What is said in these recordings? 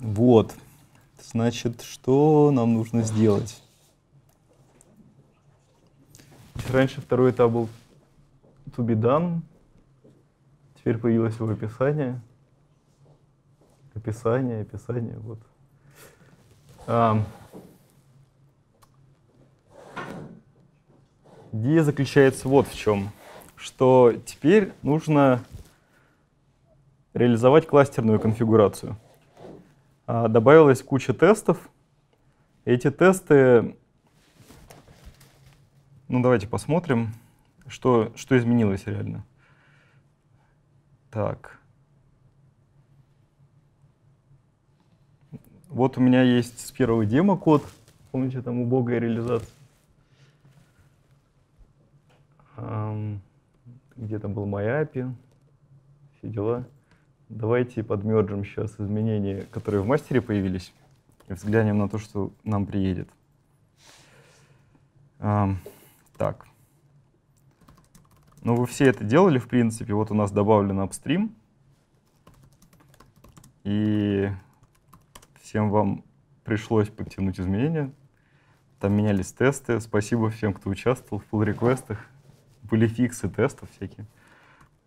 Вот. Значит, что нам нужно сделать? Раньше второй этап был to be done. Теперь появилось его описание. Описание, описание, вот. А, идея заключается вот в чем, что теперь нужно реализовать кластерную конфигурацию. А, добавилась куча тестов. Эти тесты, ну давайте посмотрим, что, что изменилось реально. Так. Вот у меня есть с первого демо-код. Помните, там убогая реализация. Где там был MyAPI, все дела. Давайте подмержим сейчас изменения, которые в мастере появились, и взглянем на то, что нам приедет. Так. Ну, вы все это делали, в принципе. Вот у нас добавлен апстрим. И всем вам пришлось подтянуть изменения. Там менялись тесты. Спасибо всем, кто участвовал в pull-реквестах. Были фиксы тестов всякие.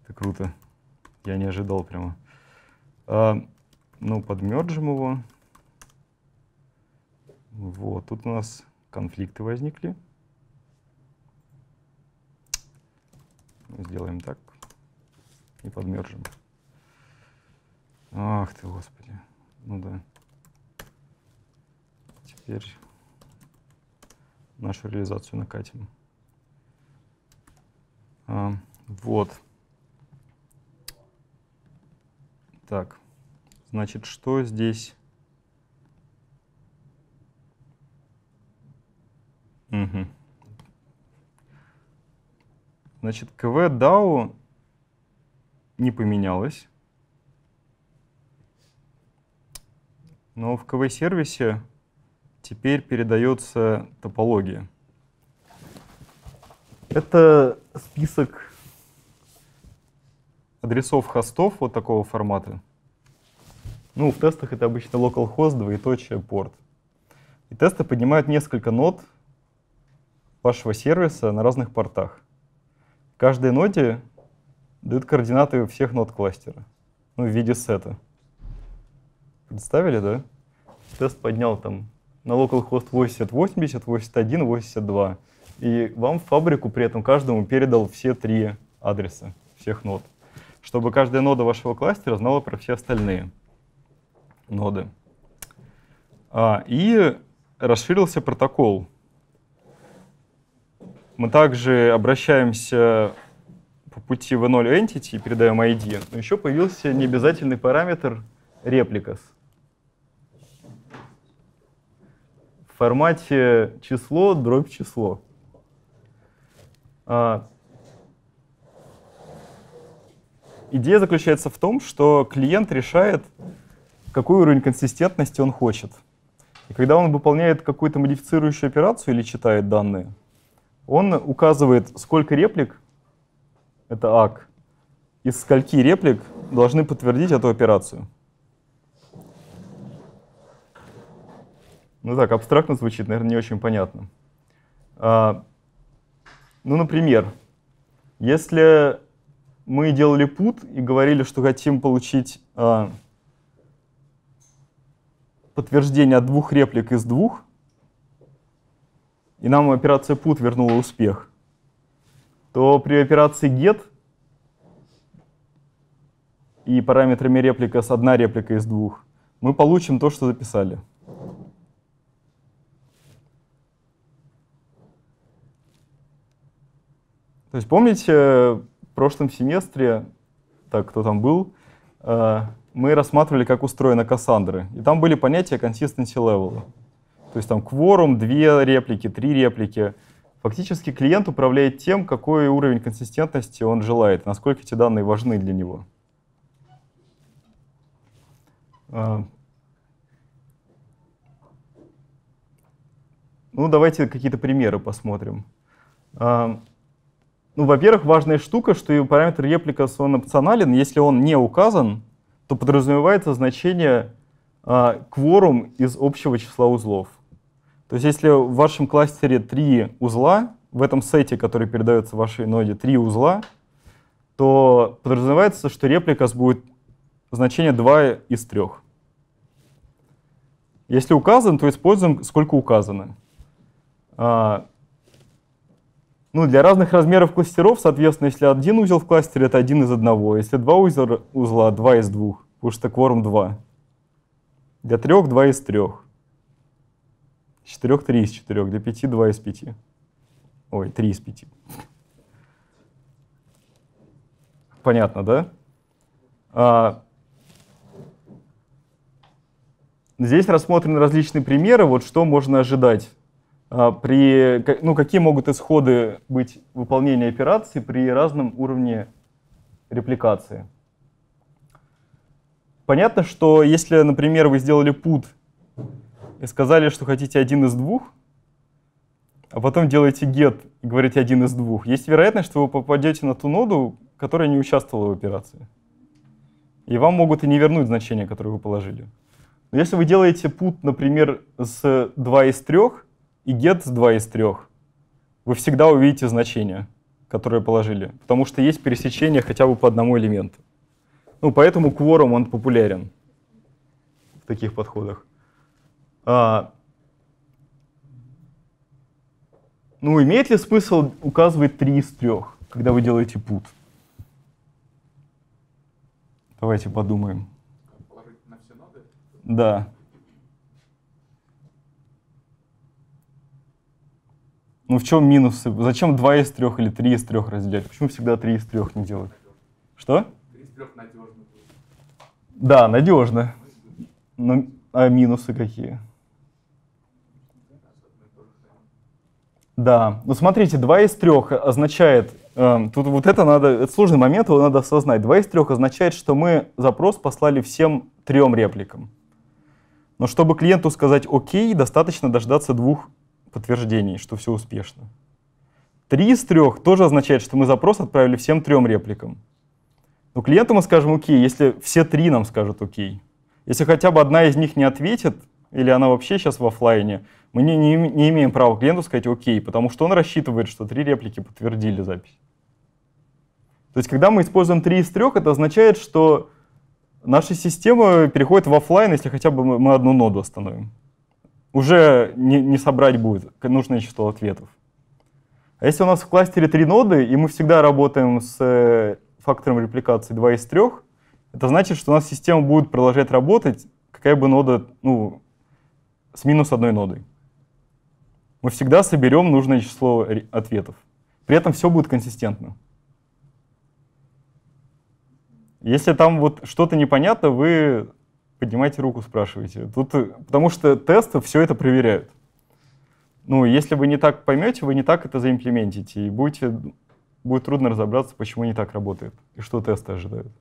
Это круто. Я не ожидал прямо. А, ну, подмержим его. Вот, тут у нас конфликты возникли. Сделаем так и подмержим. Ах ты, Господи. Ну да. Теперь нашу реализацию накатим. А, вот. Так, значит, что здесь? Угу. Значит, КВ DAO не поменялось. Но в КВ-сервисе теперь передается топология. Это список адресов хостов вот такого формата. Ну, в тестах это обычно localhost, двоеточие, порт. И тесты поднимают несколько нод вашего сервиса на разных портах. Каждой ноде дают координаты всех нод кластера. Ну, в виде сета. Представили, да? Тест поднял там на localhost 8080, 81, 82. И вам в фабрику при этом каждому передал все три адреса всех нод. Чтобы каждая нода вашего кластера знала про все остальные ноды. А, и расширился протокол мы также обращаемся по пути в 0 entity и передаем ID. Но еще появился необязательный параметр replicas. В формате число дробь число. А, идея заключается в том, что клиент решает, какой уровень консистентности он хочет. И когда он выполняет какую-то модифицирующую операцию или читает данные, он указывает, сколько реплик, это ак, из скольки реплик должны подтвердить эту операцию. Ну так, абстрактно звучит, наверное, не очень понятно. А, ну, например, если мы делали put и говорили, что хотим получить а, подтверждение двух реплик из двух, и нам операция put вернула успех, то при операции get и параметрами реплика с одна реплика из двух мы получим то, что записали. То есть помните, в прошлом семестре, так, кто там был, э, мы рассматривали, как устроена Кассандры. И там были понятия consistency level. То есть там кворум, две реплики, три реплики. Фактически клиент управляет тем, какой уровень консистентности он желает, насколько эти данные важны для него. А. Ну, давайте какие-то примеры посмотрим. А, ну, во-первых, важная штука, что параметр реплика он опционален. Если он не указан, то подразумевается значение а, кворум из общего числа узлов. То есть если в вашем кластере три узла, в этом сете, который передается вашей ноде, три узла, то подразумевается, что репликас будет значение 2 из 3. Если указан, то используем сколько указано. Ну, для разных размеров кластеров, соответственно, если один узел в кластере, это один из одного. Если два узла, узла два из двух, потому что кворум 2. Для трех два из трех. Четырех три из четырех. Для пяти два из пяти. Ой, три из пяти. Понятно, да? А, здесь рассмотрены различные примеры, вот что можно ожидать при, ну, какие могут исходы быть выполнения операций при разном уровне репликации. Понятно, что если, например, вы сделали put и сказали, что хотите один из двух, а потом делаете get и говорите один из двух, есть вероятность, что вы попадете на ту ноду, которая не участвовала в операции. И вам могут и не вернуть значение, которое вы положили. Но если вы делаете put, например, с 2 из 3, и get с 2 из 3, вы всегда увидите значение, которое положили, потому что есть пересечение хотя бы по одному элементу. Ну, поэтому кворум, он популярен в таких подходах. А, ну, имеет ли смысл указывать 3 из 3, когда вы делаете put? Давайте подумаем. Да. Ну в чем минусы? Зачем 2 из 3 или 3 из 3 разделять? Почему всегда 3 из 3 не делать? Что? 3 из 3 надежно. Да, надежно. Но, а минусы какие? Да, ну смотрите, 2 из 3 означает, э, тут вот это надо, это сложный момент, его надо осознать. 2 из 3 означает, что мы запрос послали всем трем репликам. Но чтобы клиенту сказать «Окей», достаточно дождаться двух подтверждений, что все успешно. Три из трех тоже означает, что мы запрос отправили всем трем репликам. Но клиенту мы скажем «Окей», если все три нам скажут «Окей». Если хотя бы одна из них не ответит, или она вообще сейчас в офлайне, мы не, не, не имеем права клиенту сказать «Окей», потому что он рассчитывает, что три реплики подтвердили запись. То есть, когда мы используем три из трех, это означает, что наша система переходит в офлайн, если хотя бы мы одну ноду остановим уже не, не собрать будет нужное число ответов. А если у нас в кластере три ноды, и мы всегда работаем с э, фактором репликации 2 из 3, это значит, что у нас система будет продолжать работать, какая бы нода, ну, с минус одной нодой. Мы всегда соберем нужное число ответов. При этом все будет консистентно. Если там вот что-то непонятно, вы поднимайте руку, спрашивайте. Тут, э, потому что тесты все это проверяют. Ну, если вы не так поймете, вы не так это заимплементите, и будете, будет трудно разобраться, почему не так работает, и что тесты ожидают.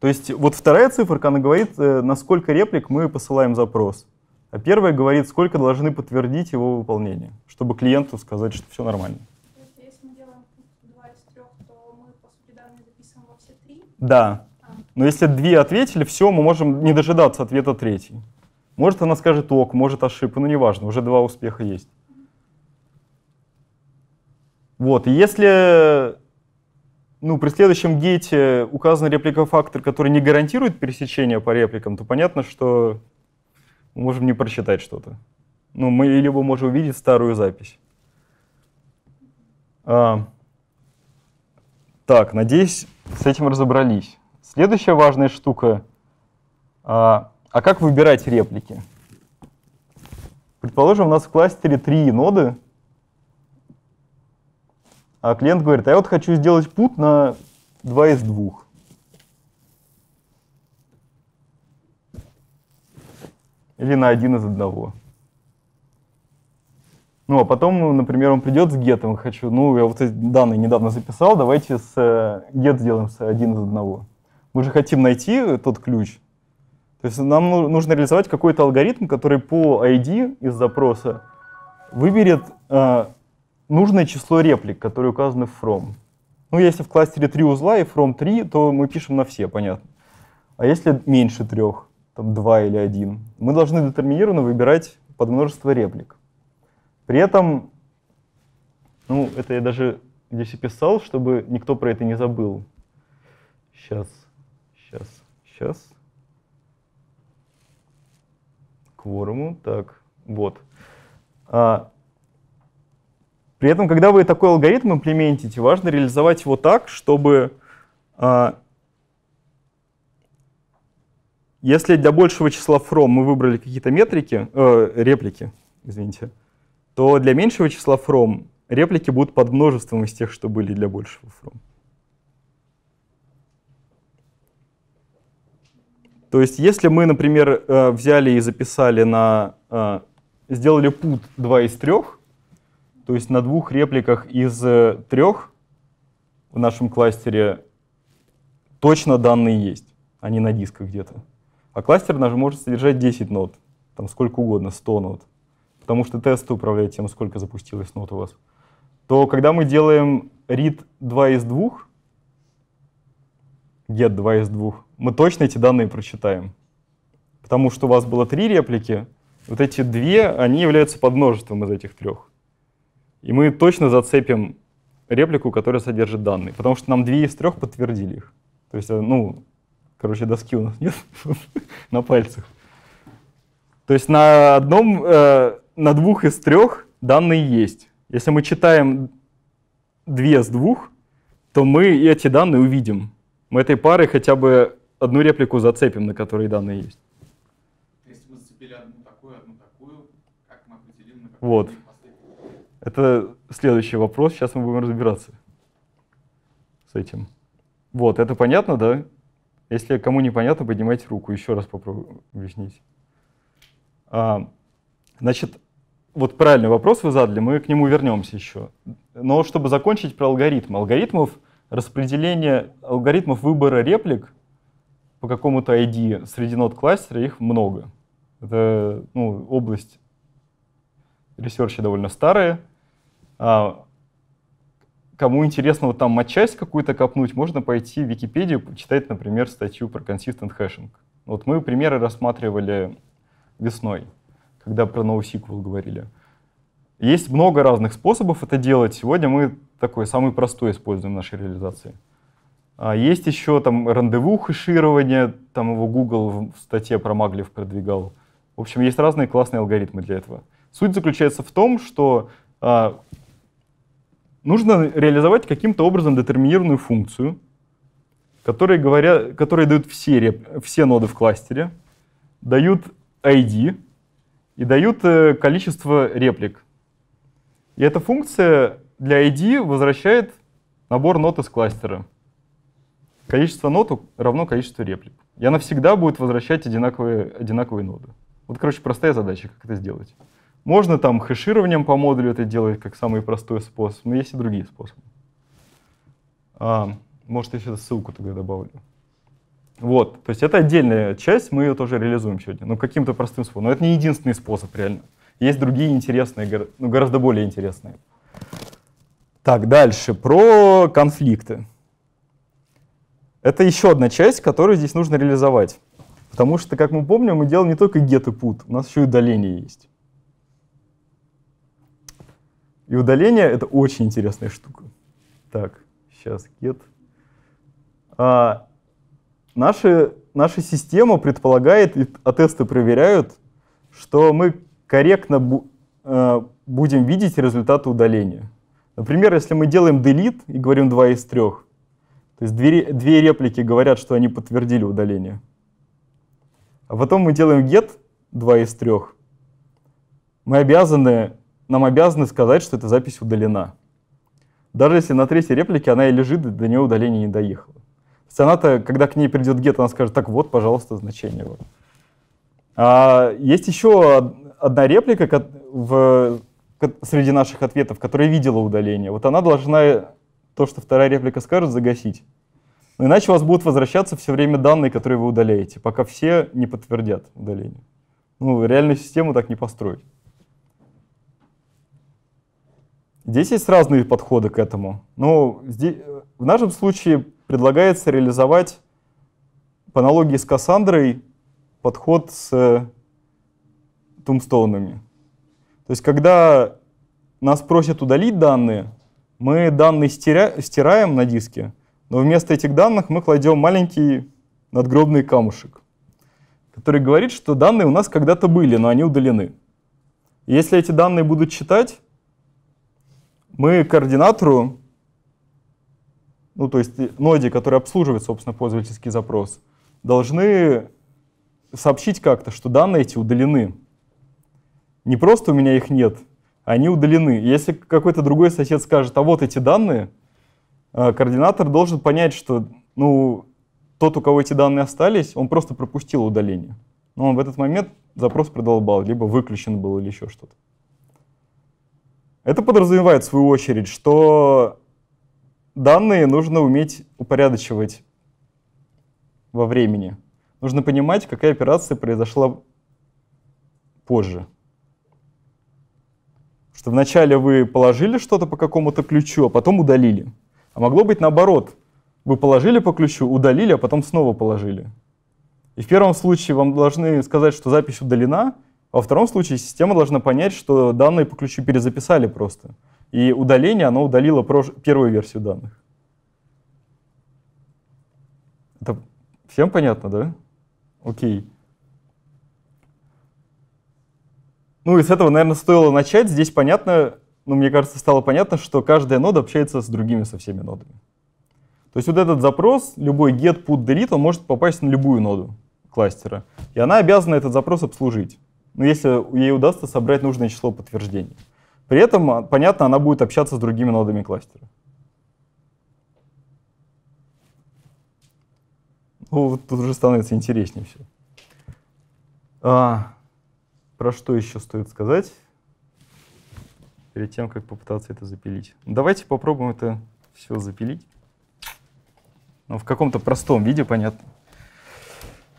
То есть вот вторая циферка, она говорит, э, на сколько реплик мы посылаем запрос. А первая говорит, сколько должны подтвердить его выполнение, чтобы клиенту сказать, что все нормально. Если мы делаем 2 из 3, то мы, по сути, данные записываем во все три? Да. Но если две ответили, все, мы можем не дожидаться ответа третьей. Может, она скажет ок, может ошибка, ну неважно, уже два успеха есть. Вот, и если ну, при следующем гейте указан репликофактор, который не гарантирует пересечение по репликам, то понятно, что мы можем не прочитать что-то. Ну, мы либо можем увидеть старую запись. А, так, надеюсь, с этим разобрались. Следующая важная штука. А, а как выбирать реплики? Предположим, у нас в кластере три ноды, а клиент говорит, а я вот хочу сделать пут на 2 из 2. Или на один из одного. Ну, а потом, например, он придет с гетом, хочу, ну, я вот эти данные недавно записал, давайте с get э, сделаем с один из одного. Мы же хотим найти тот ключ. То есть нам ну, нужно реализовать какой-то алгоритм, который по ID из запроса выберет э, нужное число реплик, которые указаны в from. Ну, если в кластере 3 узла и from 3, то мы пишем на все, понятно. А если меньше трех, там 2 или 1, мы должны детерминированно выбирать подмножество реплик. При этом, ну, это я даже здесь и писал, чтобы никто про это не забыл. Сейчас, сейчас, сейчас. Кворуму, так, вот. А, при этом, когда вы такой алгоритм имплементите, важно реализовать его так, чтобы а, если для большего числа from мы выбрали какие-то метрики, э, реплики, извините, то для меньшего числа from реплики будут под множеством из тех, что были для большего from. То есть, если мы, например, э, взяли и записали на, э, сделали put 2 из 3, то есть на двух репликах из э, трех в нашем кластере точно данные есть, а не на дисках где-то. А кластер наш может содержать 10 нод, там сколько угодно, 100 нод, потому что тесты управляют тем, сколько запустилось нод у вас. То когда мы делаем read 2 из 2, get 2 из 2, мы точно эти данные прочитаем. Потому что у вас было три реплики, вот эти две, они являются подмножеством из этих трех. И мы точно зацепим реплику, которая содержит данные, потому что нам две из трех подтвердили их. То есть, э, ну, короче, доски у нас нет на пальцах. То есть на одном, э, на двух из трех данные есть. Если мы читаем две с двух, то мы эти данные увидим. Мы этой парой хотя бы одну реплику зацепим, на которой данные есть. Если мы зацепили одну такую, одну такую, как мы определим, на какую Вот. Это следующий вопрос, сейчас мы будем разбираться с этим. Вот, это понятно, да? Если кому непонятно, поднимайте руку, еще раз попробую объяснить. А, значит, вот правильный вопрос вы задали, мы к нему вернемся еще. Но чтобы закончить про алгоритмы. Алгоритмов распределения, алгоритмов выбора реплик по какому-то ID среди нод кластера, их много. Это ну, область research а довольно старая. А, кому интересно вот там матчасть какую-то копнуть, можно пойти в Википедию, почитать, например, статью про consistent hashing. Вот мы примеры рассматривали весной, когда про NoSQL говорили. Есть много разных способов это делать. Сегодня мы такой самый простой используем в нашей реализации. А есть еще там рандеву хеширование, там его Google в статье про Maglev продвигал. В общем, есть разные классные алгоритмы для этого. Суть заключается в том, что а, нужно реализовать каким-то образом детерминированную функцию, которые, говоря, которые дают все, все ноды в кластере, дают ID и дают э, количество реплик. И эта функция для ID возвращает набор нод из кластера. Количество нод равно количеству реплик. И она всегда будет возвращать одинаковые, одинаковые ноды. Вот, короче, простая задача, как это сделать. Можно там хэшированием по модулю это делать как самый простой способ, но есть и другие способы. А, может, я сейчас ссылку тогда добавлю. Вот, то есть это отдельная часть, мы ее тоже реализуем сегодня, ну каким-то простым способом. Но это не единственный способ, реально. Есть другие интересные, ну гораздо более интересные. Так, дальше, про конфликты. Это еще одна часть, которую здесь нужно реализовать. Потому что, как мы помним, мы делаем не только get и put, у нас еще и удаление есть. И удаление — это очень интересная штука. Так, сейчас get. А, наша, наша система предполагает, и а тесты проверяют, что мы корректно бу, э, будем видеть результаты удаления. Например, если мы делаем delete и говорим 2 из 3, то есть две, две реплики говорят, что они подтвердили удаление. А потом мы делаем get 2 из 3, мы обязаны нам обязаны сказать, что эта запись удалена. Даже если на третьей реплике она и лежит, до нее удаление не доехало. То есть она-то, когда к ней придет get, она скажет, так вот, пожалуйста, значение. Вот. А есть еще одна реплика в, среди наших ответов, которая видела удаление. Вот она должна то, что вторая реплика скажет, загасить. Но иначе у вас будут возвращаться все время данные, которые вы удаляете, пока все не подтвердят удаление. Ну, реальную систему так не построить. Здесь есть разные подходы к этому. Но здесь, в нашем случае предлагается реализовать по аналогии с Кассандрой подход с тумстоунами. То есть, когда нас просят удалить данные, мы данные стиря, стираем на диске, но вместо этих данных мы кладем маленький надгробный камушек, который говорит, что данные у нас когда-то были, но они удалены. И если эти данные будут читать, мы координатору, ну то есть ноде, который обслуживает, собственно, пользовательский запрос, должны сообщить как-то, что данные эти удалены. Не просто у меня их нет, они удалены. Если какой-то другой сосед скажет, а вот эти данные, а, координатор должен понять, что ну, тот, у кого эти данные остались, он просто пропустил удаление. Но он в этот момент запрос продолбал, либо выключен был, или еще что-то. Это подразумевает, в свою очередь, что данные нужно уметь упорядочивать во времени. Нужно понимать, какая операция произошла позже. Что вначале вы положили что-то по какому-то ключу, а потом удалили. А могло быть наоборот. Вы положили по ключу, удалили, а потом снова положили. И в первом случае вам должны сказать, что запись удалена, а во втором случае система должна понять, что данные по ключу перезаписали просто. И удаление, оно удалило первую версию данных. Это всем понятно, да? Окей. Ну и с этого, наверное, стоило начать. Здесь понятно, ну, мне кажется, стало понятно, что каждая нода общается с другими со всеми нодами. То есть вот этот запрос, любой get, put, delete, он может попасть на любую ноду кластера. И она обязана этот запрос обслужить. Ну, если ей удастся собрать нужное число подтверждений. При этом, а, понятно, она будет общаться с другими нодами кластера. Ну, вот тут уже становится интереснее все. А, про что еще стоит сказать? Перед тем, как попытаться это запилить. Давайте попробуем это все запилить. Ну, в каком-то простом виде, понятно.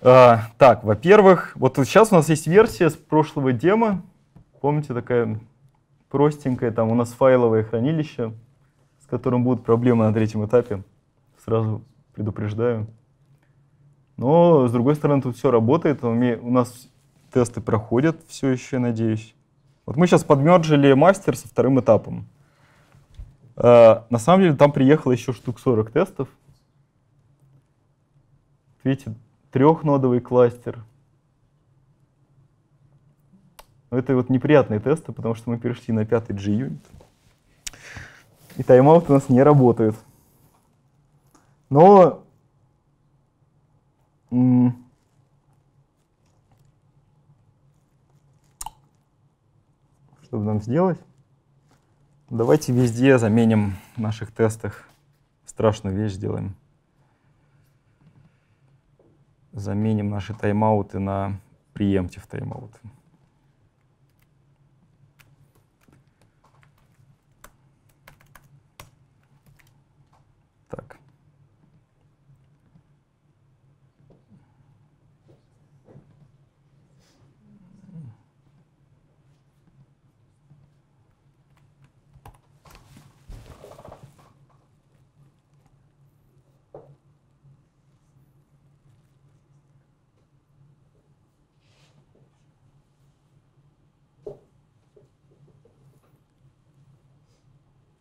А, так, во-первых, вот сейчас у нас есть версия с прошлого демо. Помните, такая простенькая, там у нас файловое хранилище, с которым будут проблемы на третьем этапе. Сразу предупреждаю. Но, с другой стороны, тут все работает. У нас тесты проходят все еще, я Вот мы сейчас подмерджили мастер со вторым этапом. А, на самом деле там приехало еще штук 40 тестов. Видите, трехнодовый кластер. Это вот неприятные тесты, потому что мы перешли на пятый G-юнит. И тайм-аут у нас не работает. Но чтобы нам сделать? Давайте везде заменим в наших тестах. Страшную вещь сделаем. Заменим наши тайм-ауты на preemptive тайм-ауты.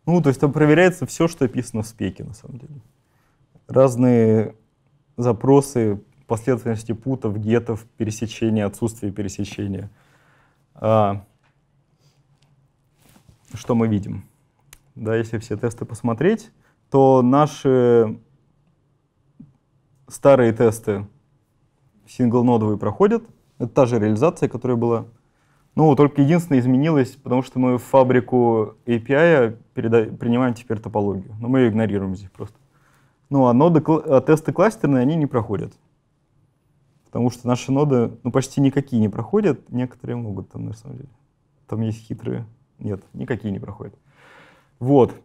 Ну, то есть там проверяется все, что описано в спеке, на самом деле. Разные запросы последовательности путов, гетов, пересечения, отсутствия пересечения. А, что мы видим? Да, если все тесты посмотреть, то наши старые тесты сингл-нодовые проходят. Это та же реализация, которая была ну, только единственное изменилось, потому что мы в фабрику API переда- принимаем теперь топологию. Но мы ее игнорируем здесь просто. Ну, а ноды, а тесты кластерные, они не проходят. Потому что наши ноды, ну, почти никакие не проходят, некоторые могут там, на самом деле. Там есть хитрые. Нет, никакие не проходят. Вот.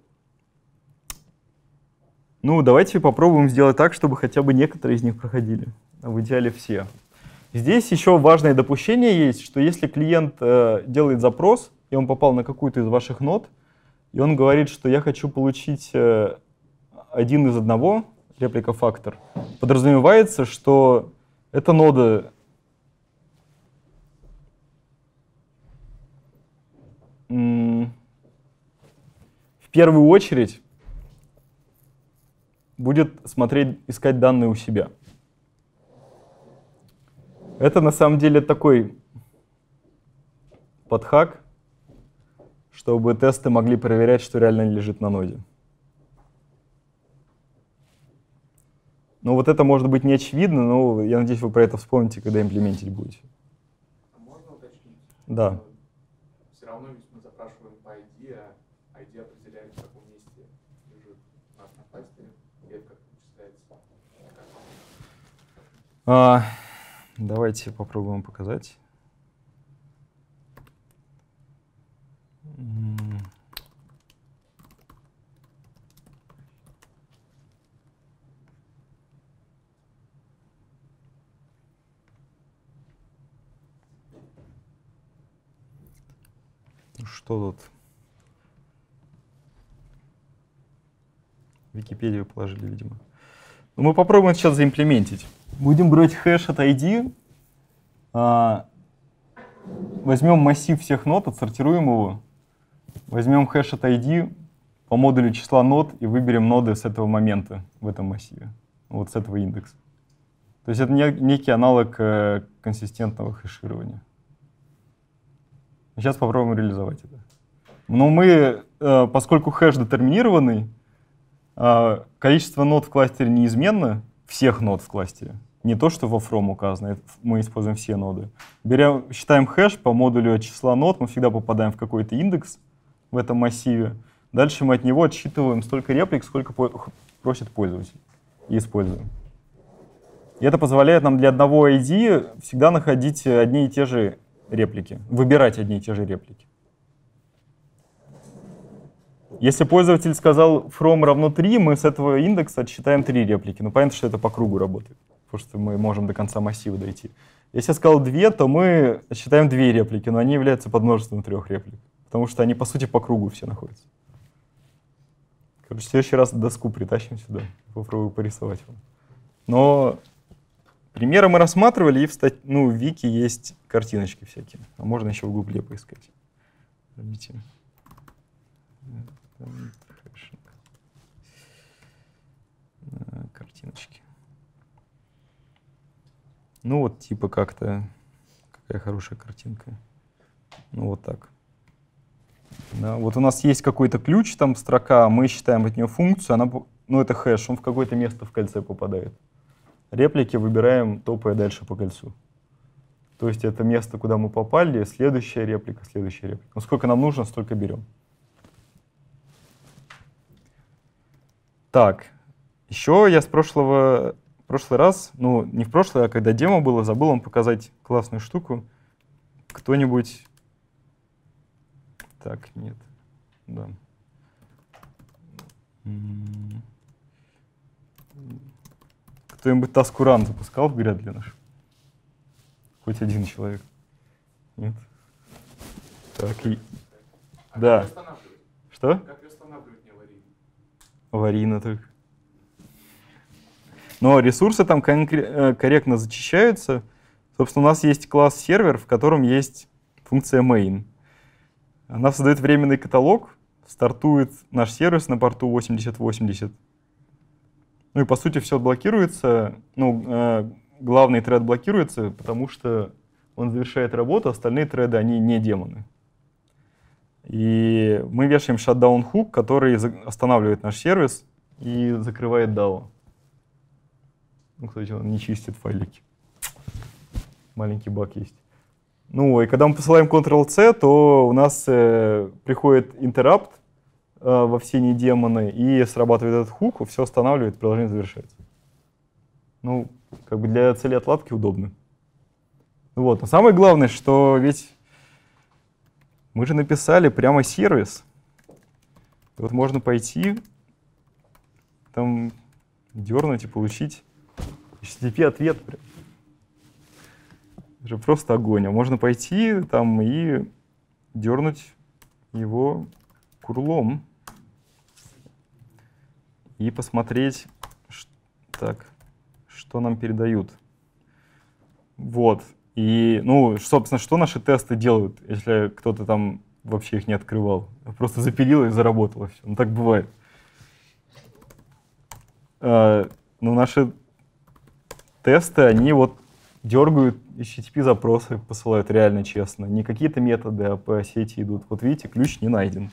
Ну, давайте попробуем сделать так, чтобы хотя бы некоторые из них проходили. А в идеале все. Здесь еще важное допущение есть, что если клиент э, делает запрос, и он попал на какую-то из ваших нот, и он говорит, что я хочу получить э, один из одного, реплика фактор, подразумевается, что эта нода в первую очередь будет смотреть, искать данные у себя. Это на самом деле такой подхак, чтобы тесты могли проверять, что реально лежит на ноде. Ну вот это может быть не очевидно, но я надеюсь, вы про это вспомните, когда имплементить будете. А можно уточнить? Да. Все равно ведь мы запрашиваем по ID, а ID определяет, в каком месте лежит наш на кластере, и это как вычисляется. А, давайте попробуем показать. Ну, Что тут? Википедию положили, видимо. Ну, мы попробуем сейчас заимплементить. Будем брать хэш от ID, а, возьмем массив всех нод, отсортируем его, возьмем хэш от ID по модулю числа нод и выберем ноды с этого момента в этом массиве, вот с этого индекса. То есть это не- некий аналог э, консистентного хэширования. Сейчас попробуем реализовать это. Но мы, э, поскольку хэш детерминированный, а, количество нод в кластере неизменно, всех нод в кластере. Не то, что во from указано, мы используем все ноды. Берем, считаем хэш по модулю числа нод, мы всегда попадаем в какой-то индекс в этом массиве. Дальше мы от него отсчитываем столько реплик, сколько просит пользователь, и используем. И это позволяет нам для одного ID всегда находить одни и те же реплики, выбирать одни и те же реплики. Если пользователь сказал from равно 3, мы с этого индекса отсчитаем 3 реплики. Ну, понятно, что это по кругу работает, потому что мы можем до конца массива дойти. Если я сказал 2, то мы отсчитаем 2 реплики, но они являются подмножеством трех реплик, потому что они, по сути, по кругу все находятся. Короче, в следующий раз доску притащим сюда, попробую порисовать вам. Но примеры мы рассматривали, и в, стать... ну, в Вики есть картиночки всякие. А можно еще в Гугле поискать. Подождите. Э, Картиночки. Ну вот типа как-то, какая хорошая картинка. Ну вот так. Да, вот у нас есть какой-то ключ, там строка, мы считаем от нее функцию, она, ну это хэш, он в какое-то место в кольце попадает. Реплики выбираем, топая дальше по кольцу. То есть это место, куда мы попали, следующая реплика, следующая реплика. Ну сколько нам нужно, столько берем. Так, еще я с прошлого, прошлый раз, ну не в прошлый, а когда демо было, забыл вам показать классную штуку. Кто-нибудь... Так, нет. Да. Кто-нибудь Таскуран запускал в Грядле наш? Хоть один человек? Нет? Так, и... Да. Как восстанавливать? Что? Как? Аварийно так. Но ресурсы там э, корректно зачищаются. Собственно, у нас есть класс сервер, в котором есть функция main. Она создает временный каталог, стартует наш сервис на порту 8080. Ну и по сути все блокируется. Ну, э, главный тред блокируется, потому что он завершает работу, остальные треды, они не демоны. И мы вешаем shutdown hook, который останавливает наш сервис и закрывает DAO. Ну, кстати, он не чистит файлики. Маленький баг есть. Ну, и когда мы посылаем Ctrl-C, то у нас э, приходит interrupt э, во все недемоны, и срабатывает этот хук, все останавливает, приложение завершается. Ну, как бы для цели отладки удобно. Вот. Но самое главное, что ведь мы же написали прямо сервис. И вот можно пойти, там дернуть и получить HTTP-ответ. Это же просто огонь. А можно пойти там и дернуть его курлом и посмотреть, так, что нам передают. Вот. И, ну, собственно, что наши тесты делают, если кто-то там вообще их не открывал. Просто запилил и заработало все. Ну, так бывает. А, ну, наши тесты, они вот дергают HTTP запросы, посылают реально честно. Не какие-то методы, а по сети идут. Вот видите, ключ не найден.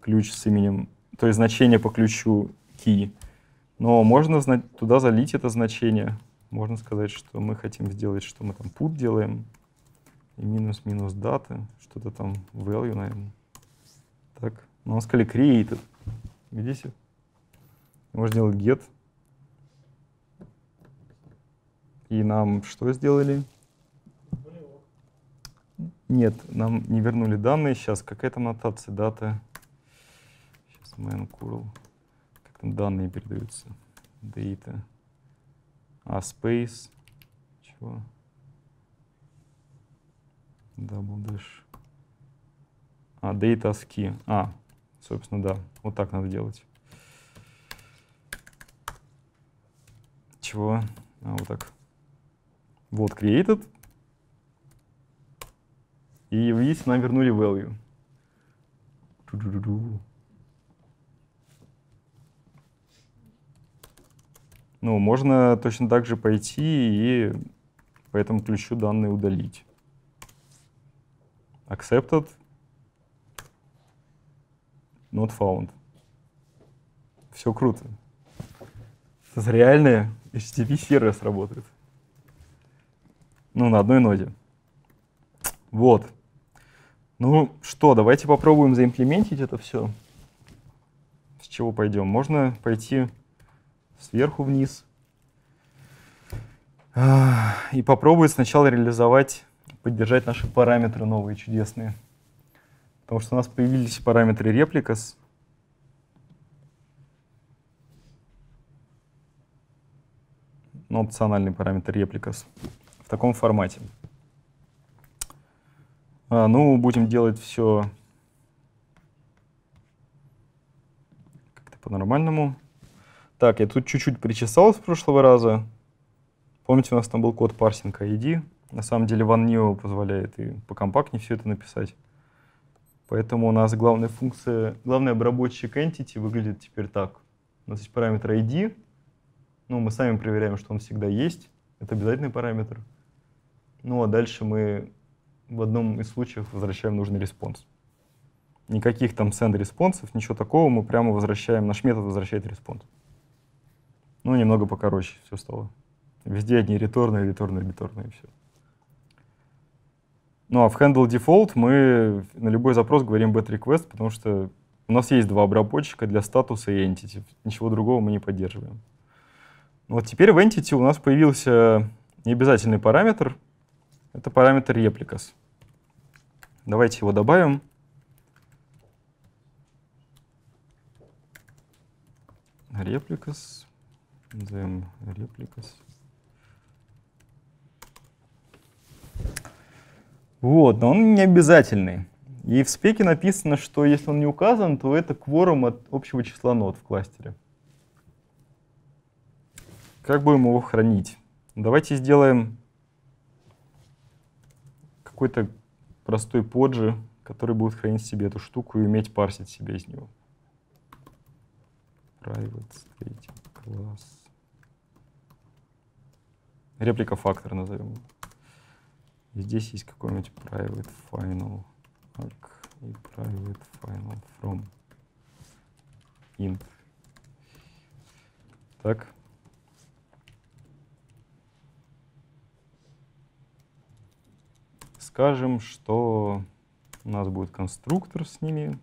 Ключ с именем, то есть значение по ключу key. Но можно туда залить это значение. Можно сказать, что мы хотим сделать, что мы там put делаем. И минус-минус даты. Что-то там value, наверное. Так. Но он сказали created. Видите? Можно сделать get. И нам что сделали? Нет, нам не вернули данные. Сейчас какая там нотация, дата? Сейчас main curl. Как там данные передаются? Data. А, space. Чего? Double dash. А, data ski. А, собственно, да. Вот так надо делать. Чего? А, вот так. Вот created. И видите, нам вернули value. Ну, можно точно так же пойти и по этому ключу данные удалить. Accepted. Not found. Все круто. Это реальный HTTP-сервис работает. Ну, на одной ноде. Вот. Ну что, давайте попробуем заимплементить это все. С чего пойдем? Можно пойти сверху вниз и попробовать сначала реализовать, поддержать наши параметры новые, чудесные. Потому что у нас появились параметры replicas. Ну, опциональный параметр replicas в таком формате. А, ну, будем делать все как-то по-нормальному. Так, я тут чуть-чуть причесал с прошлого раза. Помните, у нас там был код парсинг ID. На самом деле one-nio позволяет и покомпактнее все это написать. Поэтому у нас главная функция, главный обработчик entity выглядит теперь так. У нас есть параметр ID. Ну, мы сами проверяем, что он всегда есть. Это обязательный параметр. Ну а дальше мы в одном из случаев возвращаем нужный response. Никаких там send response ов, ничего такого, мы прямо возвращаем, наш метод возвращает response. Ну, немного покороче все стало. Везде одни return ы, return ы, return ы и все. Ну а в handle default мы на любой запрос говорим bad request, потому что у нас есть два обработчика для статуса и entity. Ничего другого мы не поддерживаем. Ну, вот теперь в entity у нас появился необязательный параметр, это параметр replicas. Давайте его добавим. Replicas. Назовем replicas. Вот, но он не обязательный. И в спеке написано, что если он не указан, то это кворум от общего числа нод в кластере. Как будем его хранить? Давайте сделаем какой-то простой поджи, который будет хранить себе эту штуку и уметь парсить себе из него. Private state class. Реплика фактор назовем. Здесь есть какой-нибудь private final и private final from int. Так. скажем, что у нас будет конструктор с ними.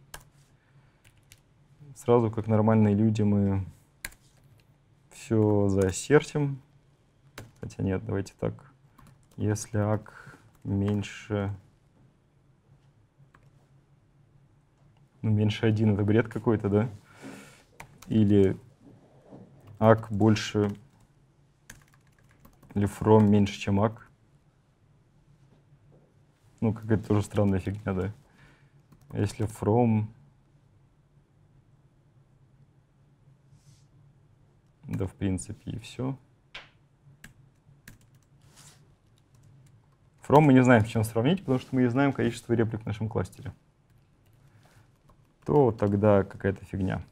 Сразу, как нормальные люди, мы все заассертим. Хотя нет, давайте так. Если ак меньше... Ну, меньше один это бред какой-то, да? Или ак больше... Или from меньше, чем ак. Ну, какая-то тоже странная фигня, да. Если from... Да, в принципе, и все. From мы не знаем, с чем сравнить, потому что мы не знаем количество реплик в нашем кластере. То тогда какая-то фигня.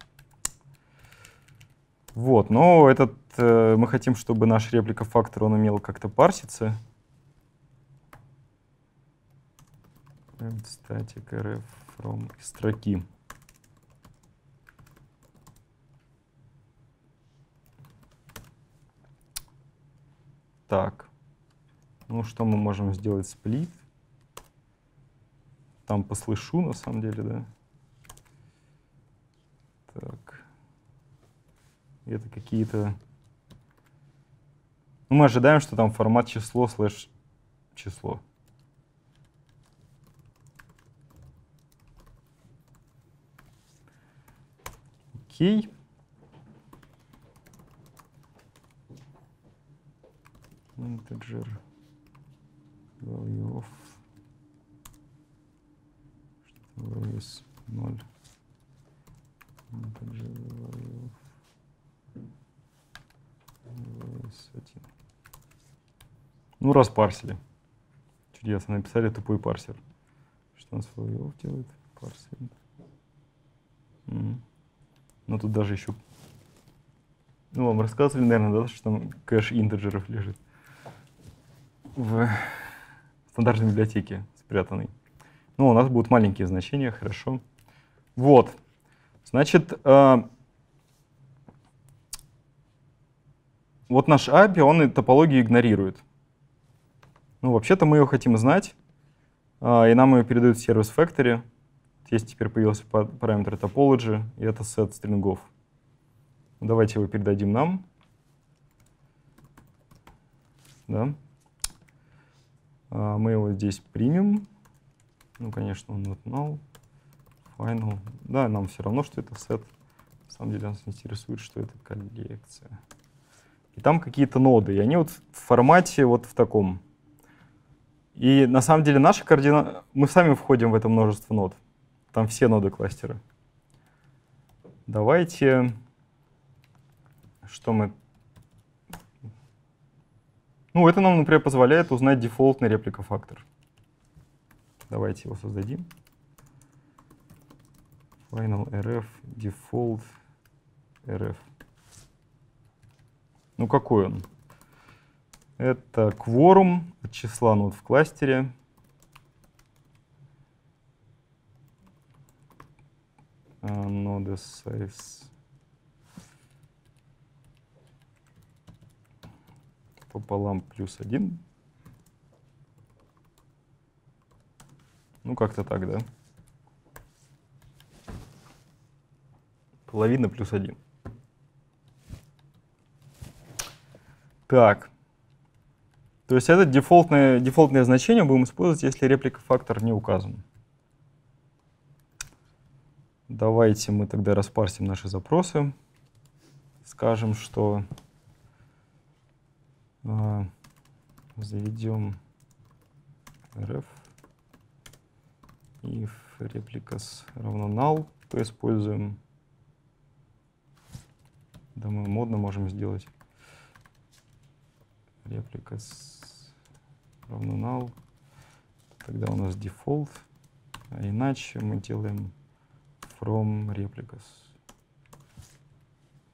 Вот, но этот, э, мы хотим, чтобы наш реплика фактор, он умел как-то парситься. Static rf from строки. Так. Ну, что мы можем сделать? Сплит. Там послышу, на самом деле, да. Так. Это какие-то... Ну, мы ожидаем, что там формат число слэш число. Окей. Integer value of value is 0. Integer value of Ну, распарсили. Чудесно. Написали тупой парсер. Что он с value делает? Парсер. Mm. Ну, тут даже еще... Ну, вам рассказывали, наверное, да, что там кэш интеджеров лежит в стандартной библиотеке спрятанный. Ну, у нас будут маленькие значения, хорошо. Вот. Значит, э, вот наш API, он и топологию игнорирует. Ну, вообще-то мы ее хотим знать, э, и нам ее передают в сервис Factory. Здесь теперь появился параметр topology, и это set стрингов. Давайте его передадим нам. Да. А, мы его здесь примем. Ну, конечно, он not null. Final. Да, нам все равно, что это set. На самом деле нас интересует, что это коллекция. И там какие-то ноды, и они вот в формате вот в таком. И на самом деле наши координаты... Мы сами входим в это множество нод. Там все ноды кластера. Давайте... Что мы ну, это нам, например, позволяет узнать дефолтный реплика-фактор. Давайте его создадим. Final rf default rf. Ну, какой он? Это кворум от числа нод в кластере. Node size пополам плюс 1. Ну, как-то так, да? Половина плюс 1. Так. То есть это дефолтное, дефолтное значение будем использовать, если реплика фактор не указан. Давайте мы тогда распарсим наши запросы. Скажем, что а, заведем ref if replicas равно null, то используем, да модно можем сделать replicas равно null, тогда у нас default, а иначе мы делаем from replicas.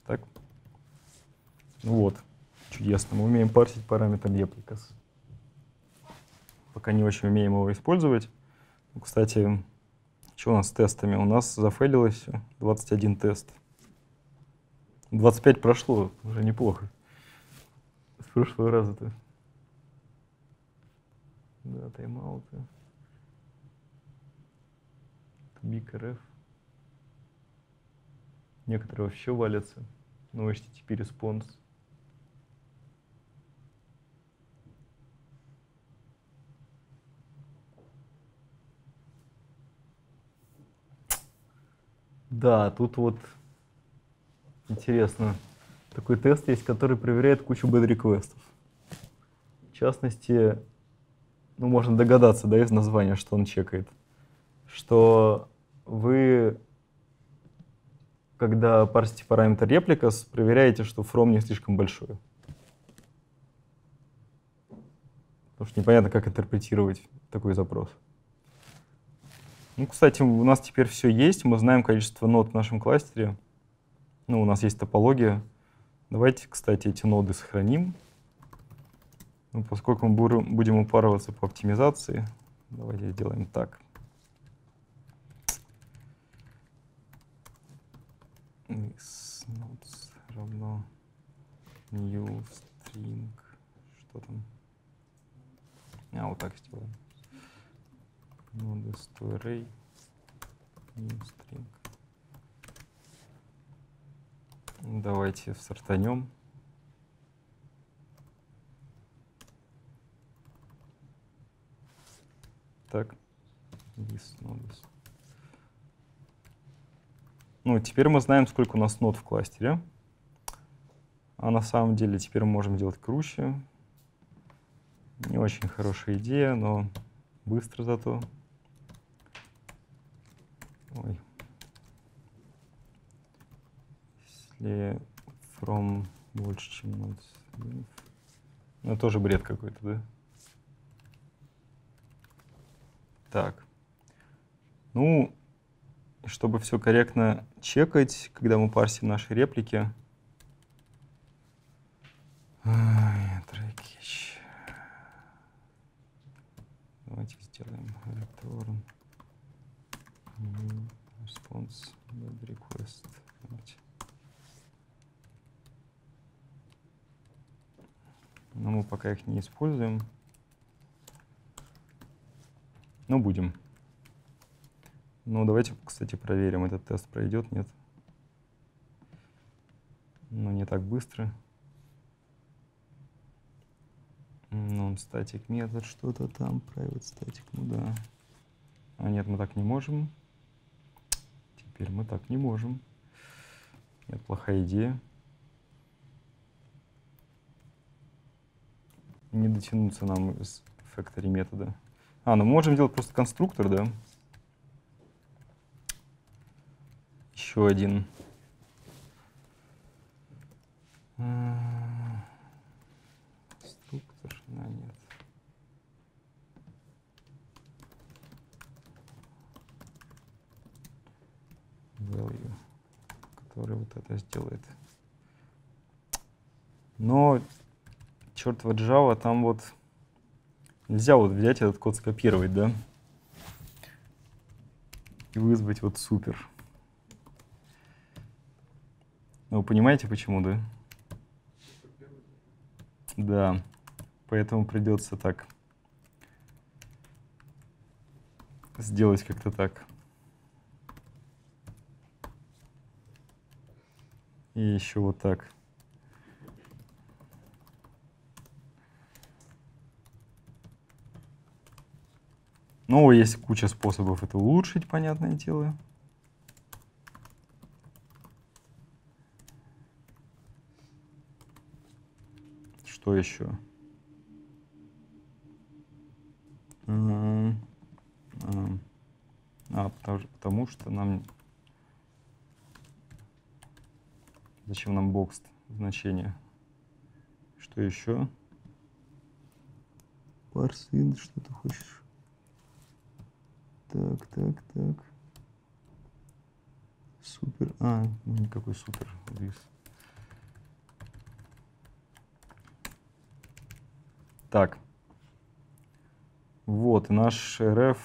Так, вот. Чудесно. Мы умеем парсить параметр replicas. Пока не очень умеем его использовать. Ну, кстати, что у нас с тестами? У нас зафейлилось 21 тест. 25 прошло, уже неплохо. С прошлого раза-то. Да, тайм-ауты. Big RF. Некоторые вообще валятся. Ну, HTTP респонс. Да, тут вот интересно. Такой тест есть, который проверяет кучу bad-реквестов. В частности, ну, можно догадаться, да, из названия, что он чекает. Что вы, когда парсите параметр replicas, проверяете, что from не слишком большой. Потому что непонятно, как интерпретировать такой запрос. Ну, кстати, у нас теперь все есть. Мы знаем количество нод в нашем кластере. Ну, у нас есть топология. Давайте, кстати, эти ноды сохраним. Ну, поскольку мы будем упарываться по оптимизации, давайте сделаем так. Is nodes равно new string. Что там? А, вот так сделаем. Nodes to array new string. Давайте сортанем. Так. This nodes. Ну, теперь мы знаем, сколько у нас нод в кластере. А на самом деле теперь мы можем делать круче. Не очень хорошая идея, но быстро зато. Ой. Если from больше, чем nodes. Ну, тоже бред какой-то, да? Так. Ну, чтобы все корректно чекать, когда мы парсим наши реплики. Давайте сделаем return response request. Но мы пока их не используем. Но будем. Ну, давайте, кстати, проверим, этот тест пройдет, нет. Ну, не так быстро. Non static метод, что-то там, private static, ну да. А нет, мы так не можем. Теперь мы так не можем. Нет, плохая идея. Не дотянуться нам из factory метода. А, ну можем делать просто конструктор, да? Еще один. Конструктор, да, нет. Value, который вот это сделает. Но, черт вот Java, там вот нельзя вот взять этот код скопировать, да? И вызвать вот супер. Ну, вы понимаете, почему, да? Да. Поэтому придется так сделать как-то так. И еще вот так. Ну, есть куча способов это улучшить, понятное дело. Что еще? А, потому, потому что нам... Зачем нам бокс значение? Что еще? Парсин, что ты хочешь? Так, так, так. Супер. А, никакой супер. This. Так. Вот, наш RF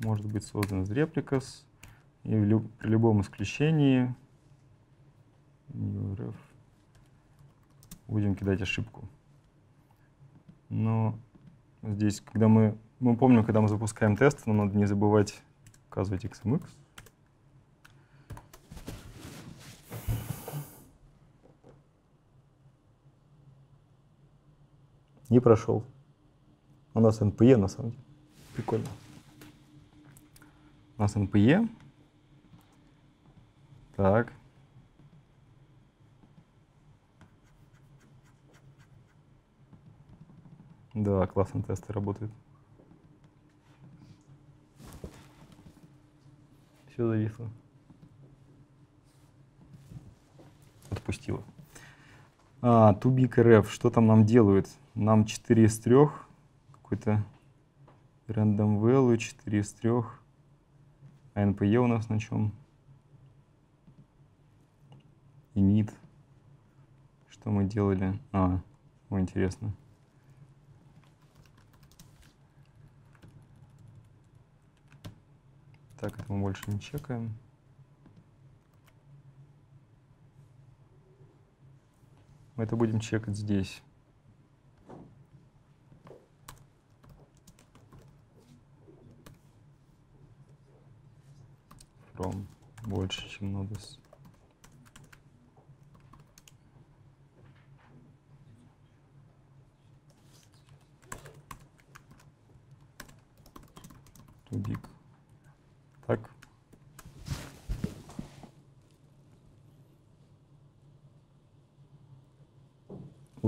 может быть создан из репликас. И люб, при любом исключении RF будем кидать ошибку. Но здесь, когда мы, мы помним, когда мы запускаем тест, нам надо не забывать указывать XMX. Не прошел. У нас НПЕ на самом деле. Прикольно. У нас НПЕ. Так. Да, классно тесты работают. Все зависло. Отпустила. А, Тубик РФ, что там нам делают? Нам 4 из 3 какой-то random value 4 из 3. А NPE у нас на чем? init. Что мы делали? А, о, интересно. Так, это мы больше не чекаем. Мы это будем чекать здесь. From больше, чем. Too big. Так.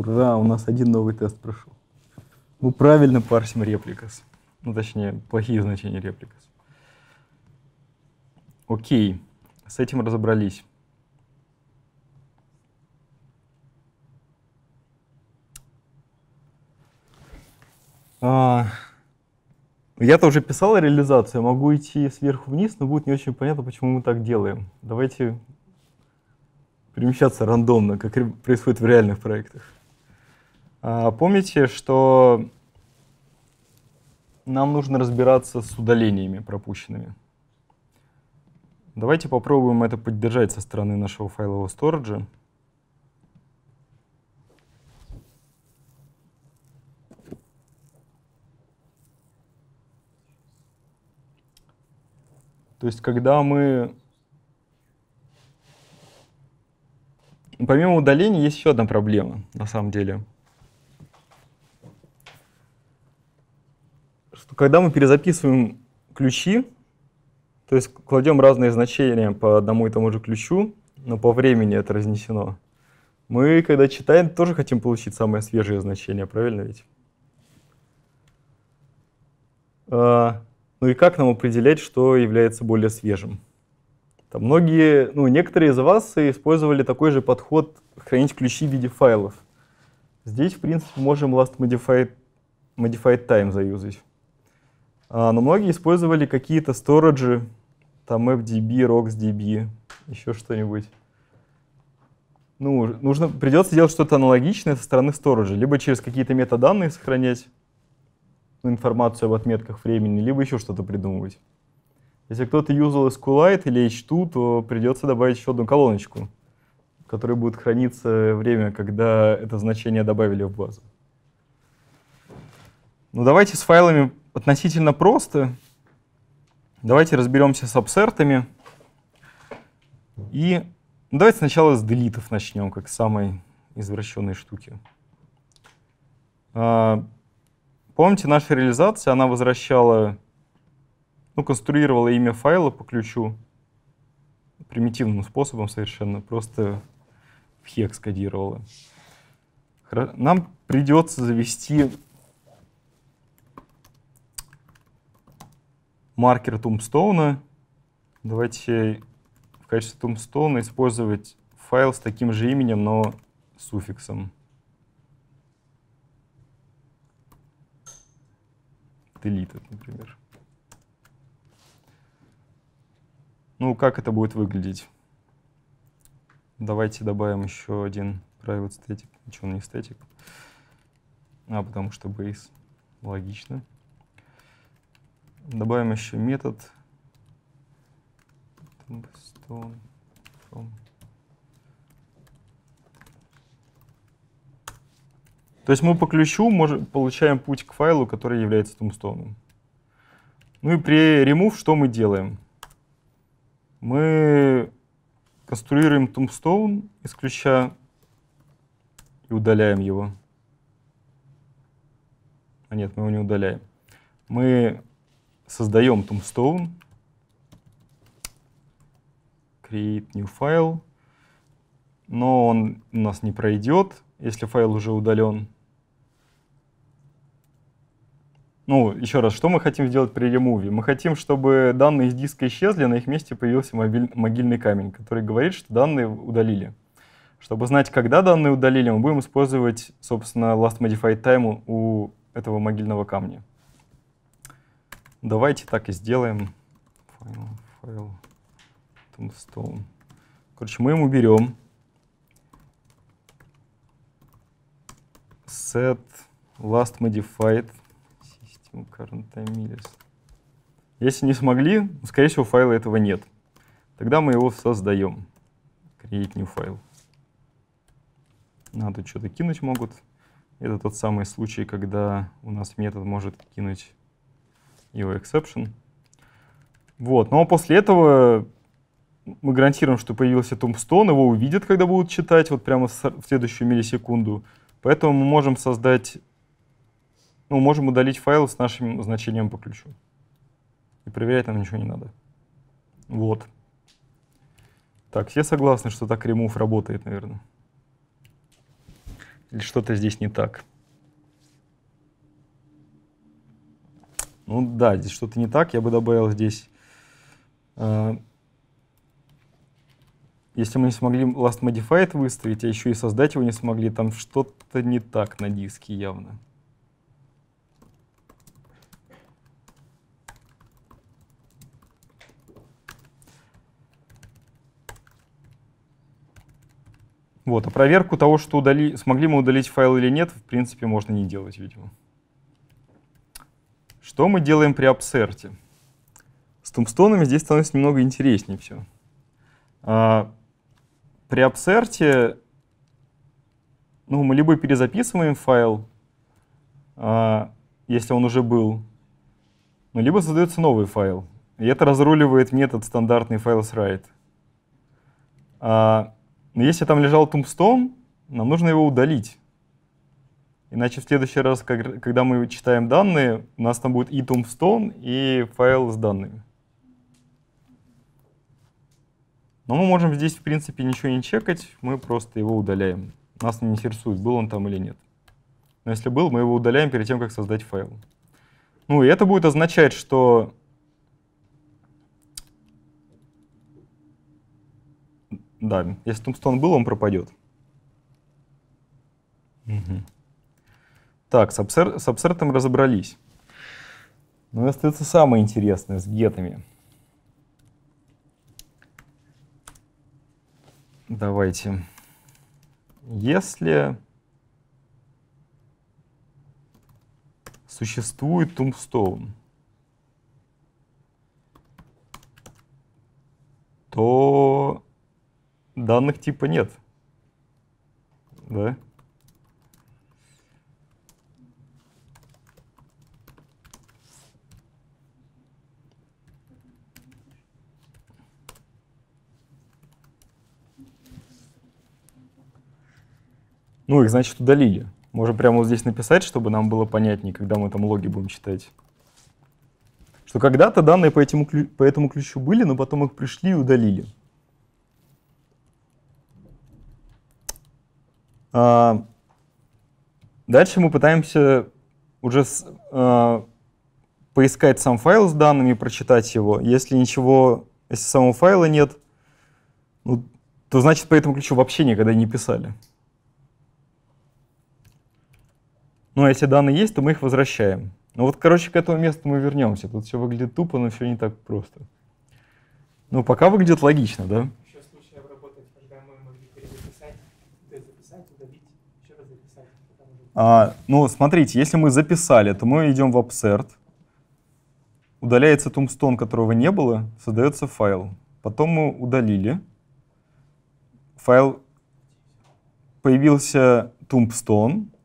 Ура, у нас один новый тест прошел. Мы правильно парсим репликас. Ну, точнее, плохие значения репликас. Окей, с этим разобрались. А, я-то уже писал реализацию, могу идти сверху вниз, но будет не очень понятно, почему мы так делаем. Давайте перемещаться рандомно, как происходит в реальных проектах. А, помните, что нам нужно разбираться с удалениями пропущенными. Давайте попробуем это поддержать со стороны нашего файлового сториджа. То есть, когда мы... Помимо удаления есть еще одна проблема, на самом деле. Что когда мы перезаписываем ключи, то есть кладем разные значения по одному и тому же ключу, но по времени это разнесено, мы, когда читаем, тоже хотим получить самое свежее значение, правильно ведь? А, ну и как нам определять, что является более свежим? Там многие, ну, некоторые из вас использовали такой же подход хранить ключи в виде файлов. Здесь, в принципе, можем last modified, modified time заюзать. А, но многие использовали какие-то сториджи, там FDB, RocksDB, еще что-нибудь. Ну, нужно, придется делать что-то аналогичное со стороны сториджа, либо через какие-то метаданные сохранять, информацию об отметках времени, либо еще что-то придумывать. Если кто-то юзал SQLite или H2, то придется добавить еще одну колоночку, в которой будет храниться время, когда это значение добавили в базу. Ну, давайте с файлами относительно просто. Давайте разберемся с абсертами. И давайте сначала с делитов начнем, как самой извращенной штуки. А, Помните, наша реализация, она возвращала, ну, конструировала имя файла по ключу примитивным способом совершенно, просто в хекс кодировала. Нам придется завести маркер Tombstone. Давайте в качестве Tombstone использовать файл с таким же именем, но суффиксом. deleted, например. Ну, как это будет выглядеть? Давайте добавим еще один private static. Ничего не static? А, потому что base. Логично. Добавим еще метод from То есть мы по ключу можем, получаем путь к файлу, который является тумстоуном. Ну и при remove что мы делаем? Мы конструируем tombstone из ключа и удаляем его. А нет, мы его не удаляем. Мы создаем tombstone, create new file, но он у нас не пройдет, если файл уже удален. Ну, еще раз, что мы хотим сделать при ремуве? Мы хотим, чтобы данные из диска исчезли, на их месте появился могильный камень, который говорит, что данные удалили. Чтобы знать, когда данные удалили, мы будем использовать, собственно, last modified time у этого могильного камня. Давайте так и сделаем. Файл, файл, tombstone. Короче, мы ему берем set last modified system current time Если не смогли, скорее всего, файла этого нет. Тогда мы его создаем. Create new file. Надо что-то кинуть могут. Это тот самый случай, когда у нас метод может кинуть его exception. Вот. А после этого мы гарантируем, что появился tombstone, его увидят, когда будут читать, вот прямо в следующую миллисекунду. Поэтому мы можем создать, ну, можем удалить файл с нашим значением по ключу. И проверять нам ничего не надо. Вот. Так, все согласны, что так remove работает, наверное? Или что-то здесь не так? Ну да, здесь что-то не так. Я бы добавил здесь... Э, если мы не смогли last modified выставить, а еще и создать его не смогли, там что-то не так на диске явно. Вот, а проверку того, что удали, смогли мы удалить файл или нет, в принципе, можно не делать, видимо. Что мы делаем при абсерте? С тумстонами здесь становится немного интереснее все. А, при абсерте ну, мы либо перезаписываем файл, а, если он уже был, ну, либо создается новый файл. И это разруливает метод стандартный files А, но если там лежал tombstone, нам нужно его удалить. Иначе в следующий раз, когда мы читаем данные, у нас там будет и tombstone, и файл с данными. Но мы можем здесь, в принципе, ничего не чекать, мы просто его удаляем. Нас не интересует, был он там или нет. Но если был, мы его удаляем перед тем, как создать файл. Ну и это будет означать, что Да, если tombstone был, он пропадет. Угу. Так, с, абсер, с абсертом разобрались. Но остается самое интересное с гетами. Давайте. Если существует tombstone, то данных типа нет. Да? Ну, их, значит, удалили. Можем прямо вот здесь написать, чтобы нам было понятнее, когда мы там логи будем читать. Что когда-то данные по этому, по этому ключу были, но потом их пришли и удалили. А, дальше мы пытаемся уже с, а, поискать сам файл с данными, прочитать его. Если ничего, если самого файла нет, ну, то значит по этому ключу вообще никогда не писали. Ну, а если данные есть, то мы их возвращаем. Ну вот, короче, к этому месту мы вернемся. Тут все выглядит тупо, но все не так просто. Ну, пока выглядит логично, да? А, ну, смотрите, если мы записали, то мы идем в absert, удаляется tombstone, которого не было, создается файл. Потом мы удалили. Файл появился tombstone,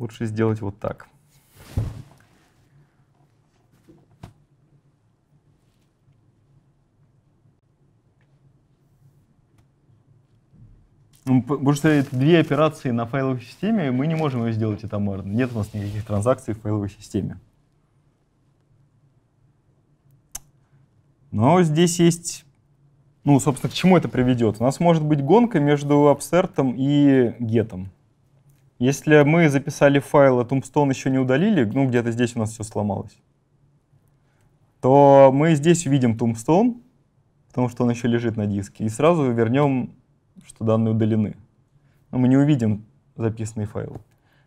лучше сделать вот так. Ну, потому что это две операции на файловой системе, мы не можем ее сделать атомарно. Нет у нас никаких транзакций в файловой системе. Но здесь есть, ну, собственно, к чему это приведет? У нас может быть гонка между абсертом и гетом. Если мы записали файл, а Tombstone еще не удалили, ну, где-то здесь у нас все сломалось, то мы здесь увидим Tombstone, потому что он еще лежит на диске, и сразу вернем, что данные удалены. Но мы не увидим записанный файл.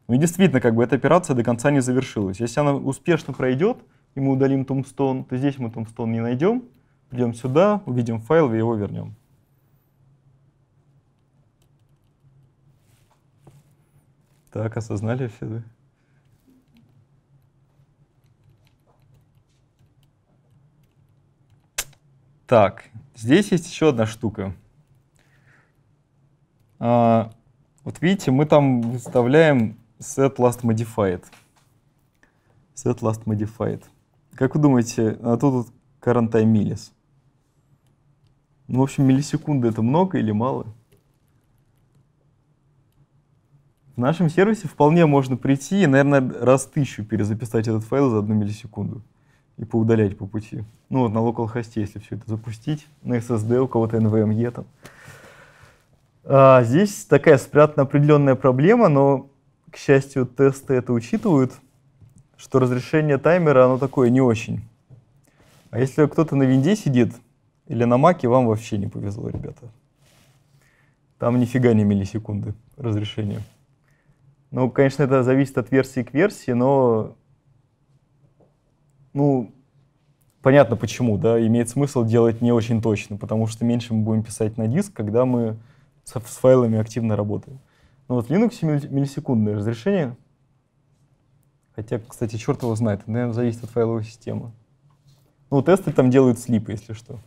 Ну и действительно, как бы эта операция до конца не завершилась. Если она успешно пройдет, и мы удалим Tombstone, то здесь мы Tombstone не найдем, придем сюда, увидим файл и его вернем. Так, осознали все, да? Так, здесь есть еще одна штука. А, вот видите, мы там выставляем set last modified. Set last modified. Как вы думаете, а тут current time millis? Ну, в общем, миллисекунды это много или мало? В нашем сервисе вполне можно прийти и, наверное, раз тысячу перезаписать этот файл за одну миллисекунду и поудалять по пути. Ну вот на localhost, если все это запустить, на SSD, у кого-то NVMe там. А, здесь такая спрятана определенная проблема, но, к счастью, тесты это учитывают, что разрешение таймера, оно такое не очень. А если кто-то на винде сидит или на маке, вам вообще не повезло, ребята. Там нифига не миллисекунды разрешения. Ну, конечно, это зависит от версии к версии, но ну, понятно почему, да, имеет смысл делать не очень точно, потому что меньше мы будем писать на диск, когда мы с, с файлами активно работаем. Ну вот в Linux миллисекундное разрешение, хотя, кстати, черт его знает, это, наверное, зависит от файловой системы. Ну, тесты там делают слипы, если что.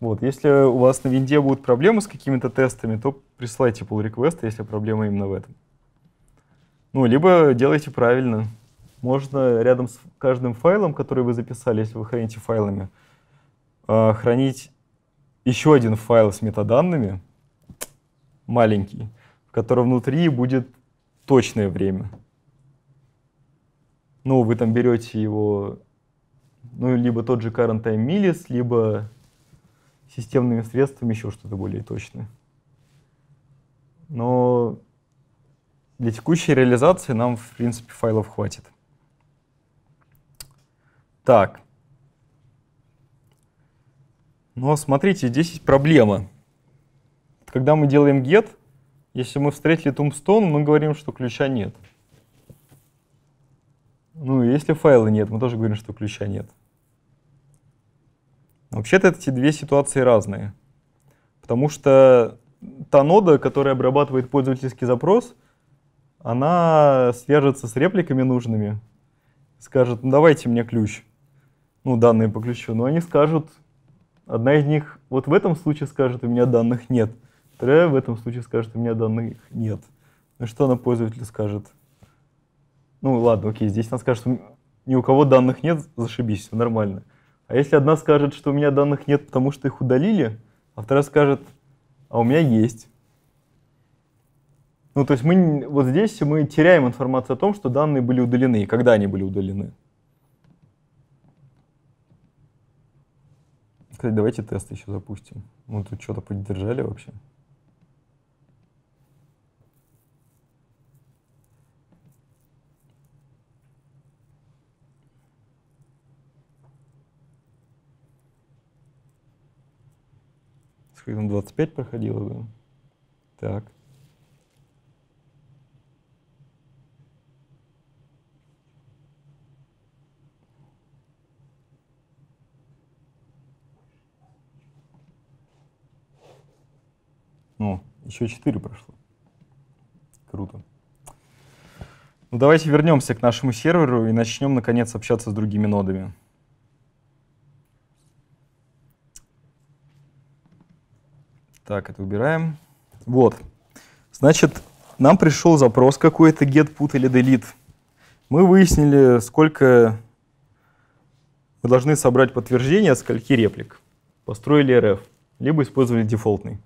Вот, если у вас на винде будут проблемы с какими-то тестами, то присылайте pull request, если проблема именно в этом. Ну, либо делайте правильно. Можно рядом с каждым файлом, который вы записали, если вы храните файлами, а, хранить еще один файл с метаданными, маленький, в котором внутри будет точное время. Ну, вы там берете его, ну, либо тот же current time millis, либо системными средствами еще что-то более точное. Но для текущей реализации нам, в принципе, файлов хватит. Так. Но смотрите, здесь есть проблема. Когда мы делаем get, если мы встретили tombstone, мы говорим, что ключа нет. Ну, если файла нет, мы тоже говорим, что ключа нет. Вообще-то эти две ситуации разные. Потому что та нода, которая обрабатывает пользовательский запрос — она свяжется с репликами нужными, скажет, ну давайте мне ключ, ну данные по ключу, но они скажут, одна из них вот в этом случае скажет, у меня данных нет, вторая в этом случае скажет, у меня данных нет. Ну что она пользователю скажет? Ну ладно, окей, здесь она скажет, ни у кого данных нет, зашибись, все нормально. А если одна скажет, что у меня данных нет, потому что их удалили, а вторая скажет, а у меня есть. Ну, то есть мы вот здесь мы теряем информацию о том, что данные были удалены и когда они были удалены. Кстати, давайте тест еще запустим. Мы тут что-то поддержали вообще. Сколько там 25 проходило, да? Так. Ну, еще 4 прошло. Круто. Ну, давайте вернемся к нашему серверу и начнем, наконец, общаться с другими нодами. Так, это убираем. Вот. Значит, нам пришел запрос какой-то get, put или delete. Мы выяснили, сколько мы должны собрать подтверждение от скольки реплик. Построили RF, либо использовали дефолтный.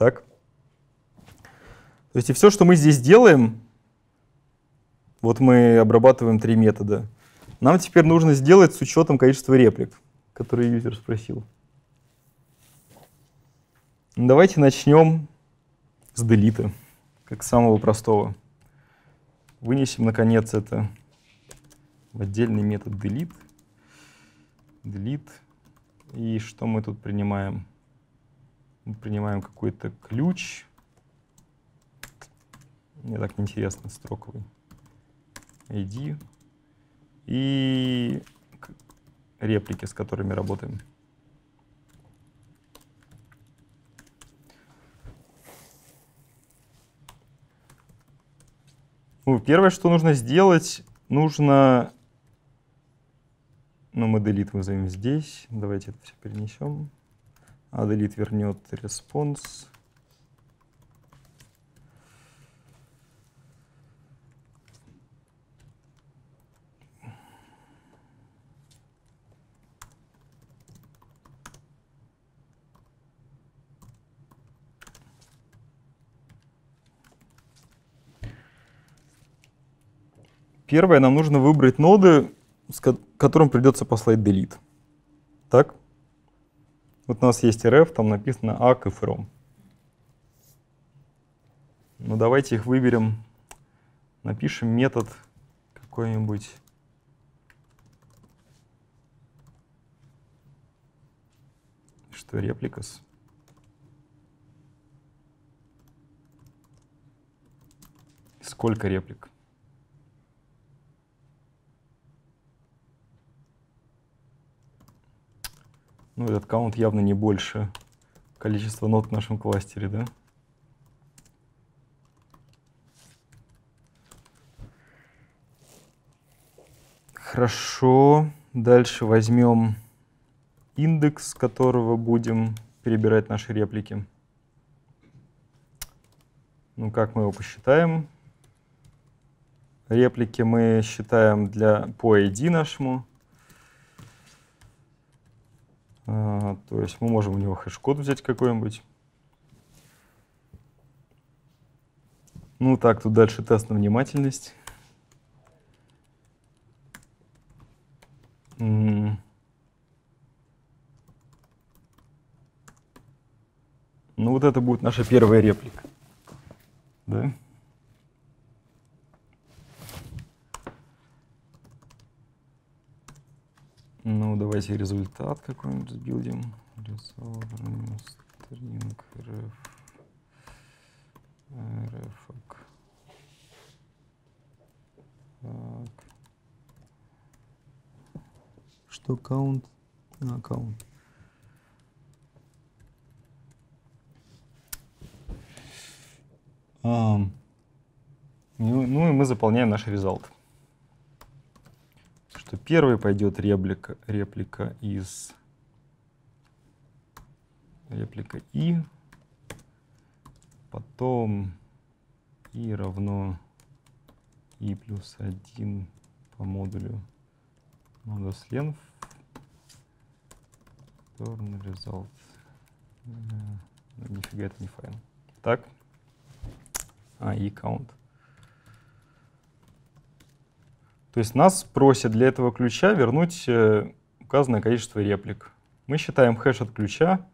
Так? То есть и все, что мы здесь делаем, вот мы обрабатываем три метода, нам теперь нужно сделать с учетом количества реплик, которые юзер спросил. Давайте начнем с делита, как самого простого. Вынесем, наконец, это в отдельный метод delete. Delete. И что мы тут принимаем? Мы принимаем какой-то ключ. Мне так неинтересно, строковый. ID. И реплики, с которыми работаем. Ну, первое, что нужно сделать, нужно... Ну, мы delete вызовем здесь. Давайте это все перенесем. А delete вернет response. Первое, нам нужно выбрать ноды, с которым придется послать delete. Так? Вот у нас есть rf, там написано ack и from. Ну давайте их выберем. Напишем метод какой-нибудь. Что, репликас? Сколько реплик? Ну, этот каунт явно не больше количества нот в нашем кластере, да? Хорошо. Дальше возьмем индекс, которого будем перебирать наши реплики. Ну, как мы его посчитаем? Реплики мы считаем для, по ID нашему. То есть мы можем у него хэш-код взять какой-нибудь. Ну так, тут дальше тест на внимательность. Ну вот это будет наша первая реплика. Да? Ну, давайте результат какой-нибудь сбилдим. String ref. ref так. Что count? На count. А, ну, ну и мы заполняем наш результат что первый пойдет реплика, реплика из реплика и, потом и равно и плюс 1 по модулю modus length turn result. Ну, нифига это не файл. Так. А, и count. То есть нас просят для этого ключа вернуть э, указанное количество реплик. Мы считаем хэш от ключа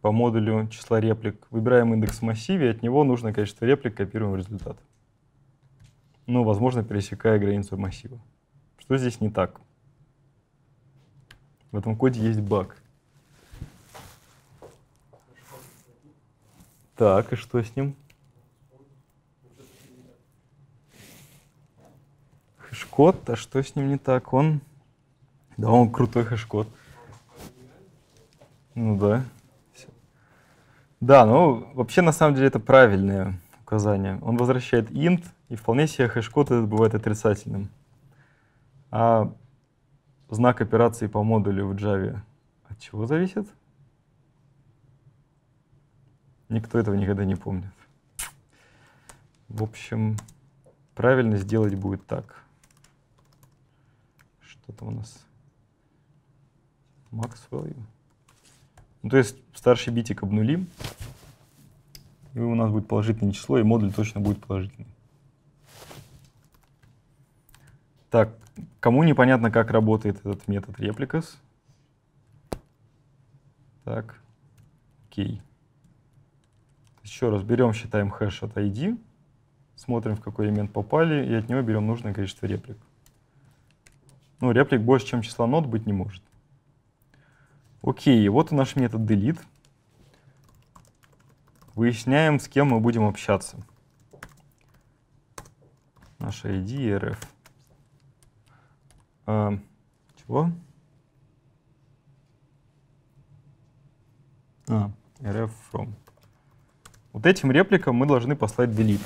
по модулю числа реплик, выбираем индекс в массиве, от него нужное количество реплик копируем в результат. Ну, возможно, пересекая границу массива. Что здесь не так? В этом коде есть баг. Так, и что с ним? Хэш-код, а что с ним не так? Он, да, он крутой хэш-код. Ну да. Да, ну вообще на самом деле это правильное указание. Он возвращает int, и вполне себе хэш-код этот бывает отрицательным. А знак операции по модулю в Java от чего зависит? Никто этого никогда не помнит. В общем, правильно сделать будет так. Что там у нас? Max value. Ну, то есть старший битик обнулим. и у нас будет положительное число, и модуль точно будет положительный. Так, кому непонятно, как работает этот метод replicas? Так, окей. Еще раз берем, считаем хэш от ID, смотрим, в какой элемент попали, и от него берем нужное количество реплик. Ну, реплик больше, чем числа нод быть не может. Окей, вот и наш метод delete. Выясняем, с кем мы будем общаться. Наш ID и rf. А, чего? А, rf from. Вот этим репликам мы должны послать delete.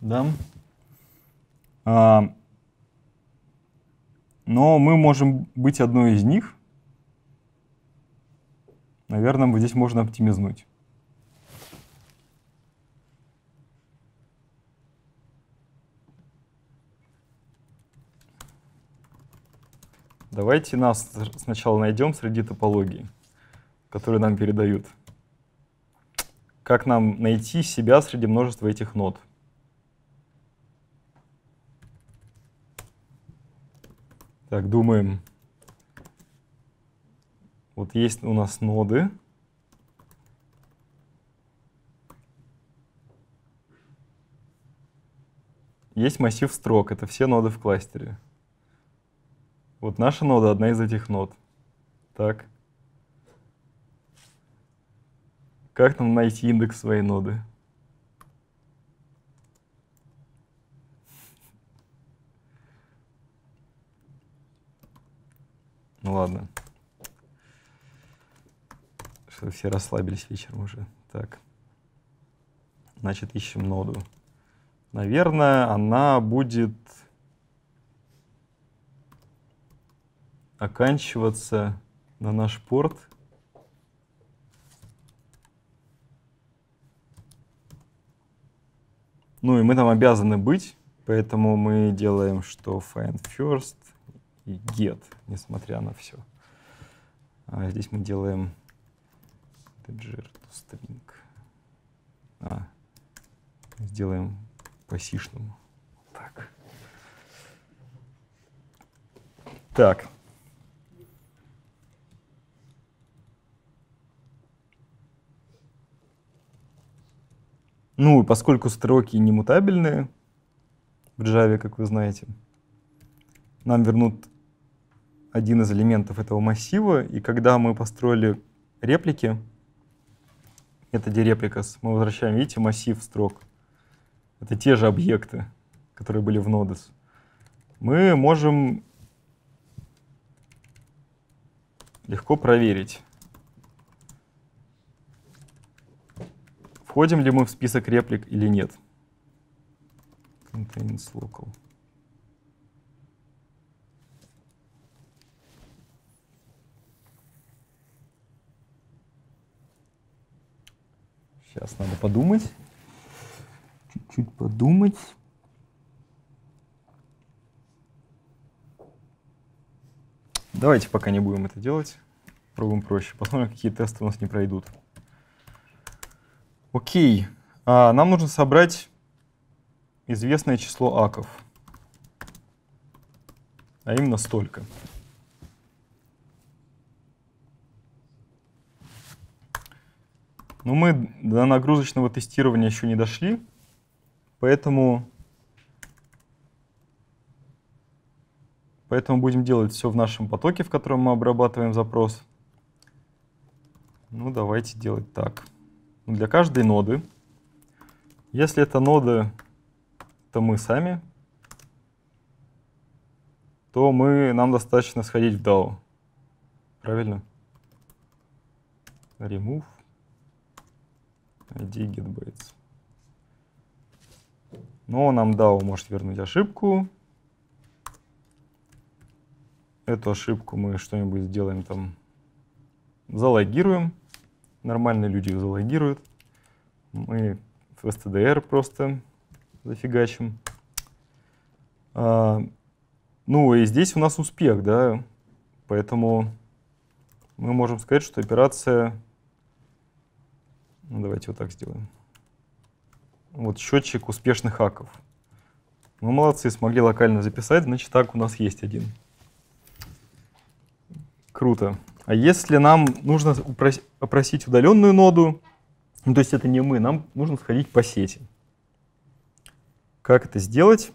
Да. А, но мы можем быть одной из них. Наверное, здесь можно оптимизнуть. Давайте нас сначала найдем среди топологий, которые нам передают. Как нам найти себя среди множества этих нод? Так, думаем. Вот есть у нас ноды. Есть массив строк, это все ноды в кластере. Вот наша нода одна из этих нод. Так. Как нам найти индекс своей ноды? Ну ладно. Что все расслабились вечером уже. Так. Значит, ищем ноду. Наверное, она будет оканчиваться на наш порт. Ну и мы там обязаны быть, поэтому мы делаем, что find first и get, несмотря на все. А здесь мы делаем integer to string. А, сделаем по-сишному. Так. Так. Ну, поскольку строки не мутабельные в Java, как вы знаете, нам вернут один из элементов этого массива, и когда мы построили реплики, методе replicas, мы возвращаем, видите, массив строк. Это те же объекты, которые были в Nodes. Мы можем легко проверить, входим ли мы в список реплик или нет. Contains local. Сейчас надо подумать. Чуть-чуть подумать. Давайте пока не будем это делать. Пробуем проще. Посмотрим, какие тесты у нас не пройдут. Окей. А, нам нужно собрать известное число аков. А именно столько. Но мы до нагрузочного тестирования еще не дошли, поэтому, поэтому будем делать все в нашем потоке, в котором мы обрабатываем запрос. Ну, давайте делать так. Для каждой ноды, если это нода, то мы сами, то мы, нам достаточно сходить в DAO. Правильно? Remove id getBates. Но нам DAO может вернуть ошибку. Эту ошибку мы что-нибудь сделаем там, залогируем. Нормальные люди их залогируют. Мы в stdr просто зафигачим. А, ну и здесь у нас успех, да, поэтому мы можем сказать, что операция давайте вот так сделаем. Вот счетчик успешных хаков. Мы молодцы, смогли локально записать, значит так у нас есть один. Круто. А если нам нужно опросить удаленную ноду, ну, то есть это не мы, нам нужно сходить по сети. Как это сделать?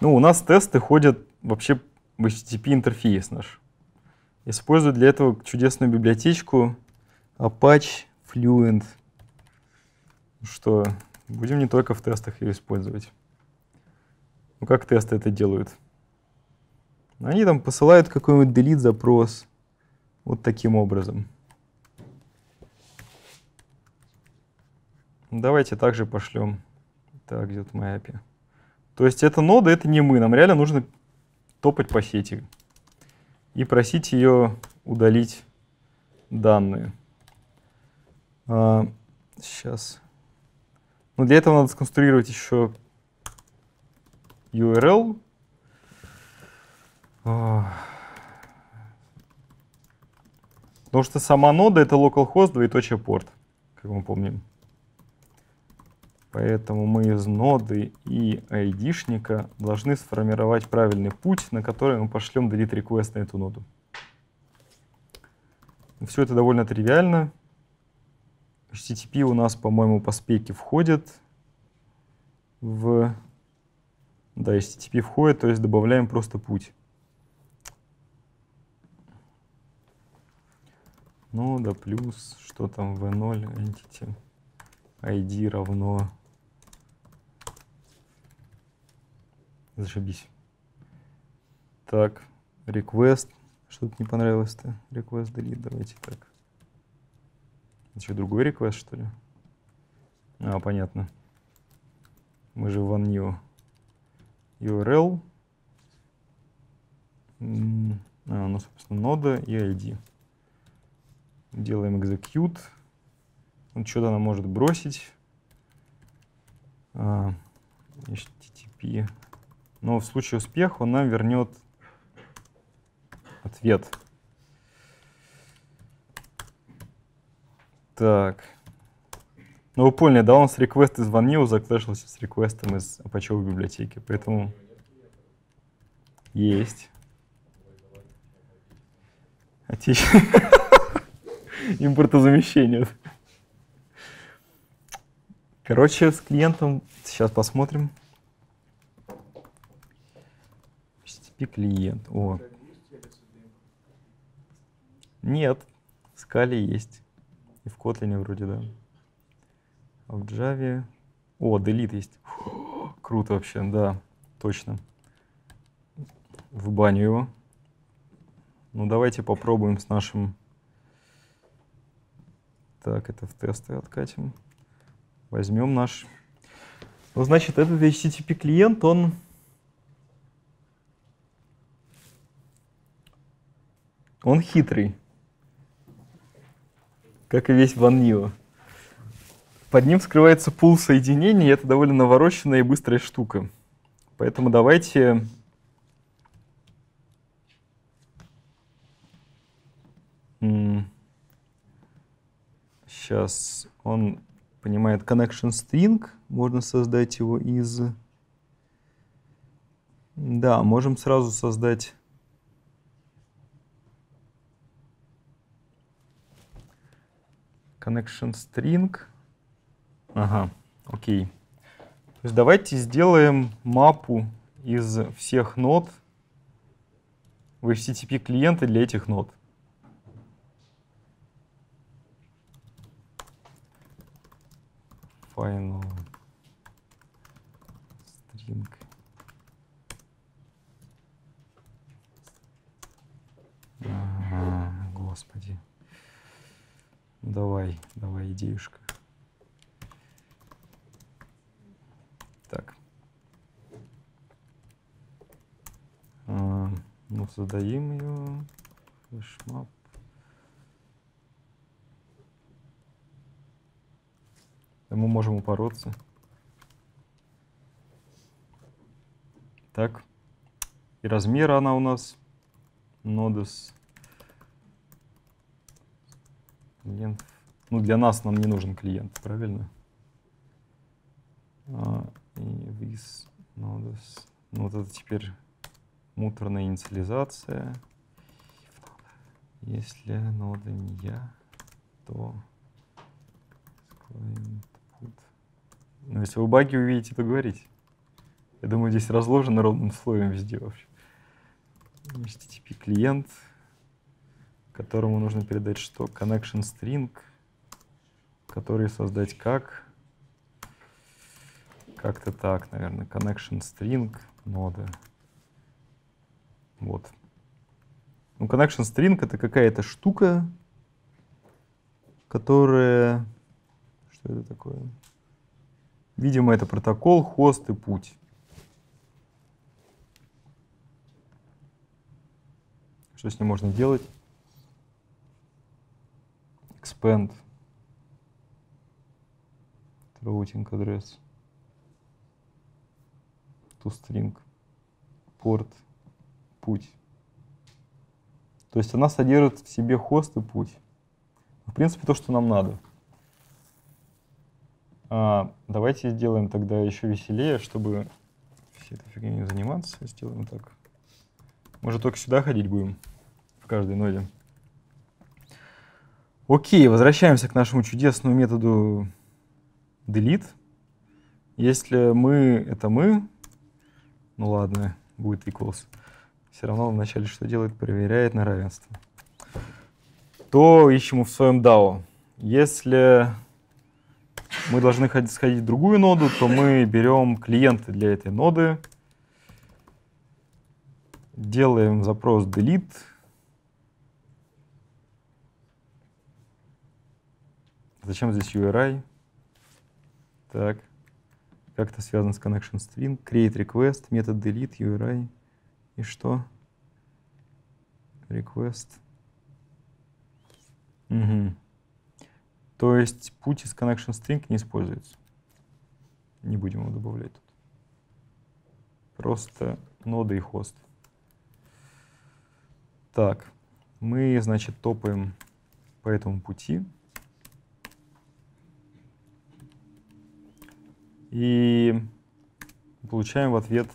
Ну, у нас тесты ходят вообще в HTTP интерфейс наш. Использую для этого чудесную библиотечку Apache Fluent. Ну что, будем не только в тестах ее использовать. Ну как тесты это делают? Они там посылают какой-нибудь delete запрос вот таким образом. Давайте также пошлем. Так, где-то моя API. То есть эта нода, это не мы. Нам реально нужно топать по сети и просить ее удалить данные. А, сейчас. Ну, для этого надо сконструировать еще URL. А. Потому что сама нода — это localhost двоеточие порт, как мы помним. Поэтому мы из ноды и айдишника должны сформировать правильный путь, на который мы пошлем delete request на эту ноду. Все это довольно тривиально. HTTP у нас, по-моему, по спеке входит в... Да, HTTP входит, то есть добавляем просто путь. Ну да, плюс, что там v0 entity id равно Зашибись. Так, request. Что-то не понравилось-то. Request delete. Давайте так. Что, другой request, что ли? А, понятно. Мы же в new URL. А, ну, собственно, нода и ID. Делаем execute. Он что-то нам может бросить. А, HTTP но в случае успеха он нам вернет ответ. Так. Ну, вы поняли, да, у нас реквест из OneNew заклэшился с реквестом из Apache библиотеки, поэтому есть. Отечественное импортозамещение. Короче, с клиентом сейчас посмотрим. HTTP клиент. О. Нет, Scala есть. И в Kotlin вроде, да. А в Java... О, delete есть. Фу, круто вообще, да, точно. В баню его. Ну, давайте попробуем с нашим... Так, это в тесты откатим. Возьмем наш... Ну, значит, этот HTTP клиент, он Он хитрый, как и весь Ван Под ним скрывается пул соединений, и это довольно навороченная и быстрая штука. Поэтому давайте Сейчас он понимает connection string. Можно создать его из... Да, можем сразу создать connection string. Ага, окей. То есть давайте сделаем мапу из всех нод в HTTP клиенты для этих нод. Final string. Ага, господи. Давай, давай, идеюшка. Так. А, ну, зададим ее. Флешмап. мы можем упороться. Так. И размер она у нас. Нодес length Ну, для нас нам не нужен клиент, правильно? А, и this nodes. Ну, вот это теперь муторная инициализация. Если нода не я, то. Ну, если вы баги увидите, то говорите. Я думаю, здесь разложено ровным слоем везде вообще. HTTP клиент, которому нужно передать что? Connection string, который создать как? Как-то так, наверное. Connection string нода. Вот. Ну, connection string это какая-то штука, которая... Что это такое? Видимо, это протокол, хост и путь. Что с ним можно делать? Expand. Routing address. ToString. Порт. Путь. То есть она содержит в себе хост и путь. В принципе, то, что нам надо. А, давайте сделаем тогда еще веселее, чтобы всей этой фигней не заниматься. Сделаем так. Мы же только сюда ходить будем каждой ноде. Окей, возвращаемся к нашему чудесному методу delete. Если мы — это мы, ну ладно, будет equals, все равно вначале что делает? Проверяет на равенство. То ищем в своем DAO. Если мы должны сходить в другую ноду, то мы берем клиенты для этой ноды, делаем запрос delete, Зачем здесь URI? Так. Как это связано с connection string? Create request, метод delete, URI. И что? Request. Угу. То есть путь из connection string не используется. Не будем его добавлять тут. Просто нода и хост. Так, мы, значит, топаем по этому пути. И получаем в ответ,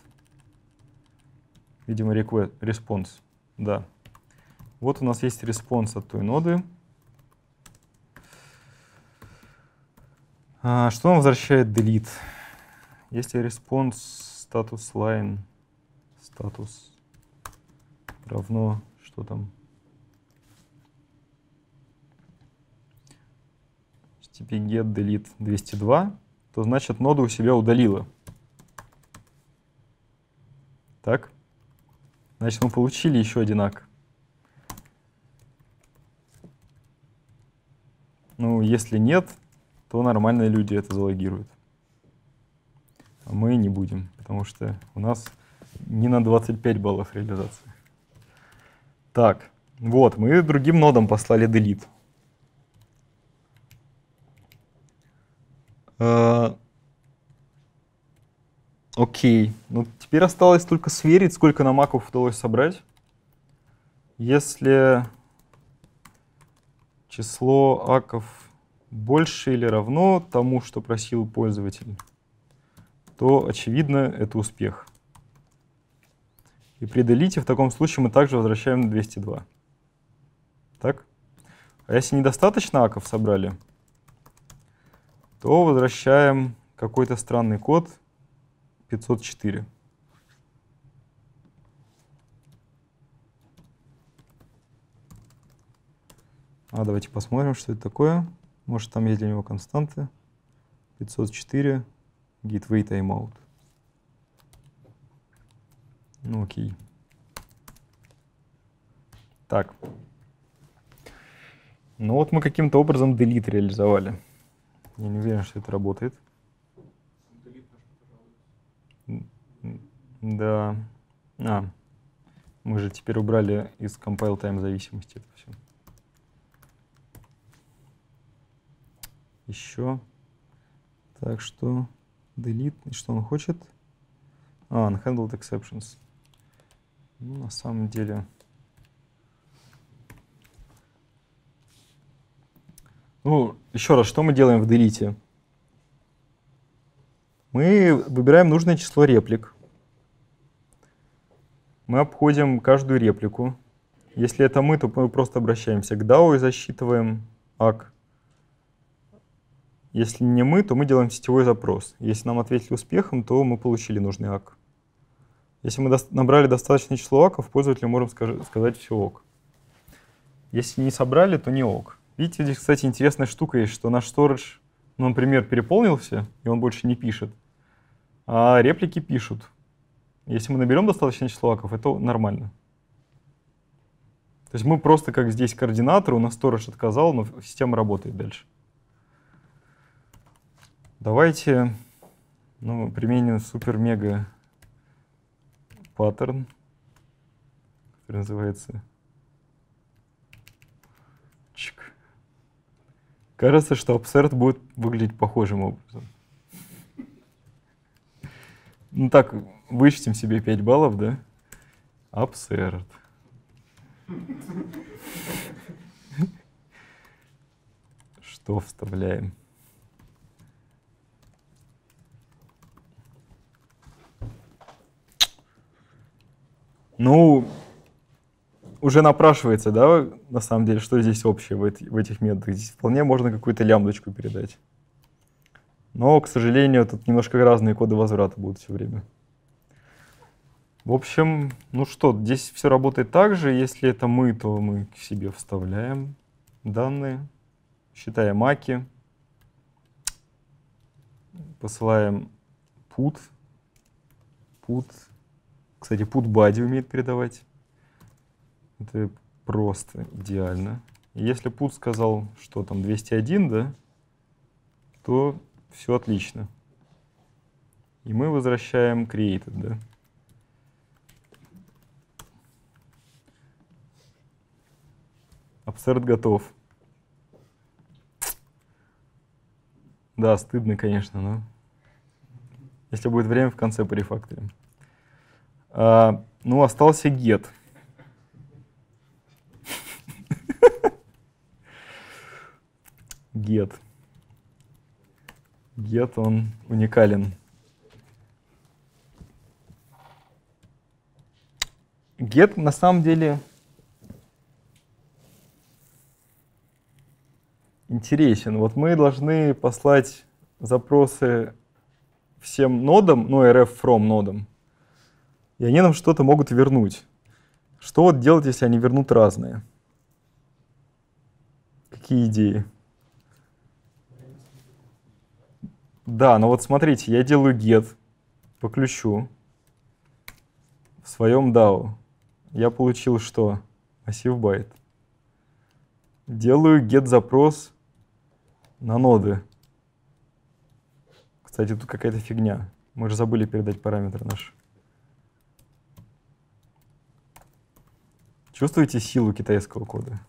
видимо, request, response. Да. Вот у нас есть response от той ноды. А, что нам возвращает delete? Если response статус line статус равно что там? HTTP get delete 202 то значит нода у себя удалила. Так? Значит, мы получили еще один ак. Ну, если нет, то нормальные люди это залогируют. А мы не будем, потому что у нас не на 25 баллов реализации. Так, вот, мы другим нодам послали delete. Окей. Ну, теперь осталось только сверить, сколько нам аков удалось собрать. Если число аков больше или равно тому, что просил пользователь, то, очевидно, это успех. И при делите в таком случае мы также возвращаем на 202. Так? А если недостаточно аков собрали, то возвращаем какой-то странный код 504. А давайте посмотрим, что это такое. Может, там есть для него константы. 504 gateway timeout. Ну, окей. Так. Ну вот мы каким-то образом delete реализовали. Я не уверен, что это работает. Да. А, мы же теперь убрали из compile time зависимости это все. Еще. Так что delete. Что он хочет? А, unhandled exceptions. Ну, на самом деле... Ну, еще раз, что мы делаем в делите? Мы выбираем нужное число реплик. Мы обходим каждую реплику. Если это мы, то мы просто обращаемся к DAO и засчитываем ак. Если не мы, то мы делаем сетевой запрос. Если нам ответили успехом, то мы получили нужный ак. Если мы набрали достаточное число аков, пользователю можем сказать все ок. Если не собрали, то не ок. Видите, здесь, кстати, интересная штука есть, что наш storage, ну, например, переполнился, и он больше не пишет, а реплики пишут. Если мы наберем достаточное число аков, это нормально. То есть мы просто как здесь координатор, у нас storage отказал, но система работает дальше. Давайте ну, применим супер-мега паттерн, который называется Кажется, что абсерт будет выглядеть похожим образом. Ну так, вычтем себе 5 баллов, да? Абсерт. Что вставляем? Ну, уже напрашивается, да, на самом деле, что здесь общее в, эти, в этих методах. Здесь вполне можно какую-то лямбдочку передать. Но, к сожалению, тут немножко разные коды возврата будут все время. В общем, ну что, здесь все работает так же. Если это мы, то мы к себе вставляем данные, считаем аки, посылаем put, put кстати, put body умеет передавать. Это просто идеально. Если put сказал, что там 201, да, то все отлично. И мы возвращаем created, да. Абсерт готов. Да, стыдно, конечно, но если будет время, в конце порефакторим. А, ну, остался get. Get. Get, он уникален. Get на самом деле интересен. Вот мы должны послать запросы всем нодам, ну, rf from нодам, и они нам что-то могут вернуть. Что вот делать, если они вернут разные? Какие идеи? Да, но вот смотрите, я делаю get по ключу в своем DAO. Я получил что? Массив байт. Делаю get запрос на ноды. Кстати, тут какая-то фигня. Мы же забыли передать параметры наши. Чувствуете силу китайского кода?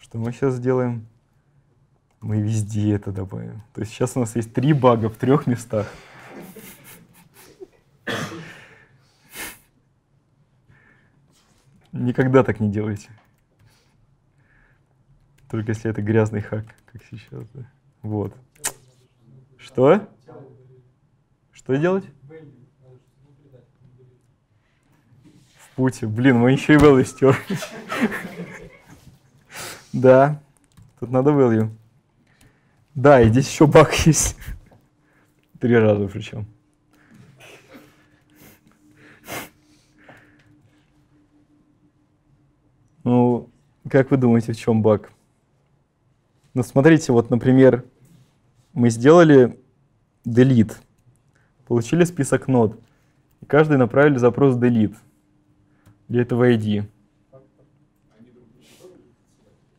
Что мы сейчас сделаем? Мы везде это добавим. То есть сейчас у нас есть три бага в трех местах. Никогда так не делайте. Только если это грязный хак, как сейчас. Да. Вот. Что? Что делать? пути. Блин, мы еще и value стер. Да, тут надо value. Да, и здесь еще баг есть. Три раза причем. Ну, как вы думаете, в чем баг? Ну, смотрите, вот, например, мы сделали delete, получили список нод, и каждый направили запрос delete для этого ID.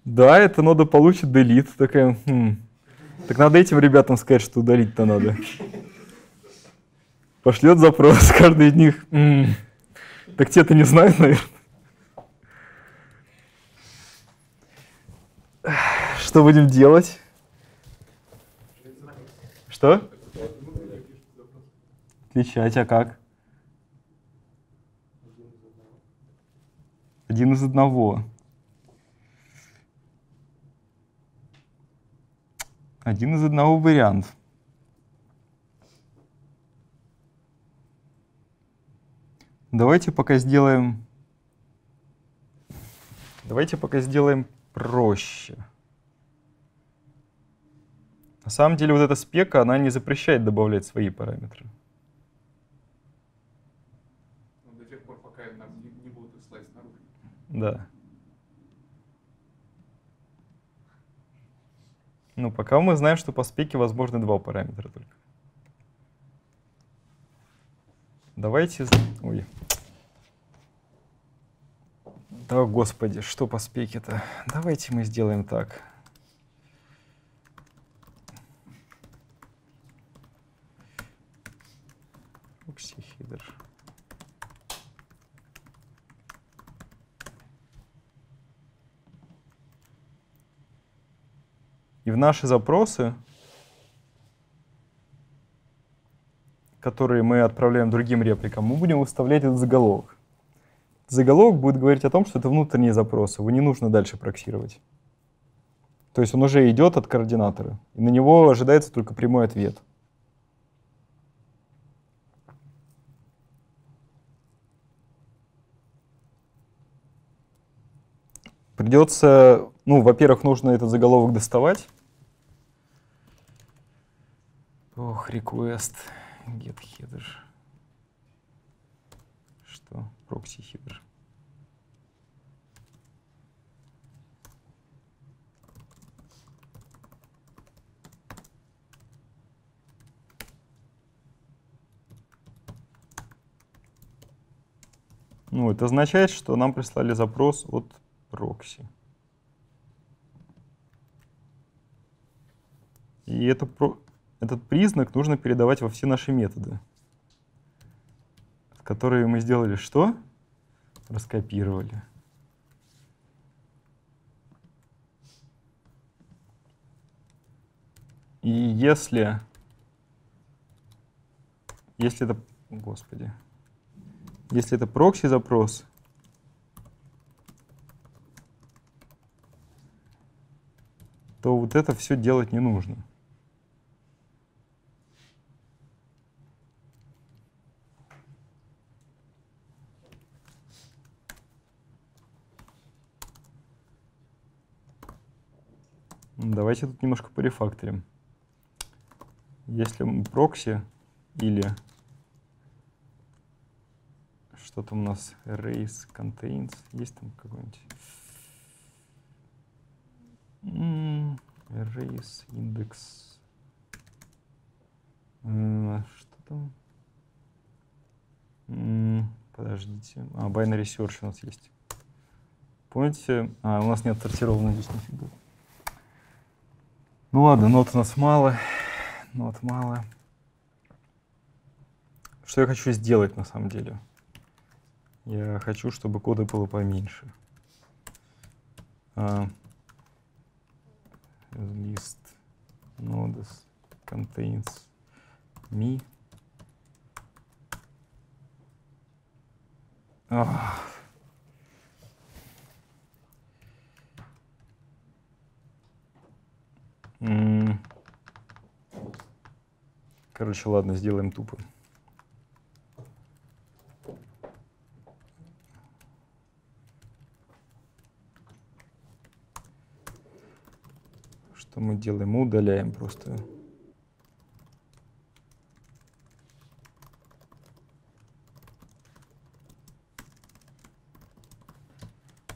Да, эта нода получит delete. Такая, хм. Так надо этим ребятам сказать, что удалить-то надо. Пошлет запрос, каждый из них. М-м. Так те-то не знают, наверное. Что будем делать? Что? Отличать, а как? Один из одного. Один из одного вариант. Давайте пока сделаем... Давайте пока сделаем проще. На самом деле вот эта спека, она не запрещает добавлять свои параметры. Ну, до тех пор, пока нам не будут их слать снаружи. Да. Ну, пока мы знаем, что по спеке возможны два параметра только. Давайте... Ой. Да, господи, что по спеке-то? Давайте мы сделаем так. Proxy header. И в наши запросы, которые мы отправляем другим репликам, мы будем выставлять этот заголовок. Заголовок будет говорить о том, что это внутренние запросы, его не нужно дальше проксировать. То есть он уже идет от координатора, и на него ожидается только прямой ответ. Придется, ну, во-первых, нужно этот заголовок доставать. Ох, request, get header. Что? Proxy header. Ну, это означает, что нам прислали запрос от прокси. И это про- этот признак нужно передавать во все наши методы, которые мы сделали что? Раскопировали. И если, если это, господи, если это прокси запрос, то вот это все делать не нужно. М, Давайте тут немножко порефакторим. Если прокси или что там у нас erase contains, есть там какой-нибудь М, erase index. М, Что там? Подождите. А, binary search у нас есть. Помните? А, у нас нет сортировано здесь нифига. Ну ладно, нот у нас мало. Нот мало. Что я хочу сделать на самом деле? Я хочу, чтобы кода было поменьше. А, list nodes contains me. Ах. Короче, ладно, сделаем тупо. Что мы делаем? Удаляем просто.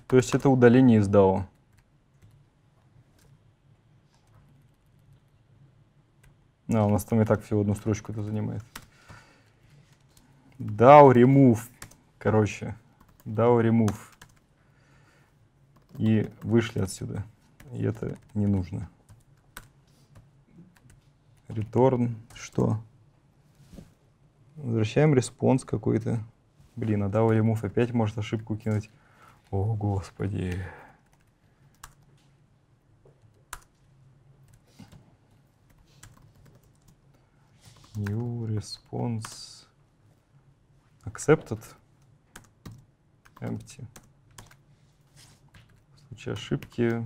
То есть это удаление из DAO. А, у нас там и так всего одну строчку это занимает. DAO remove. Короче, DAO remove. И вышли отсюда. И это не нужно. Return. Что? Возвращаем response какой-то. Блин, а DAO remove опять может ошибку кинуть. О, господи. New response accepted. Empty. В случае ошибки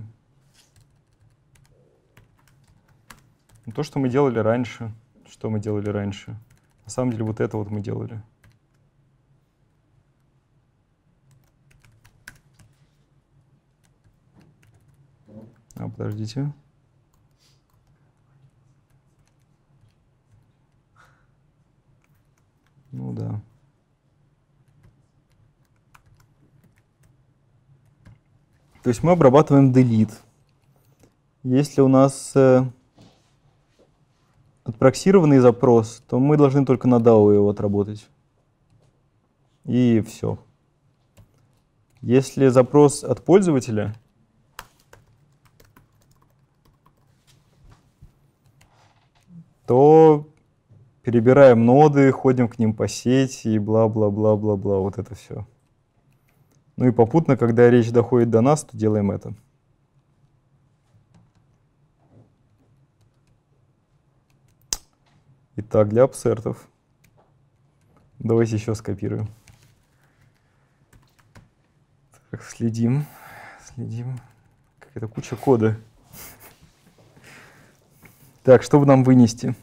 То, что мы делали раньше. Что мы делали раньше? На самом деле вот это вот мы делали. А, подождите. Ну да. То есть мы обрабатываем delete. Если у нас э, отпроксированный запрос, то мы должны только на DAO его отработать. И все. Если запрос от пользователя, то перебираем ноды, ходим к ним по сети и бла-бла-бла-бла-бла, вот это все. Ну и попутно, когда речь доходит до нас, то делаем это. Итак, для абсертов. Давайте еще скопируем. Так, следим, следим. Какая-то куча кода. Так, чтобы нам вынести?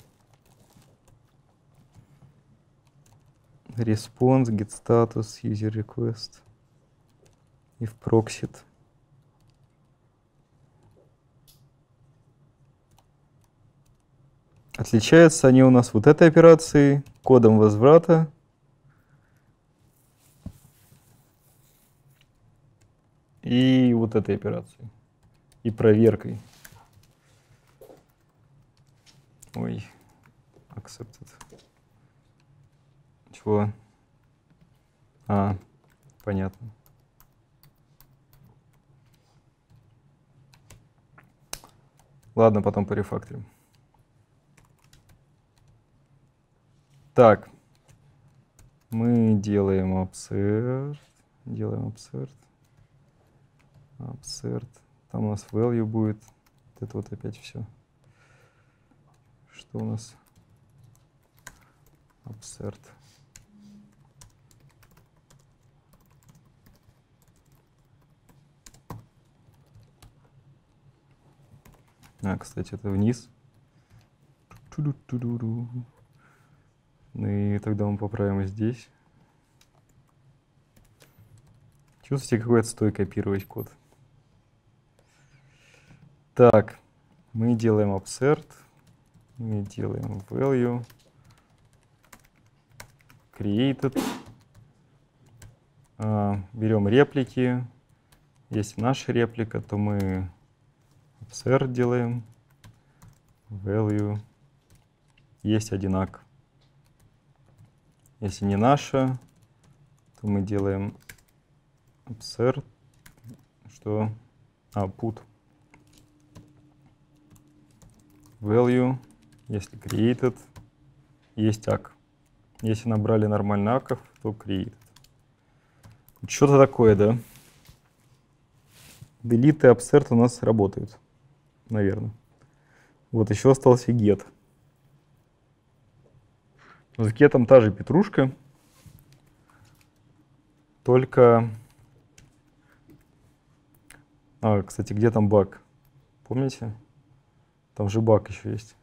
Response, get status, user request. If proxit. Отличаются они у нас вот этой операцией, кодом возврата. И вот этой операцией. И проверкой. Ой, accepted. Чего? А, понятно. Ладно, потом порефакторим. Так, мы делаем absert, делаем absert, absert. Там у нас value будет. Вот это вот опять все. Что у нас? Absert. А, кстати, это вниз. Ну и тогда мы поправим здесь. Чувствуете, какой отстой копировать код? Так, мы делаем absert, мы делаем value, created, а, берем реплики. Если наша реплика, то мы absert делаем, value, есть одинак. Если не наша, то мы делаем absert, что, а, value, если created, есть ак. Если набрали нормально аков, то created. Что-то такое, да? Delete и absert у нас работают, наверное. Вот еще остался get. С гетом та же петрушка, только... А, кстати, где там баг? Помните? Там же баг еще есть.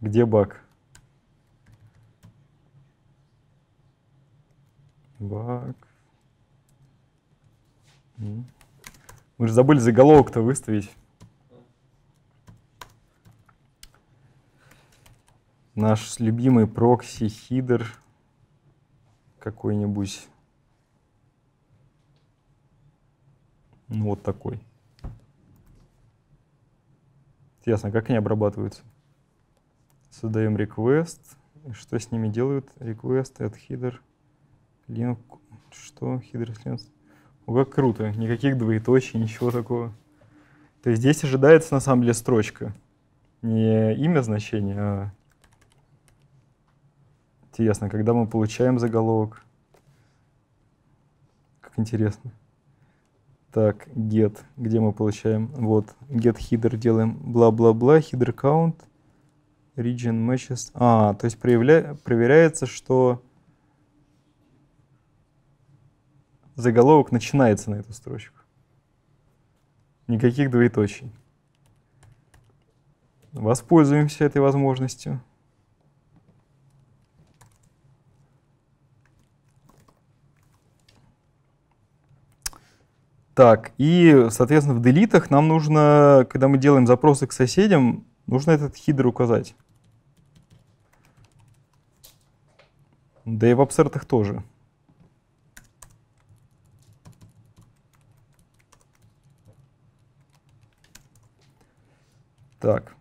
Где баг? Баг. Мы же забыли заголовок-то выставить. Наш любимый прокси хидер какой-нибудь. Ну, вот такой. Интересно, как они обрабатываются? Создаем request. Что с ними делают? Request at header. Link. Что? Header link. О, как круто. Никаких двоеточий, ничего такого. То есть здесь ожидается на самом деле строчка. Не имя значения, а Интересно, когда мы получаем заголовок? Как интересно. Так, get, где мы получаем? Вот, get header делаем бла-бла-бла, header count, region matches. А, то есть проявля... проверяется, что заголовок начинается на эту строчку. Никаких двоеточий. Воспользуемся этой возможностью. Так, и, соответственно, в делитах нам нужно, когда мы делаем запросы к соседям, нужно этот хидер указать. Да и в абсертах тоже. Так.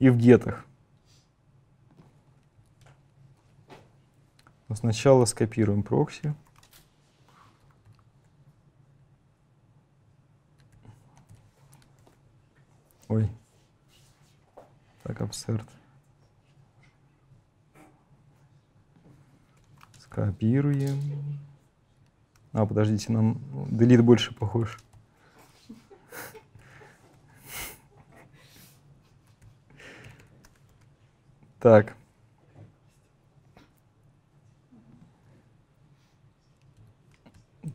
И в гетах. Сначала скопируем прокси. Ой. Так, абсерт. Скопируем. А, подождите, нам delete больше похож. Так.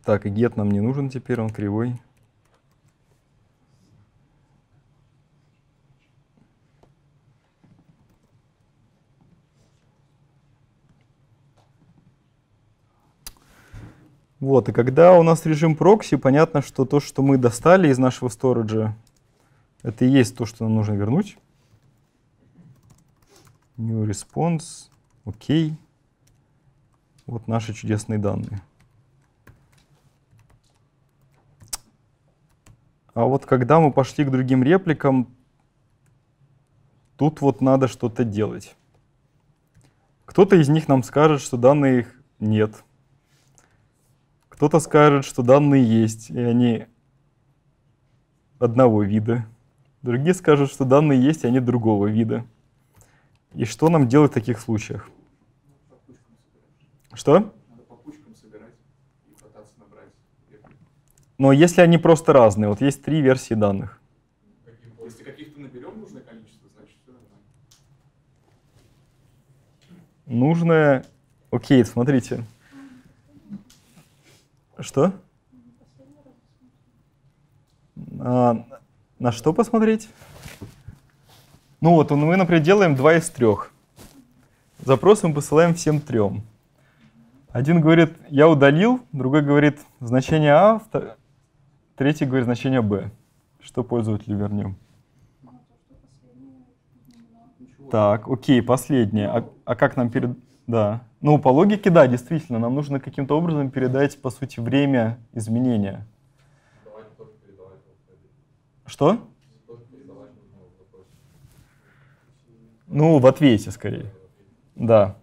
Так, и get нам не нужен теперь, он кривой. Вот, и когда у нас режим прокси, понятно, что то, что мы достали из нашего сториджа, это и есть то, что нам нужно вернуть. New response, окей. Вот наши чудесные данные. А вот когда мы пошли к другим репликам, тут вот надо что-то делать. Кто-то из них нам скажет, что данных нет. Кто-то скажет, что данные есть, и они одного вида. Другие скажут, что данные есть, и они другого вида. И что нам делать в таких случаях? Что? Надо по кучкам собирать и пытаться набрать. Но если они просто разные, вот есть три версии данных. Если каких-то наберем нужное количество, значит все нормально. Нужное... Окей, смотрите. Что? А, на что посмотреть? Ну вот, мы, например, делаем два из трех. Запрос мы посылаем всем трем. Один говорит, я удалил, другой говорит, значение А, третий говорит, значение Б. Что пользователю вернем? Так, окей, последнее. А, а как нам перед... Да. Ну, по логике, да, действительно, нам нужно каким-то образом передать, по сути, время изменения. Что? Ну, в ответе скорее. Да.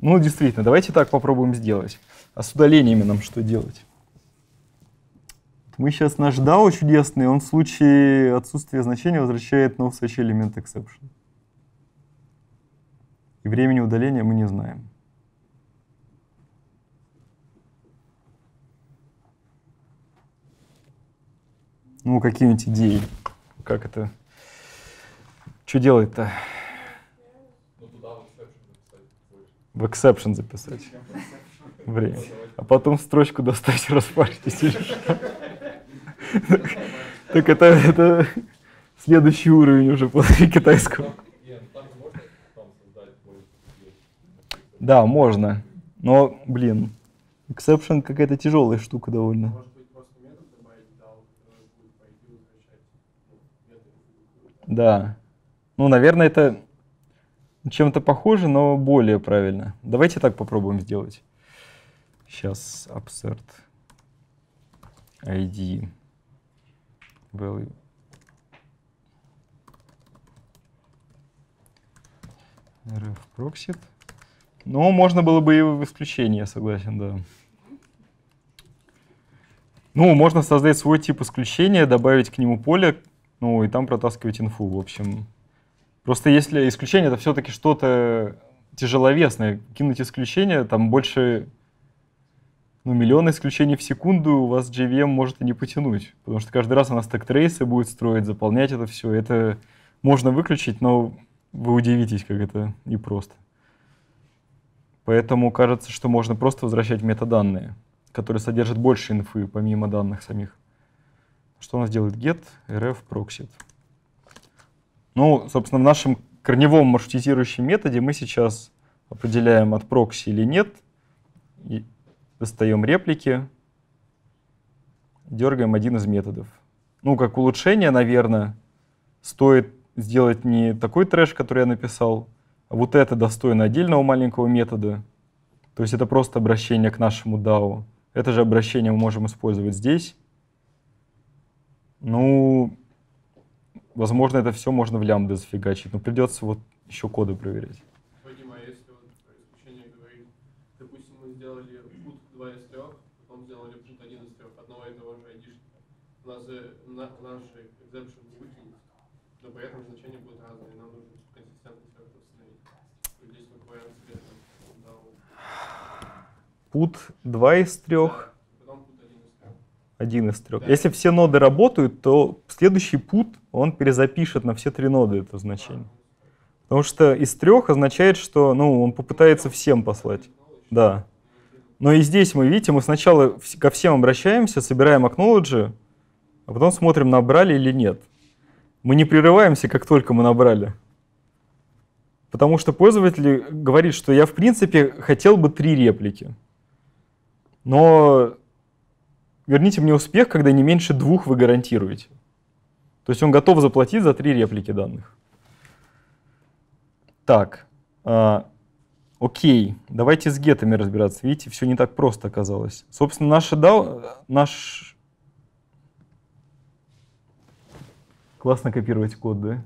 Ну, действительно, давайте так попробуем сделать. А с удалениями нам что делать? Мы сейчас наш DAO чудесный, он в случае отсутствия значения возвращает no such element exception. И времени удаления мы не знаем. Ну, какие-нибудь идеи? Как это? Что делать-то? В exception записать. Время. А потом строчку достать распарить. Так это, это следующий уровень уже после китайского. Да, можно. Но, блин, exception какая-то тяжелая штука довольно. Да. Ну, наверное, это чем-то похоже, но более правильно. Давайте так попробуем сделать. Сейчас absert id value. rf proxy. Ну, можно было бы и в исключение, согласен, да. Ну, можно создать свой тип исключения, добавить к нему поле, ну и там протаскивать инфу, в общем. Просто если исключение, это все-таки что-то тяжеловесное. Кинуть исключение, там больше ну, миллиона исключений в секунду у вас JVM может и не потянуть. Потому что каждый раз она stack trace ы будет строить, заполнять это все. Это можно выключить, но вы удивитесь, как это непросто. Поэтому кажется, что можно просто возвращать метаданные, которые содержат больше инфы, помимо данных самих. Что у нас делает get rf proxy? Ну, собственно, в нашем корневом маршрутизирующем методе мы сейчас определяем от прокси или нет, и достаем реплики, дергаем один из методов. Ну, как улучшение, наверное, стоит сделать не такой трэш, который я написал, а вот это достойно отдельного маленького метода. То есть это просто обращение к нашему DAO. Это же обращение мы можем использовать здесь. Ну, возможно, это все можно в лямбды зафигачить, но придется вот еще коды проверять. Вадим, а если вот про исключение говорить, допустим, мы сделали put 2 из 3, потом сделали put 1 из 3, одного и того же айдишника, у нас же, на, наш же exception не выкинет, но при этом значения будут разные, нам нужно консистентность как-то установить. Вот Здесь вот вариант интересный. Да, вот. Put 2 из 3, Да, потом put 1 из 3. один из трех. Да. Если все ноды работают, то следующий put он перезапишет на все три ноды это значение. Потому что из трех означает, что ну, он попытается всем послать. Да. Но и здесь мы, видите, мы сначала ко всем обращаемся, собираем acknowledge, а потом смотрим, набрали или нет. Мы не прерываемся, как только мы набрали. Потому что пользователь говорит, что я в принципе хотел бы три реплики. Но верните мне успех, когда не меньше двух вы гарантируете. То есть он готов заплатить за три реплики данных. Так, а, окей, давайте с гетами разбираться. Видите, все не так просто оказалось. Собственно, наша DAO, наш... Классно копировать код, да?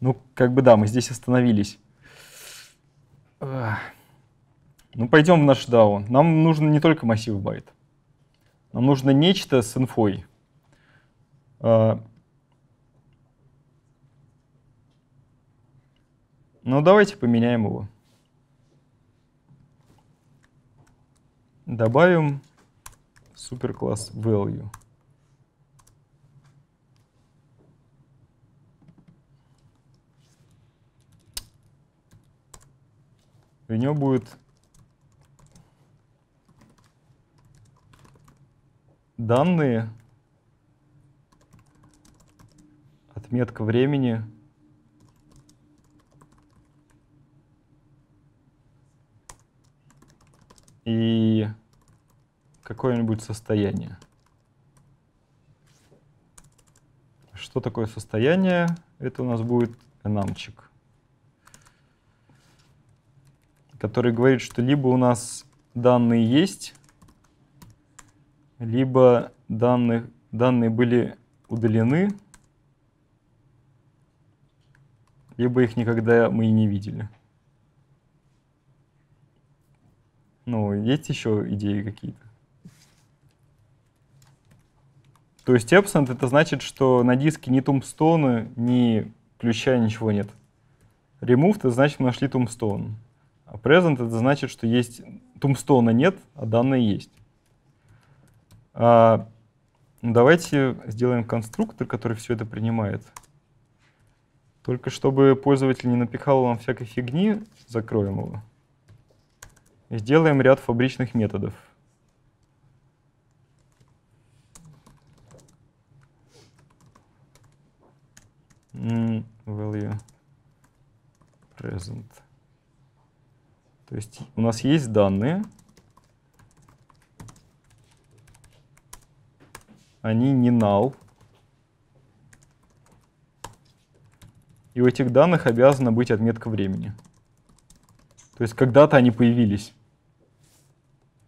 Ну, как бы да, мы здесь остановились. Ну, пойдем в наш DAO. Нам нужен не только массив байт. Нам нужно нечто с инфой. А, Ну, давайте поменяем его. Добавим суперкласс value. У него будет данные, отметка времени, и какое-нибудь состояние. Что такое состояние? Это у нас будет enamчик, который говорит, что либо у нас данные есть, либо данных, данные были удалены, либо их никогда мы и не видели. Ну, есть еще идеи какие-то? То есть absent это значит, что на диске ни тумстоуна, ни ключа, ничего нет. Removed это значит, мы нашли тумстоун. А present это значит, что есть тумстоуна нет, а данные есть. А, давайте сделаем конструктор, который все это принимает. Только чтобы пользователь не напихал вам всякой фигни, закроем его. И сделаем ряд фабричных методов. Value present. То есть у нас есть данные. Они не null. И у этих данных обязана быть отметка времени. То есть когда-то они появились.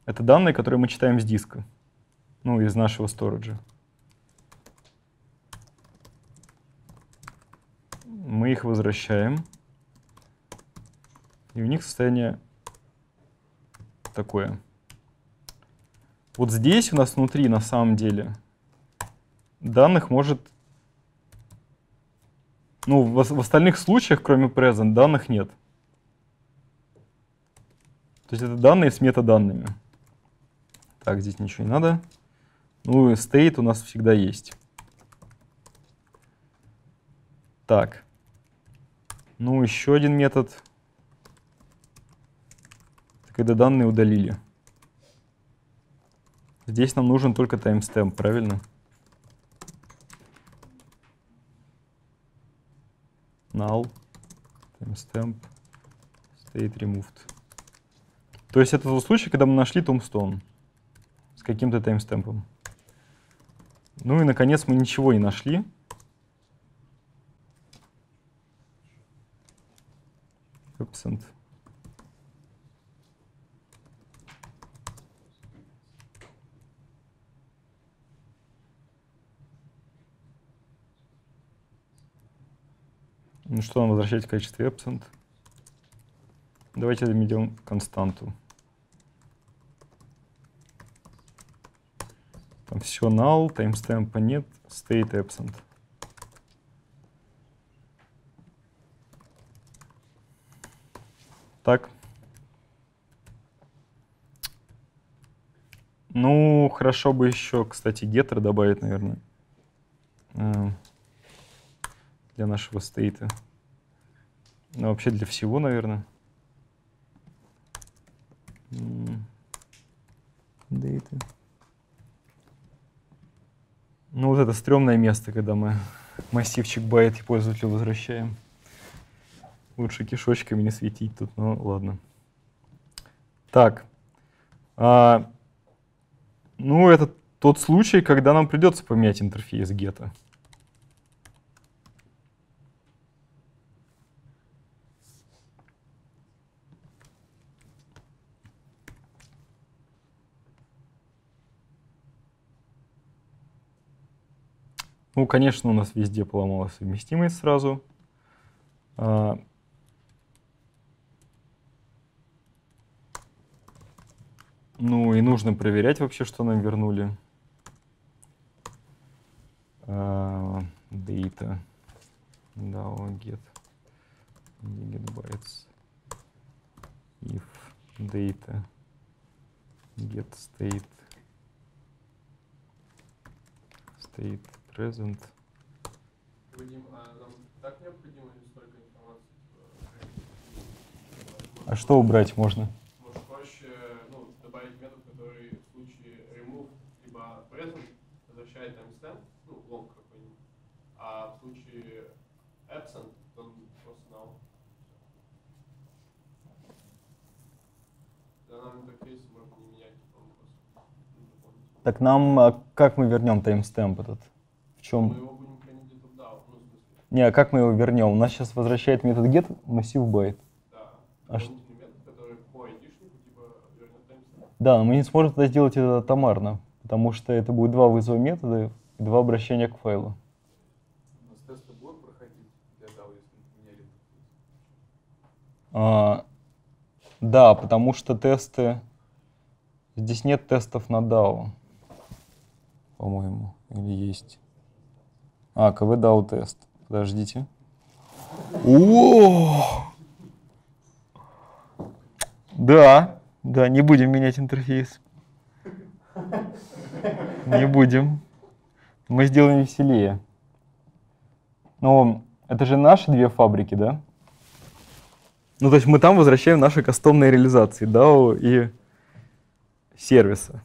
Это данные, которые мы читаем с диска. Ну, из нашего сториджа. Мы их возвращаем. И у них состояние такое. Вот здесь у нас внутри, на самом деле, данных может... Ну, в, в остальных случаях, кроме present, данных нет. То есть это данные с метаданными. Так, здесь ничего не надо. Ну и state у нас всегда есть. Так. Ну, еще один метод. Это когда данные удалили. Здесь нам нужен только timestamp, правильно? Null, timestamp, state removed. То есть это тот случай, когда мы нашли tombstone с каким-то таймстемпом. Ну и, наконец, мы ничего не нашли. Absent. Ну что нам возвращать в качестве absent? Давайте доведем константу. Там все null, таймстемпа нет, state absent. Так. Ну, хорошо бы еще, кстати, getter добавить, наверное. Для нашего стейта. Ну, вообще для всего, наверное. Data. Ну, вот это стрёмное место, когда мы массивчик байт и пользователю возвращаем. Лучше кишочками не светить тут, ну ладно. Так. А, ну, это тот случай, когда нам придется поменять интерфейс гетто. Ну, конечно, у нас везде поломалась совместимость сразу. А, ну и нужно проверять вообще, что нам вернули. А, data DAO get get bytes if data get state state present. Вадим, а нам так необходимо или столько информации? А что убрать можно? Может проще ну, добавить метод, который в случае remove либо present возвращает timestamp, ну, long какой-нибудь, а в случае absent он просто null. Тогда нам интерфейс можно не менять, по-моему, просто. Дополнительно. Так нам, а как мы вернем таймстемп этот? Чем? его будем хранить где-то в DAO, ну, Не, а как мы его вернем? У нас сейчас возвращает метод get массив байт. да. А ш- типа. Да, но мы не сможем тогда сделать это атомарно, потому что это будет два вызова метода и два обращения к файлу. У нас тесты будут проходить для DAO, если мы поменяли интерфейс? А, да, потому что тесты... Здесь нет тестов на DAO, по-моему, или есть. А, КВ DAO тест. Подождите. О! Да, да, не будем менять интерфейс. Не будем. Мы сделаем веселее. Но это же наши две фабрики, да? Ну, то есть мы там возвращаем наши кастомные реализации DAO и сервиса.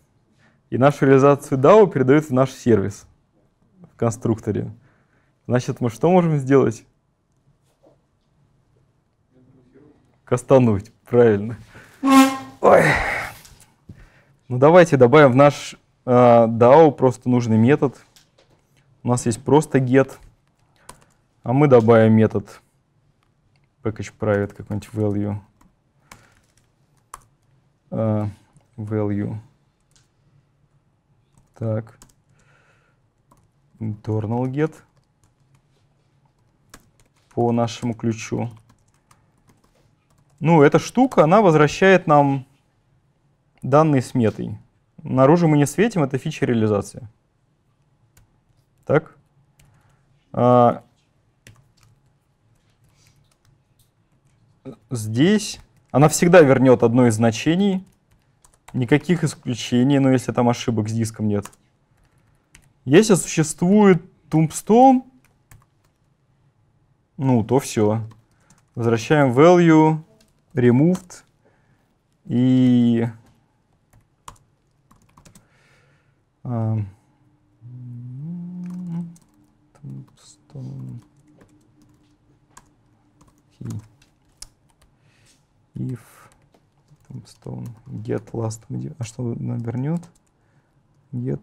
И нашу реализацию DAO передают в наш сервис в конструкторе. Значит, мы что можем сделать? Кастануть, правильно. Ой. Ну, давайте добавим в наш э, DAO просто нужный метод. У нас есть просто get, а мы добавим метод package private какой-нибудь value. А, value. Так. Internal get. По нашему ключу. Ну, эта штука, она возвращает нам данные с метой. Наружу мы не светим, это фича реализации. Так? А, здесь она всегда вернет одно из значений, никаких исключений, но если там ошибок с диском нет. Если существует tombstone, ну, то все. Возвращаем value, removed и а. If tombstone get last А что нам вернет? Get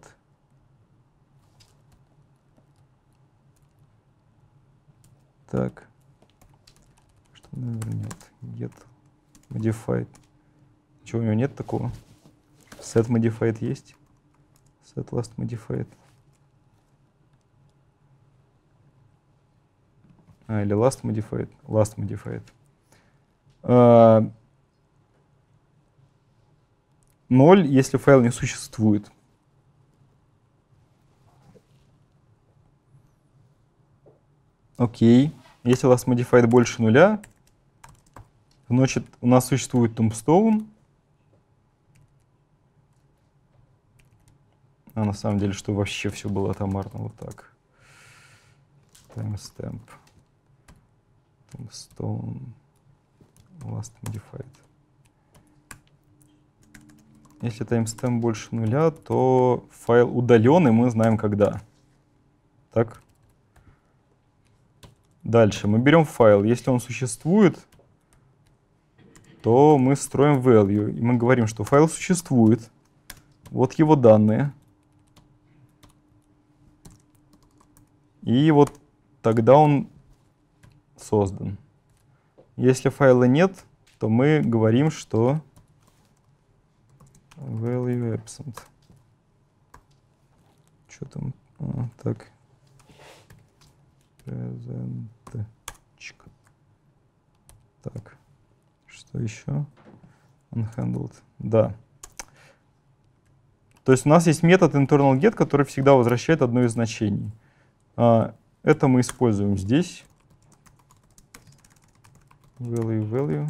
Так. Что нам вернет? Get modified. Чего у него нет такого? Set modified есть? Set last modified. А, или last modified. Last modified. А, Ноль, если файл не существует. Окей. Если last modified больше нуля, значит у нас существует tombstone. А на самом деле, что вообще все было атомарно вот так. Timestamp. Tombstone. Last modified. Если timestamp больше нуля, то файл удален, и мы знаем когда. Так? Дальше мы берем файл. Если он существует, то мы строим value. И мы говорим, что файл существует. Вот его данные. И вот тогда он создан. Если файла нет, то мы говорим, что value absent. Что там? А, так. Present. Чик. Так. Что еще? Unhandled. Да. То есть у нас есть метод internal get, который всегда возвращает одно из значений. А, это мы используем здесь. Value, value,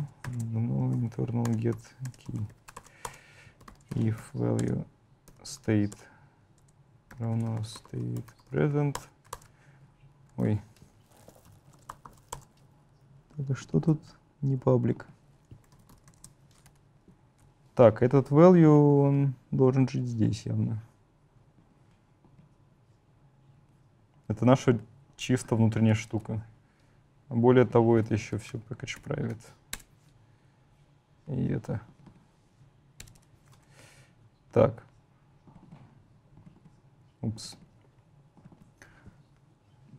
no internal get key. If value state равно state present. Ой. А что тут не паблик? Так, этот value, он должен жить здесь явно. Это наша чисто внутренняя штука. Более того, это еще все package private. И это. Так. Упс.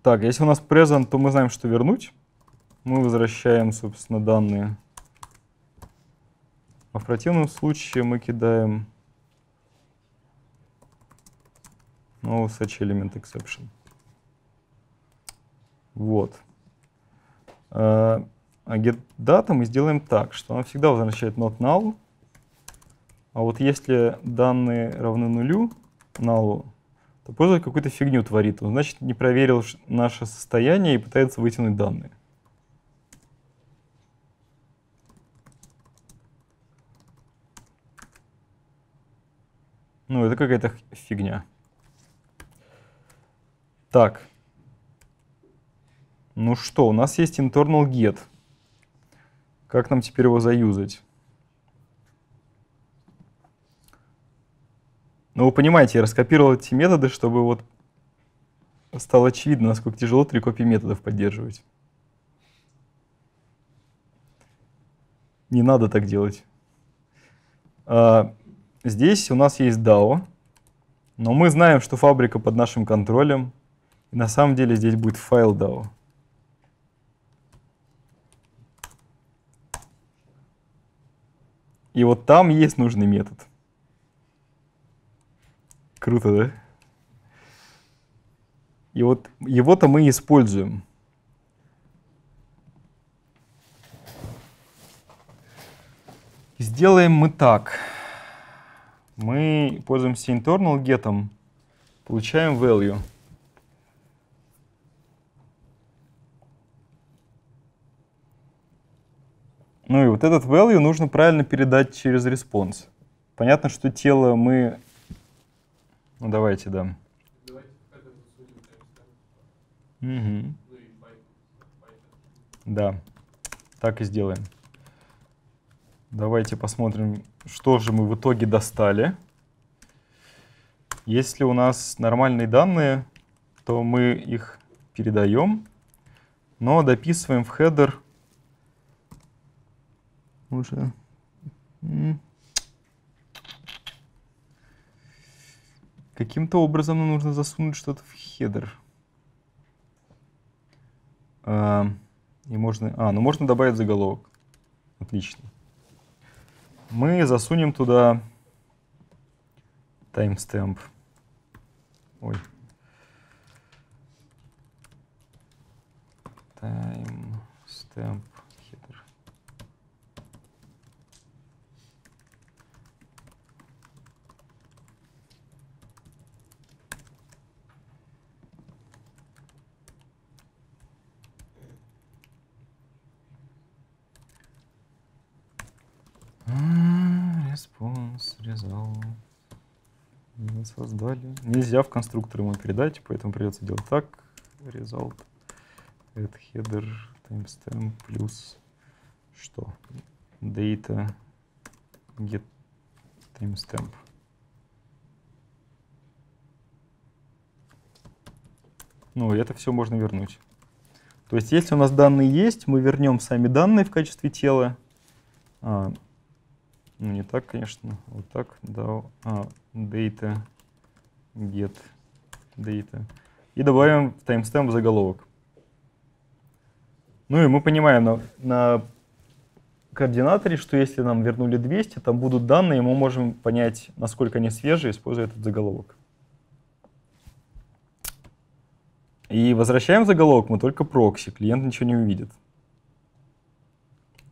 Так, если у нас present, то мы знаем, что вернуть. Мы возвращаем, собственно, данные. А в противном случае мы кидаем no such element exception. Вот. А get data мы сделаем так, что она всегда возвращает not null. А вот если данные равны нулю, null, то пользователь какую-то фигню творит. Он, значит, не проверил наше состояние и пытается вытянуть данные. Ну, это какая-то фигня. Так. Ну что, у нас есть internal get. Как нам теперь его заюзать? Ну, вы понимаете, я раскопировал эти методы, чтобы вот стало очевидно, насколько тяжело три копии методов поддерживать. Не надо так делать. А, здесь у нас есть DAO, но мы знаем, что фабрика под нашим контролем, и на самом деле здесь будет файл DAO. И вот там есть нужный метод. Круто, да? И вот его-то мы используем. Сделаем мы так. Мы пользуемся internal get, получаем value. Ну и вот этот value нужно правильно передать через response. Понятно, что тело мы... Ну давайте, да. Угу. Да, так и сделаем. Давайте посмотрим, что же мы в итоге достали. Если у нас нормальные данные, то мы их передаем, но дописываем в header уже. Каким-то образом нам нужно засунуть что-то в header. А, и можно, а, ну можно добавить заголовок. Отлично. Мы засунем туда timestamp. Ой. Timestamp header. Response, result. Мы создали. Нельзя в конструктор ему передать, поэтому придется делать так. Result. Add header timestamp плюс что? Data get timestamp. Ну, это все можно вернуть. То есть, если у нас данные есть, мы вернем сами данные в качестве тела. Ну, не так, конечно. Вот так. Да, а, data get data. И добавим в timestamp заголовок. Ну и мы понимаем на, на координаторе, что если нам вернули 200, там будут данные, мы можем понять, насколько они свежие, используя этот заголовок. И возвращаем заголовок мы только прокси, клиент ничего не увидит.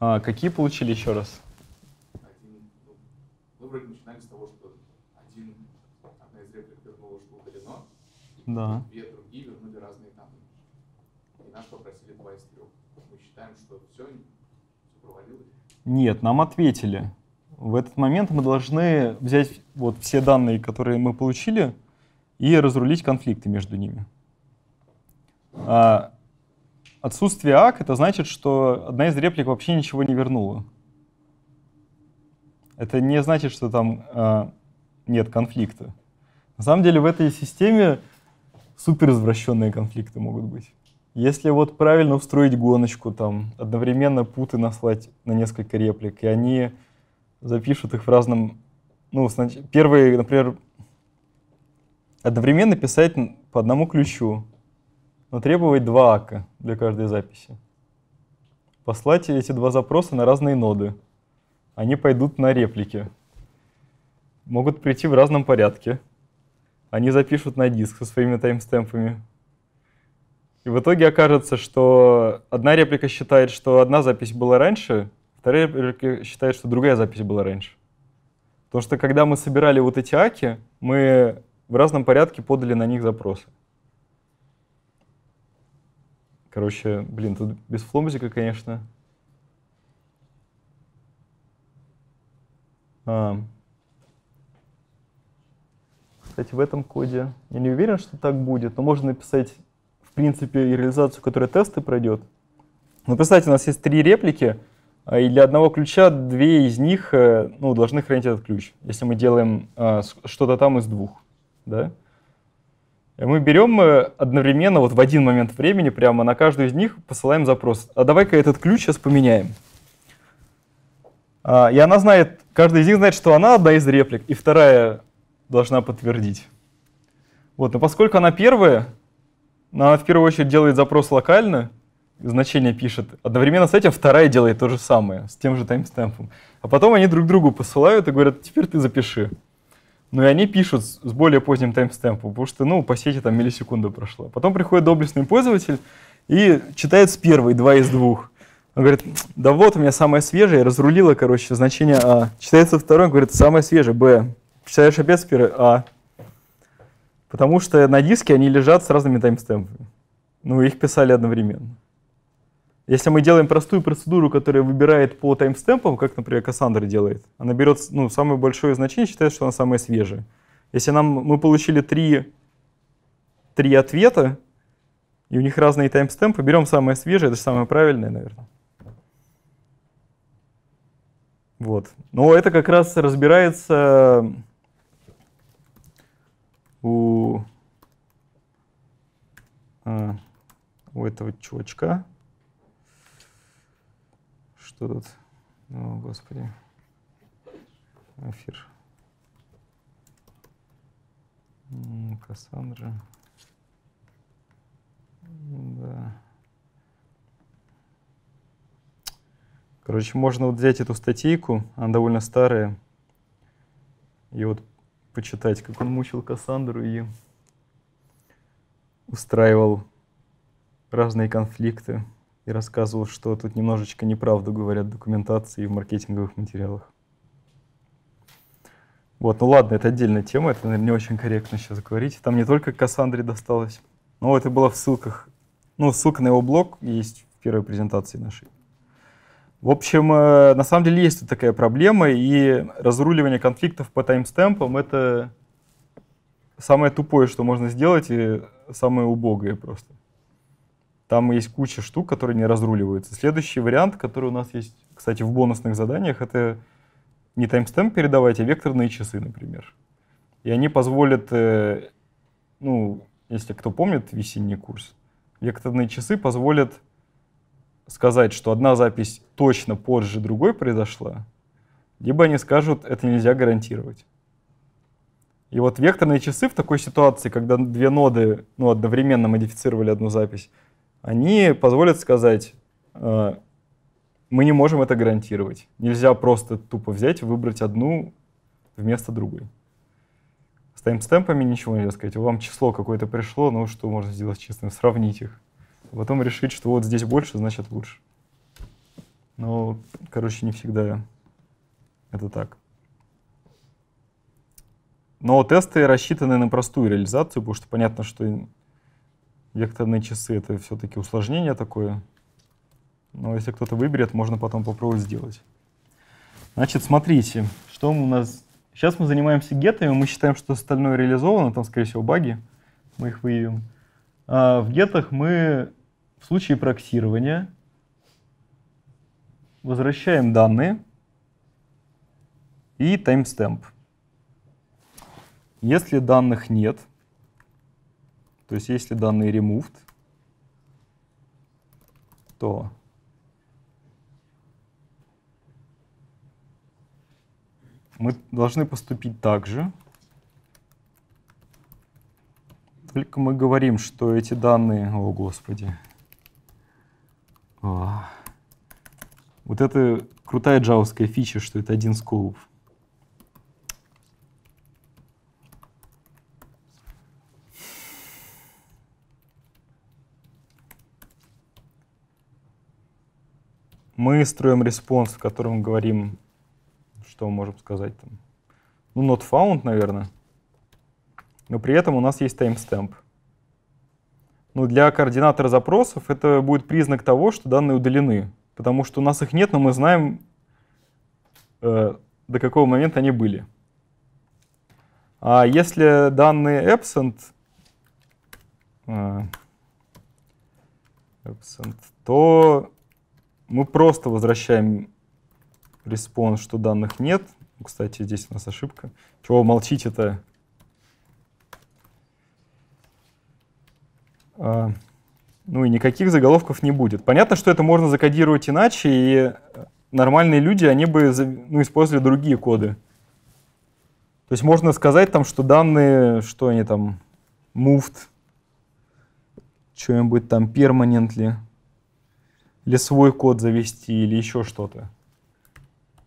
а какие получили еще раз? Один, ну, мы вроде начинали с того, что один, одна из реплик вернула, что удалено, Да. две другие вернули разные данные. И нас попросили два из трех. Мы считаем, что все, все провалилось. Нет, нам ответили. В этот момент мы должны взять вот все данные, которые мы получили, и разрулить конфликты между ними. А отсутствие ак это значит, что одна из реплик вообще ничего не вернула. Это не значит, что там а, нет конфликта. На самом деле в этой системе супер извращенные конфликты могут быть. Если вот правильно устроить гоночку, там одновременно путы наслать на несколько реплик, и они запишут их в разном... Ну, первый, например, одновременно писать по одному ключу, но требовать два ака для каждой записи. Послать эти два запроса на разные ноды. Они пойдут на реплики. Могут прийти в разном порядке. Они запишут на диск со своими таймстемпами. И в итоге окажется, что одна реплика считает, что одна запись была раньше, вторая реплика считает, что другая запись была раньше. Потому что когда мы собирали вот эти аки, мы в разном порядке подали на них запросы. Короче, блин, тут без фломзика, конечно. А. Кстати, в этом коде я не уверен, что так будет, но можно написать, в принципе, реализацию, которая тесты пройдет. Ну, представьте, у нас есть три реплики, а, и для одного ключа две из них э, ну, должны хранить этот ключ, если мы делаем а, что-то там из двух. Да? Мы берем э, одновременно, вот в один момент времени, прямо на каждую из них посылаем запрос. А давай-ка этот ключ сейчас поменяем. А, и она знает, каждый из них знает, что она одна из реплик, и вторая должна подтвердить. Вот, но поскольку она первая, она в первую очередь делает запрос локально, значение пишет. Одновременно с этим вторая делает то же самое, с тем же таймстемпом. А потом они друг другу посылают и говорят, теперь ты запиши. Ну и они пишут с более поздним таймстемпом, потому что, ну, по сети там миллисекунда прошла. Потом приходит доблестный пользователь и читает с первой два из двух. Он говорит, да вот у меня самое свежее, разрулила, короче, значение А. Читается второй, говорит, самое свежее, Б. Читаешь опять с первой, А. Потому что на диске они лежат с разными таймстемпами. Ну, их писали одновременно. Если мы делаем простую процедуру, которая выбирает по таймстемпам, как, например, Кассандра делает, она берет ну, самое большое значение, считает, что она самая свежая. Если нам, мы получили три, три ответа, и у них разные таймстемпы, берем самое свежее, это же самое правильное, наверное. Вот. Но это как раз разбирается у, а, у этого чувачка. Что тут? О, Господи. Эфир. Кассандра. Да. Короче, можно вот взять эту статейку, она довольно старая, и вот почитать, как он мучил Кассандру и устраивал разные конфликты и рассказывал, что тут немножечко неправду говорят в документации и в маркетинговых материалах. Вот, ну ладно, это отдельная тема, это, наверное, не очень корректно сейчас говорить. Там не только Кассандре досталось, но это было в ссылках. Ну, ссылка на его блог есть в первой презентации нашей. В общем, э, на самом деле есть такая проблема, и разруливание конфликтов по таймстемпам — это самое тупое, что можно сделать, и самое убогое просто. Там есть куча штук, которые не разруливаются. Следующий вариант, который у нас есть, кстати, в бонусных заданиях, это не таймстемп передавать, а векторные часы, например. И они позволят, э, ну, если кто помнит весенний курс, векторные часы позволят сказать, что одна запись точно позже другой произошла, либо они скажут, это нельзя гарантировать. И вот векторные часы в такой ситуации, когда две ноды ну, одновременно модифицировали одну запись, они позволят сказать, э, мы не можем это гарантировать. Нельзя просто тупо взять и выбрать одну вместо другой. С таймстемпами ничего нельзя сказать. Вам число какое-то пришло, ну что можно сделать честно, сравнить их потом решить, что вот здесь больше, значит лучше. Но, короче, не всегда это так. Но тесты рассчитаны на простую реализацию, потому что понятно, что векторные часы — это все-таки усложнение такое. Но если кто-то выберет, можно потом попробовать сделать. Значит, смотрите, что у нас... Сейчас мы занимаемся гетами, мы считаем, что остальное реализовано, там, скорее всего, баги, мы их выявим. А в гетах мы в случае проксирования возвращаем данные и таймстемп. Если данных нет, то есть если данные removed, то мы должны поступить так же. Только мы говорим, что эти данные... О, Господи. О. Вот это крутая джавовская фича, что это один скоуп. Мы строим response, в котором говорим, что можем сказать там. Ну, not found, наверное. Но при этом у нас есть timestamp. Ну, для координатора запросов это будет признак того, что данные удалены, потому что у нас их нет, но мы знаем, э, до какого момента они были. А если данные absent, э, absent то мы просто возвращаем response, что данных нет. Кстати, здесь у нас ошибка. Чего молчите-то? А, ну и никаких заголовков не будет. Понятно, что это можно закодировать иначе, и нормальные люди, они бы ну, использовали другие коды. То есть можно сказать там, что данные, что они там, moved, что-нибудь там permanently, или свой код завести, или еще что-то.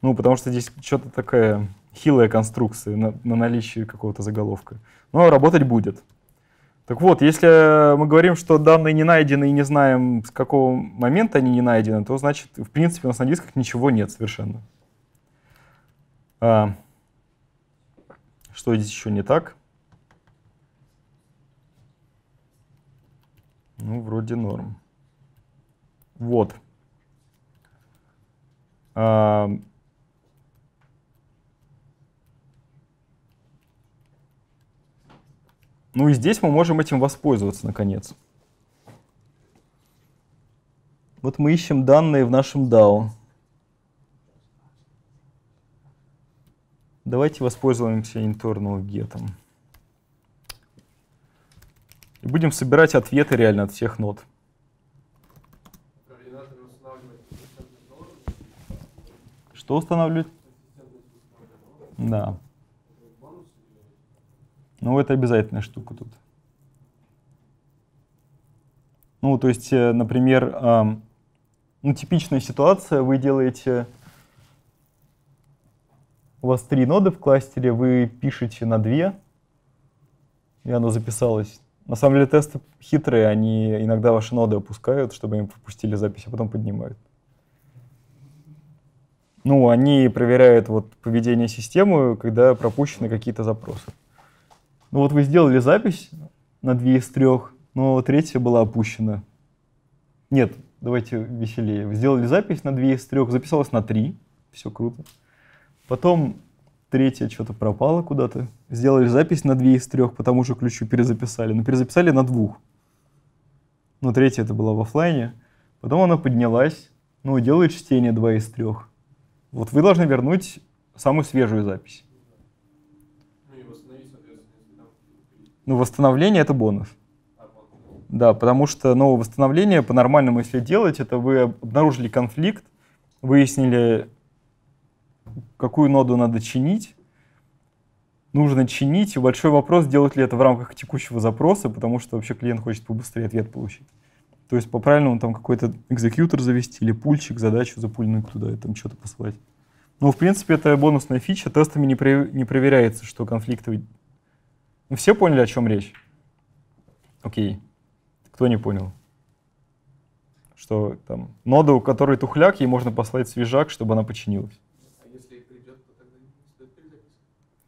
Ну, потому что здесь что-то такая хилая конструкция на, на наличие какого-то заголовка. Но работать будет. Так вот, если мы говорим, что данные не найдены и не знаем, с какого момента они не найдены, то значит, в принципе, у нас на дисках ничего нет совершенно. А, что здесь еще не так? Ну, вроде норм. Вот. А, Ну и здесь мы можем этим воспользоваться, наконец. Вот мы ищем данные в нашем DAO. Давайте воспользуемся internal get. И будем собирать ответы реально от всех нод. Что устанавливать? Да. Ну, это обязательная штука тут. Ну, то есть, э, например, ну, типичная ситуация, вы делаете, у вас три ноды в кластере, вы пишете на две, и оно записалось. На самом деле тесты хитрые, они иногда ваши ноды опускают, чтобы им пропустили запись, а потом поднимают. Ну, они проверяют вот поведение системы, когда пропущены какие-то запросы. Ну вот вы сделали запись на две из трех, но третья была опущена. Нет, давайте веселее. Вы сделали запись на две из трех, записалась на три, все круто. Потом третья что-то пропала куда-то. Сделали запись на две из трех, по тому ключу перезаписали. Но перезаписали на двух. Но третья это была в оффлайне. Потом она поднялась, ну делает чтение два из трех. Вот вы должны вернуть самую свежую запись. Ну Ну, восстановление это бонус. а, бонус. Да, потому что ну, восстановление по-нормальному, если делать, это вы обнаружили конфликт, выяснили, какую ноду надо чинить, нужно чинить, и большой вопрос, делать ли это в рамках текущего запроса, потому что вообще клиент хочет побыстрее ответ получить. То есть по-правильному там какой-то экзекьютор завести или пульчик, задачу запульнуть туда и там что-то послать. Ну, в принципе, это бонусная фича, тестами не, при- не проверяется, что конфликты... Ну, все поняли, о чем речь? Окей. Кто не понял? Что там нода, у которой тухляк, ей можно послать свежак, чтобы она починилась. А если придет, то тогда не стоит.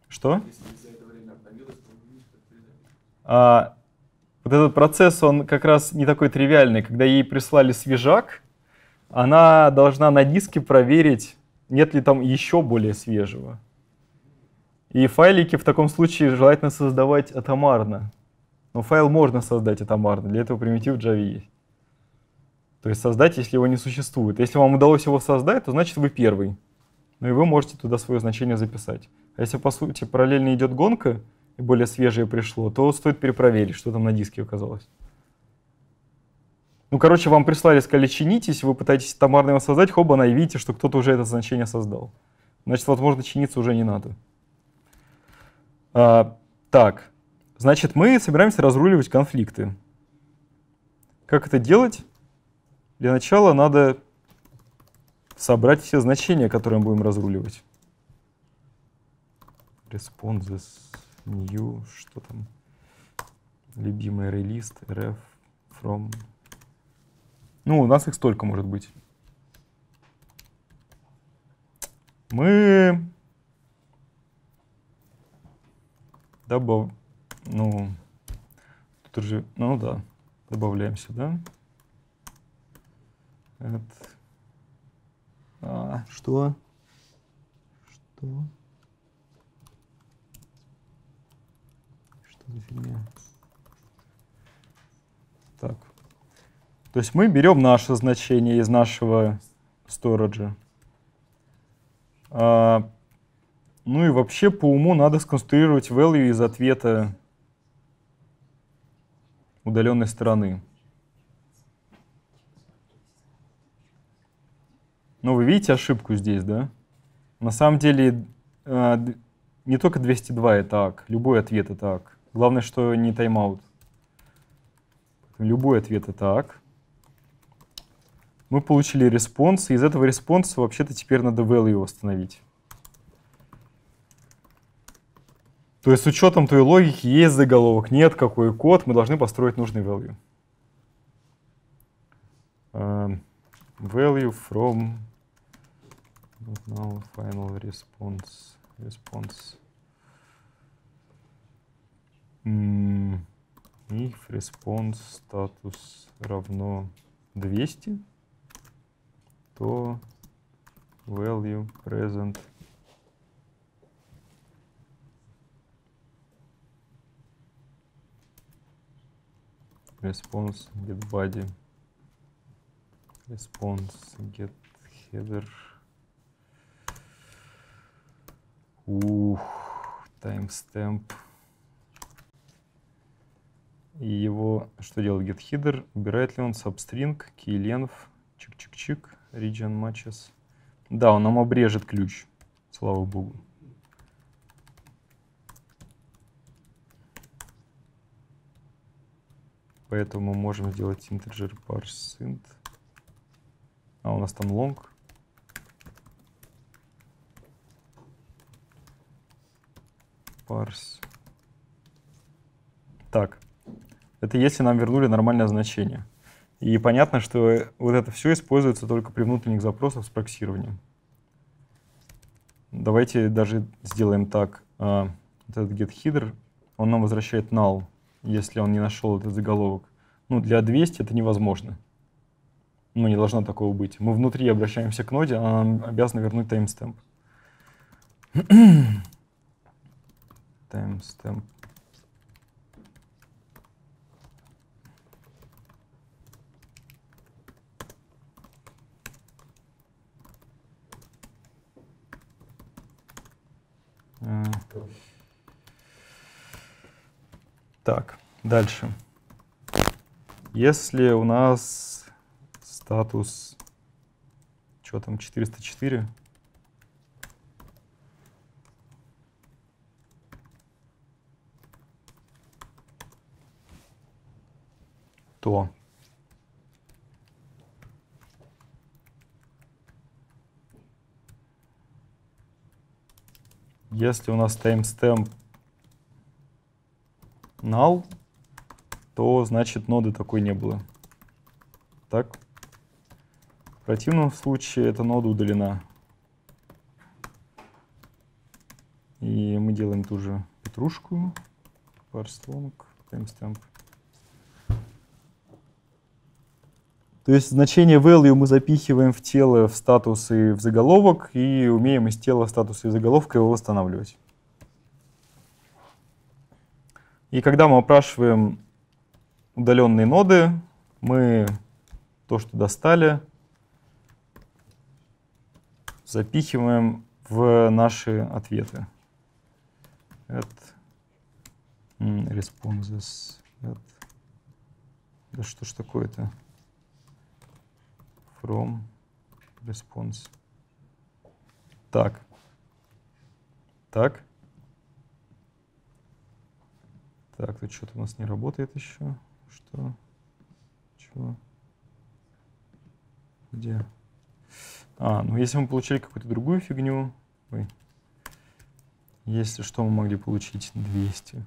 Что? Если за это время обновилось, то не стоит. А, вот этот процесс, он как раз не такой тривиальный. Когда ей прислали свежак, она должна на диске проверить, нет ли там еще более свежего. И файлики в таком случае желательно создавать атомарно. Но файл можно создать атомарно, для этого примитив в Java есть. То есть создать, если его не существует. Если вам удалось его создать, то значит вы первый. Ну и вы можете туда свое значение записать. А если, по сути, параллельно идет гонка, и более свежее пришло, то стоит перепроверить, что там на диске оказалось. Ну, короче, вам прислали, сказали, чинитесь, вы пытаетесь томарно его создать, хоба, и видите, что кто-то уже это значение создал. Значит, возможно, чиниться уже не надо. А, так, значит, мы собираемся разруливать конфликты. Как это делать? Для начала надо собрать все значения, которые мы будем разруливать. Responses, new, что там? Любимый релист, ref, from. Ну, у нас их столько может быть. Мы добав... Ну, тут же, ну да, добавляем сюда. Это... А, что? Что? Что за фигня? Так. То есть мы берем наше значение из нашего сториджа. А, ну и вообще по уму надо сконструировать value из ответа удаленной стороны. Но вы видите ошибку здесь, да? На самом деле д- не только 202 это так, любой ответ это так. Главное, что не тайм-аут. Любой ответ это так. Мы получили response, и из этого response а вообще-то теперь надо value восстановить. То есть с учетом той логики есть заголовок, нет, какой код, мы должны построить нужный value. Эм, value from now final response response if response статус равно 200 то value present response get body response get header ух timestamp и его что делает get header убирает ли он substring key length чик-чик-чик region matches да он нам обрежет ключ слава богу Поэтому мы можем сделать integer parse int. А у нас там long. Parse. Так. Это если нам вернули нормальное значение. И понятно, что вот это все используется только при внутренних запросах с проксированием. Давайте даже сделаем так. Uh, этот getHeader, он нам возвращает null если он не нашел этот заголовок. Ну, для 200 это невозможно. Ну, не должно такого быть. Мы внутри обращаемся к ноде, она нам обязана вернуть таймстемп. таймстемп. Так, дальше. Если у нас статус, что там, 404, то если у нас timestamp null, то значит ноды такой не было. Так. В противном случае эта нода удалена. И мы делаем ту же петрушку. Parse timestamp. То есть значение value мы запихиваем в тело, в статус и в заголовок, и умеем из тела, статуса и заголовка его восстанавливать. И когда мы опрашиваем удаленные ноды, мы то, что достали, запихиваем в наши ответы. At responses. At, да что ж такое-то? From response. Так. Так. Так, тут что-то у нас не работает еще. Что? Чего? Где? А, ну если мы получили какую-то другую фигню, ой, если что мы могли получить 200,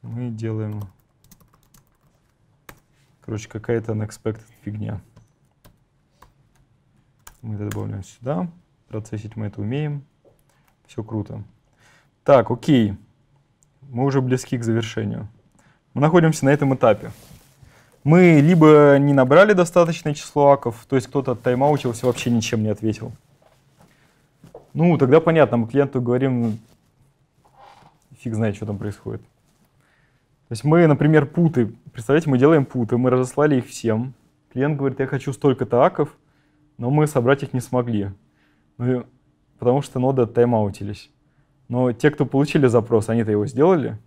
мы делаем, короче, какая-то unexpected фигня. Мы это добавляем сюда, процессить мы это умеем, все круто. Так, окей. Мы уже близки к завершению. Мы находимся на этом этапе. Мы либо не набрали достаточное число аков, то есть кто-то тайм-аутился, вообще ничем не ответил. Ну, тогда понятно, мы клиенту говорим, фиг знает, что там происходит. То есть мы, например, путы, представляете, мы делаем путы, мы разослали их всем. Клиент говорит, я хочу столько-то аков, но мы собрать их не смогли. Ну, потому что ноды тайм-аутились. Но те, кто получили запрос, они-то его сделали.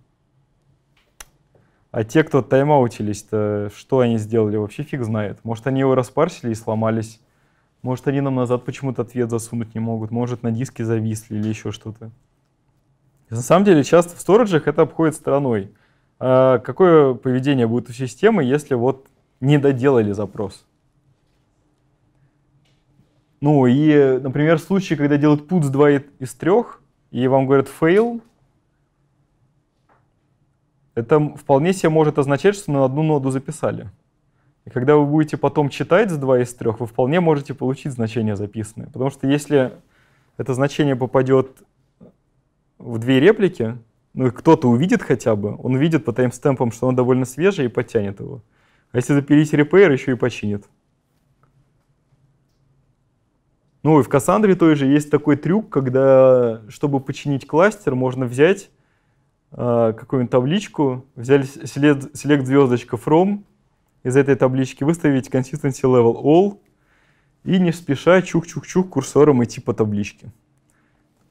А те, кто тайм-аутились-то, что они сделали, вообще фиг знает. Может, они его распарсили и сломались. Может, они нам назад почему-то ответ засунуть не могут. Может, на диске зависли или еще что-то. На самом деле, часто в сториджах это обходит стороной. А какое поведение будет у системы, если вот не доделали запрос? Ну и, например, в случае, когда делают put 2 из 3, и вам говорят fail, это вполне себе может означать, что на одну ноду записали. И когда вы будете потом читать с 2 из 3, вы вполне можете получить значение записанное. Потому что если это значение попадет в две реплики, ну кто-то увидит хотя бы, он увидит по таймстемпам, что он довольно свежий и подтянет его. А если запилить repair, еще и починит. Ну и в Кассандре тоже есть такой трюк, когда, чтобы починить кластер, можно взять э, какую-нибудь табличку, взяли select, select звездочка from, из этой таблички выставить consistency level all, и не спеша чух-чух-чух курсором идти по табличке.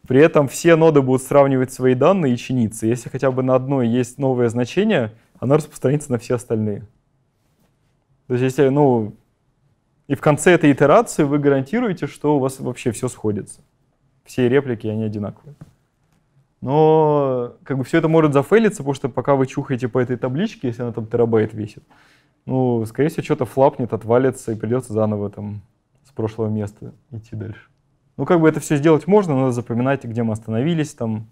При этом все ноды будут сравнивать свои данные и чиниться. Если хотя бы на одной есть новое значение, оно распространится на все остальные. То есть если, ну, и в конце этой итерации вы гарантируете, что у вас вообще все сходится. Все реплики, они одинаковые. Но как бы все это может зафейлиться, потому что пока вы чухаете по этой табличке, если она там терабайт весит, ну, скорее всего, что-то флапнет, отвалится, и придется заново там с прошлого места идти дальше. Ну, как бы это все сделать можно, надо запоминать, где мы остановились, там,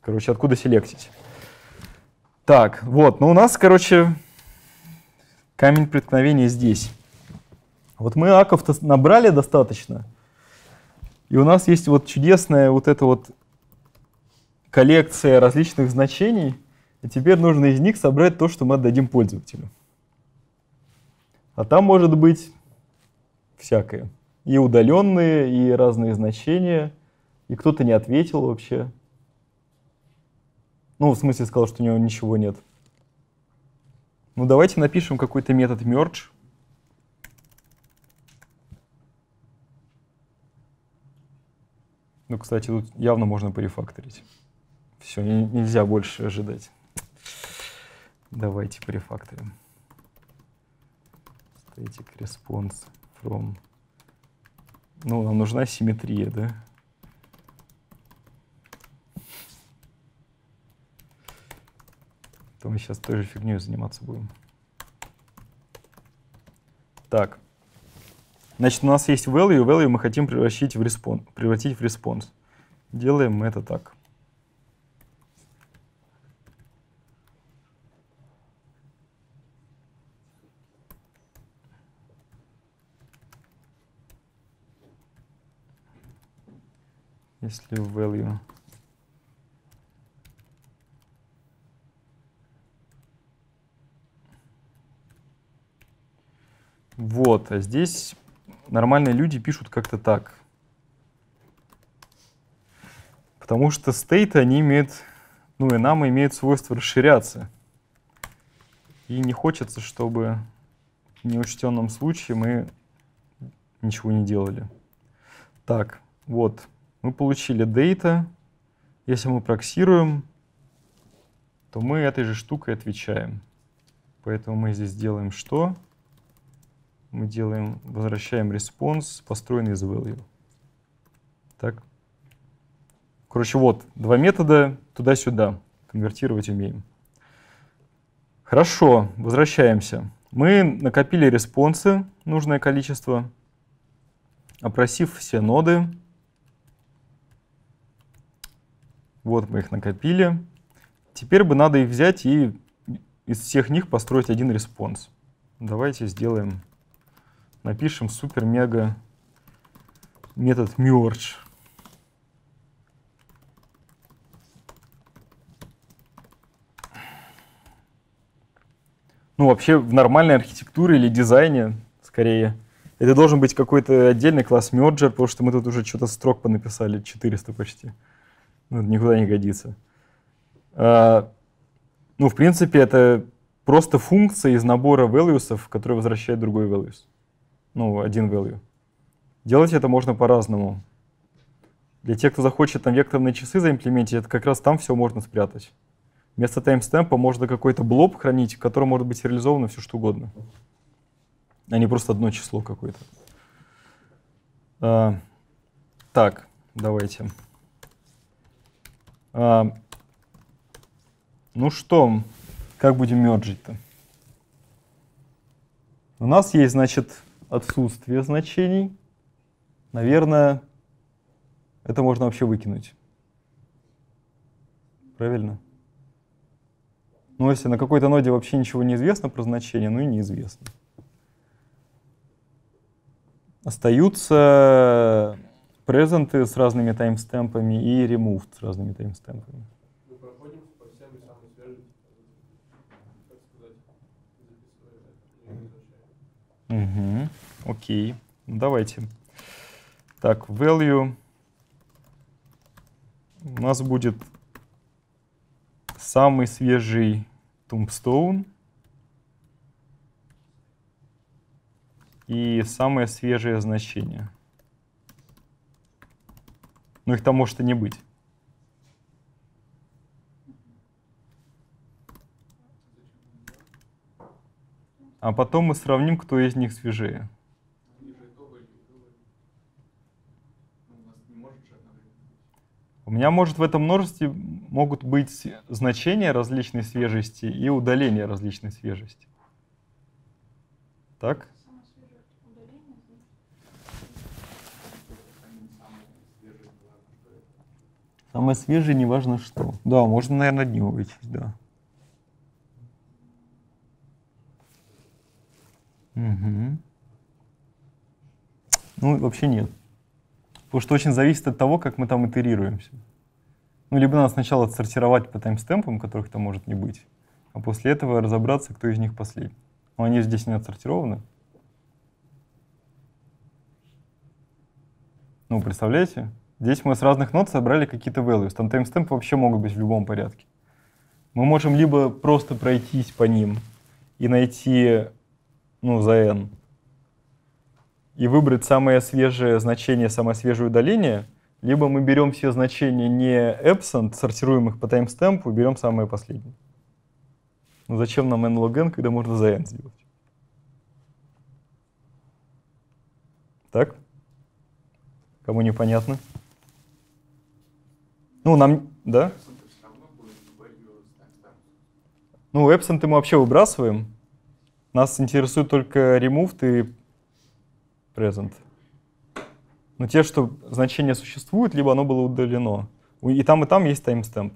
короче, откуда селектить. Так, вот, ну у нас, короче, камень преткновения здесь. Вот мы аков-то набрали достаточно, и у нас есть вот чудесная вот эта вот коллекция различных значений, и теперь нужно из них собрать то, что мы отдадим пользователю. А там может быть всякое. И удаленные, и разные значения, и кто-то не ответил вообще. Ну, в смысле сказал, что у него ничего нет. Ну, давайте напишем какой-то метод merge. Ну, кстати, тут явно можно порефакторить. Все, нельзя больше ожидать. Давайте порефакторим. Static response from... Ну, нам нужна симметрия, да? То мы сейчас той же фигней заниматься будем. Так. Значит, у нас есть value, value мы хотим превратить в response, превратить в response. Делаем мы это так. Если value Вот, а здесь нормальные люди пишут как-то так. Потому что стейты, они имеют, ну и нам имеют свойство расширяться. И не хочется, чтобы в неучтенном случае мы ничего не делали. Так, вот, мы получили data. Если мы проксируем, то мы этой же штукой отвечаем. Поэтому мы здесь делаем что? мы делаем, возвращаем response, построенный из value. Так. Короче, вот, два метода туда-сюда. Конвертировать умеем. Хорошо, возвращаемся. Мы накопили response ы, нужное количество, опросив все ноды. Вот мы их накопили. Теперь бы надо их взять и из всех них построить один response. Давайте сделаем напишем супер-мега метод merge. Ну, вообще, в нормальной архитектуре или дизайне, скорее, это должен быть какой-то отдельный класс merger, потому что мы тут уже что-то строк понаписали, 400 почти. Ну, это никуда не годится. А, ну, в принципе, это просто функция из набора values, который возвращает другой values ну, один value. Делать это можно по-разному. Для тех, кто захочет там векторные часы заимплементить, это как раз там все можно спрятать. Вместо таймстемпа можно какой-то блоб хранить, в котором может быть реализовано все что угодно, а не просто одно число какое-то. А, так, давайте. А, ну что, как будем мерджить-то? У нас есть, значит, отсутствие значений, наверное, это можно вообще выкинуть. Правильно? Ну, если на какой-то ноде вообще ничего не известно про значение, ну и неизвестно. Остаются презенты с разными таймстемпами и removed с разными таймстемпами. Мы проходим по всем самым свежим, так сказать, записывая это. Угу. Окей. Ну, давайте. Так, value у нас будет самый свежий Tombstone и самое свежее значение. Но их там может и не быть. А потом мы сравним, кто из них свежее. Ну. У меня может в этом множестве могут быть значения различной свежести и удаления различной свежести. Так? Самое свежее удаление, значит, Они не самые свежие, главное, что это. Самое свежее, неважно что. Да, можно, наверное, днем вычесть, да. Мгм. Ну, вообще нет. Потому что очень зависит от того, как мы там итерируемся. Ну, либо надо сначала отсортировать по таймстемпам, которых там может не быть, а после этого разобраться, кто из них последний. Но они здесь не отсортированы. Ну, представляете? Здесь мы с разных нот собрали какие-то values. Там таймстемпы вообще могут быть в любом порядке. Мы можем либо просто пройтись по ним и найти, ну, за n, и выбрать самое свежее значение, самое свежее удаление, либо мы берем все значения не absent, сортируем их по таймстемпу и берем самое последнее. Ну зачем нам n log n, когда можно за n сделать? Так? Кому непонятно? Ну, нам... Да? Ну, absent мы вообще выбрасываем. Нас интересует только removed и present. Но те, что значение существует, либо оно было удалено. И там, и там есть таймстемп.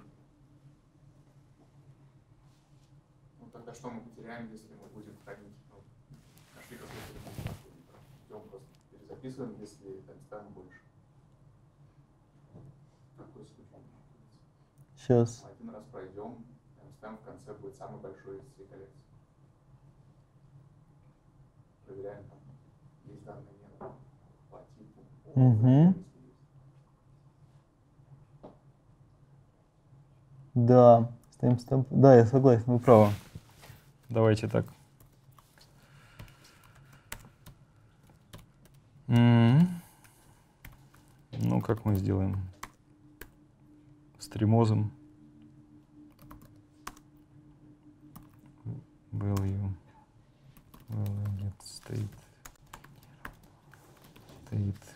Ну, тогда что мы потеряем, если мы будем хранить, ну, нашли какой-то ремонт, идем просто перезаписываем, если таймстамп больше. Какой случай может быть? Сейчас. Один раз пройдем, таймстамп в конце будет самый большой из всей коллекции. Проверяем, там, есть данные, нет, по типу. Есть. Да, таймстемп. Да, я согласен, вы правы. Давайте так. Ну, как мы сделаем? С тремозом. Value. Value get state. State.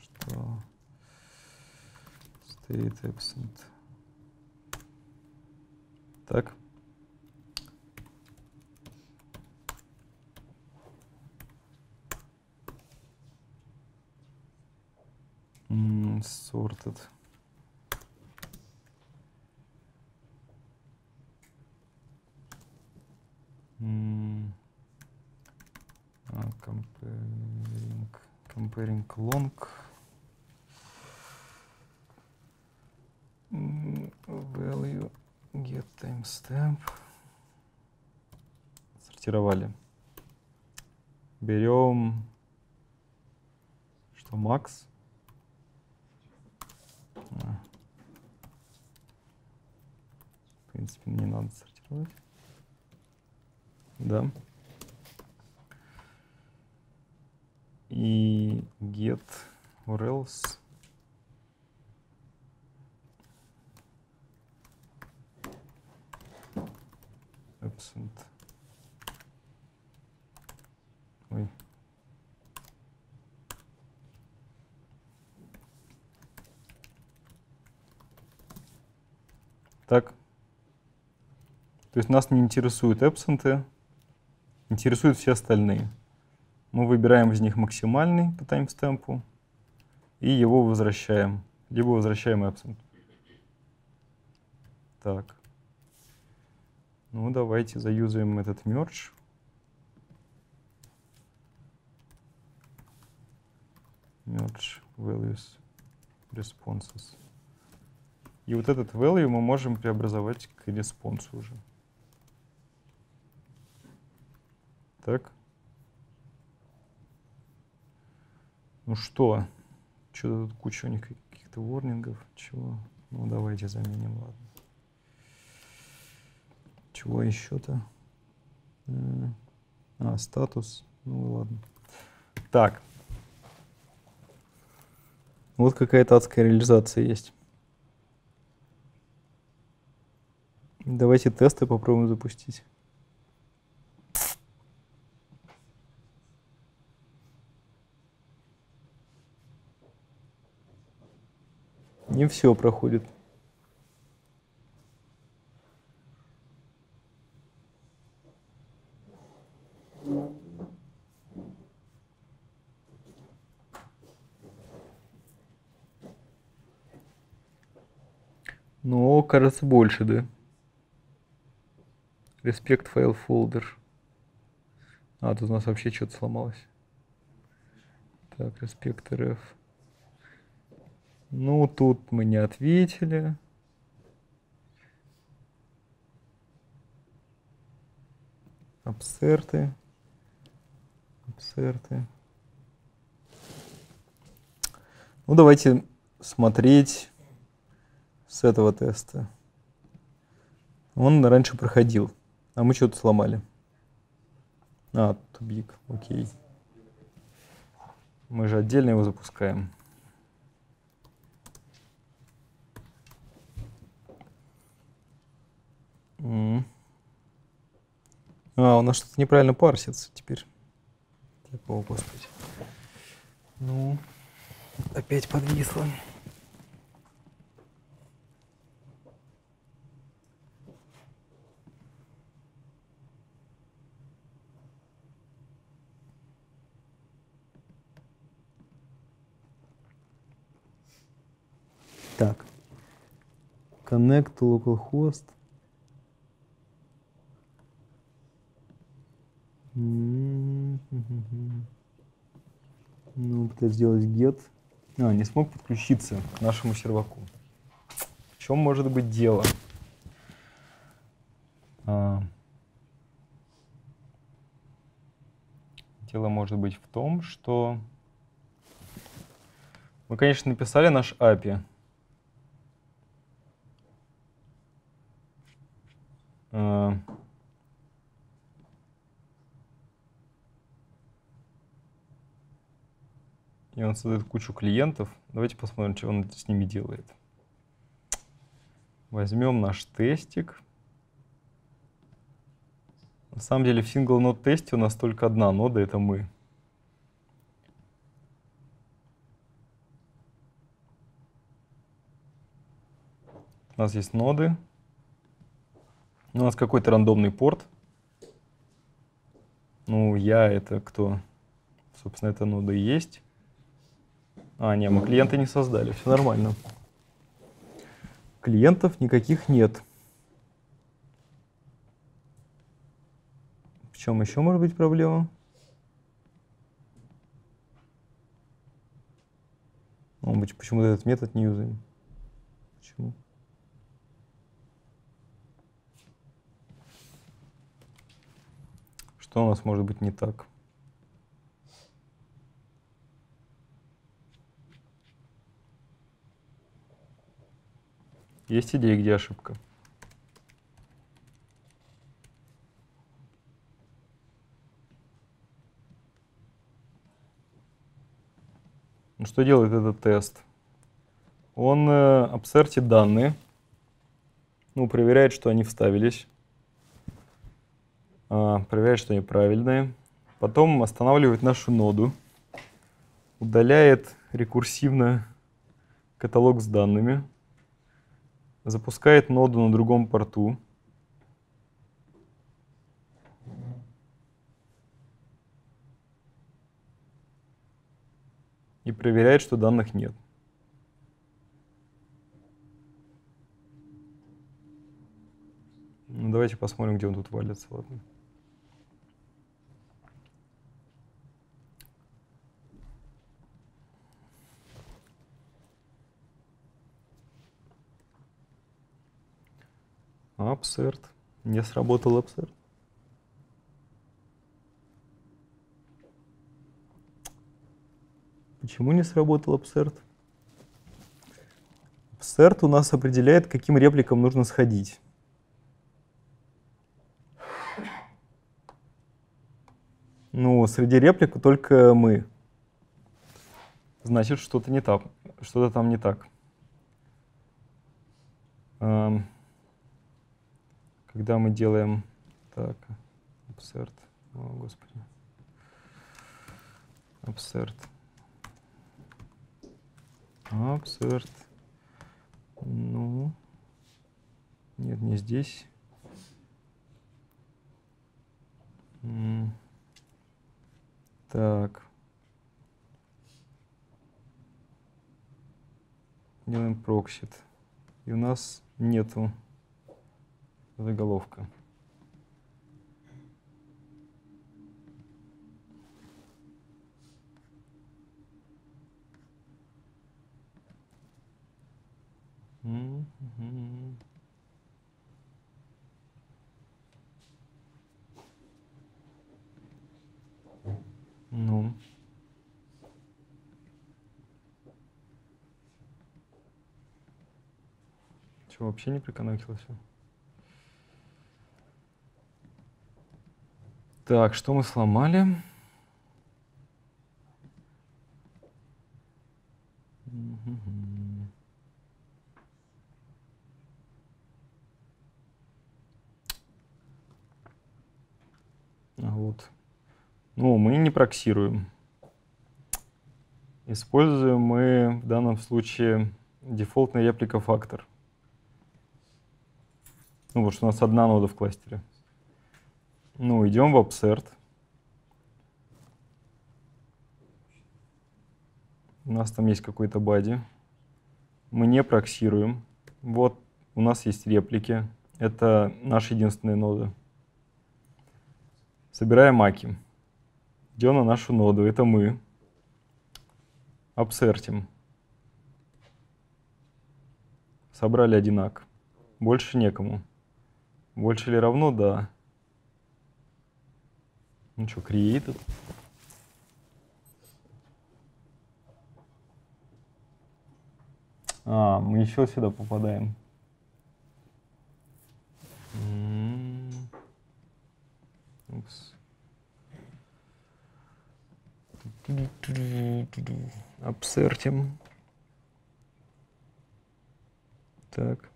Что? State absent. Так. Sorted. М, а, Comparing, comparing long. Value get timestamp. Сортировали. Берем что, Макс? А. В принципе, не надо сортировать. Да. И get or else. Absent. Ой. Так. То есть нас не интересуют эбсенты, интересуют все остальные. Мы выбираем из них максимальный по таймстемпу и его возвращаем. Либо возвращаем absent. Так. Ну, давайте заюзаем этот merge. Merge values responses. И вот этот value мы можем преобразовать к респонсу уже. Так. Ну что? Что-то тут куча у них каких-то ворнингов. Чего? Ну, давайте заменим, ладно. Чего еще-то? А, статус. Ну, ладно. Так. Вот какая-то адская реализация есть. Давайте тесты попробуем запустить. Не все проходит. Но, кажется, больше, да? Респект файл фолдер. А, тут у нас вообще что-то сломалось. Так, респект РФ. Ну, тут мы не ответили. Абсерты. Абсерты. Ну, давайте смотреть с этого теста. Он раньше проходил, а мы что-то сломали. А, тубик, окей. Мы же отдельно его запускаем. А, у нас что-то неправильно парсится теперь. О, господи. Ну, опять подвисло. Так. Connect to localhost. М, мгм. Ну, пытаюсь сделать get. А, не смог подключиться к нашему серваку. В чем может быть дело? А, Дело может быть в том, что мы, конечно, написали наш API. А, И он создает кучу клиентов. Давайте посмотрим, что он с ними делает. Возьмем наш тестик. На самом деле в single node тесте у нас только одна нода, это мы. У нас есть ноды. У нас какой-то рандомный порт. Ну, я это кто? Собственно, эта нода и есть. А, не, мы клиенты не создали, все нормально. Клиентов никаких нет. В чем еще может быть проблема? Он быть, почему этот метод не юзаем? Почему? Что у нас может быть не так? Есть идеи, где ошибка? Ну, что делает этот тест? Он э, обсертит данные, ну, проверяет, что они вставились, а, проверяет, что они правильные, потом останавливает нашу ноду, удаляет рекурсивно каталог с данными, запускает ноду на другом порту. И проверяет, что данных нет. Ну, давайте посмотрим, где он тут валится. Ладно. Абсерт. Не сработал абсерт. Почему не сработал абсерт? Абсерт у нас определяет, каким репликам нужно сходить. Ну, среди реплик только мы. Значит, что-то не так. Что-то там не так. Эм, Когда мы делаем... Так, абсерт. О, Господи. Абсерт. Абсерт. Ну, нет, не здесь. Так. Делаем проксит. И у нас нету заголовка. Мгм. Ну. Что, вообще не приконнектился? Так, что мы сломали? А Вот. Ну, мы не проксируем. Используем мы в данном случае дефолтный реплика фактор. Ну, вот что у нас одна нода в кластере. Ну, идем в absert. У нас там есть какой-то бади. Мы не проксируем. Вот у нас есть реплики. Это наши единственные ноды. Собираем маки. Идем на нашу ноду. Это мы. Абсертим. Собрали один ак. Больше некому. Больше или равно? Да. Ну что, created. А, мы еще сюда попадаем. М. Упс. Абсертим. Так.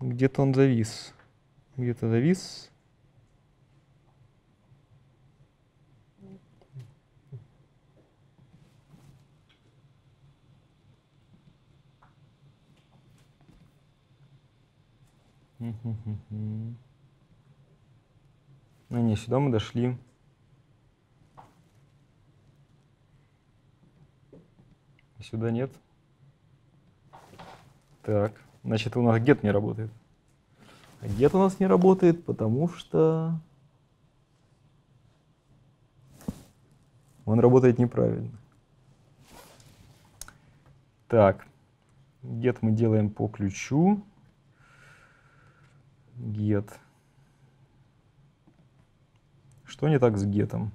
Где-то он завис. Где-то завис. А, не, сюда мы дошли. Сюда нет. Так, значит, у нас get не работает. А get у нас не работает, потому что он работает неправильно. Так, get мы делаем по ключу. Get. Что не так с get ом?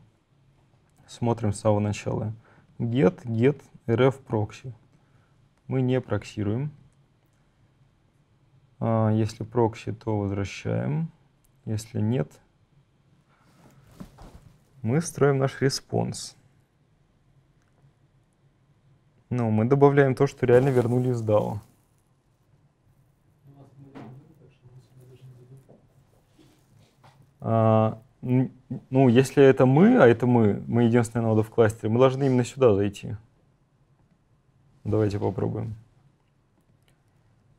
Смотрим с самого начала. Get, get, if proxy. Мы не проксируем. А, если прокси, то возвращаем. Если нет, мы строим наш response. Ну, мы добавляем то, что реально вернули из DAO. А, н- ну, если это мы, а это мы, мы единственная нода в кластере, мы должны именно сюда зайти. Давайте попробуем.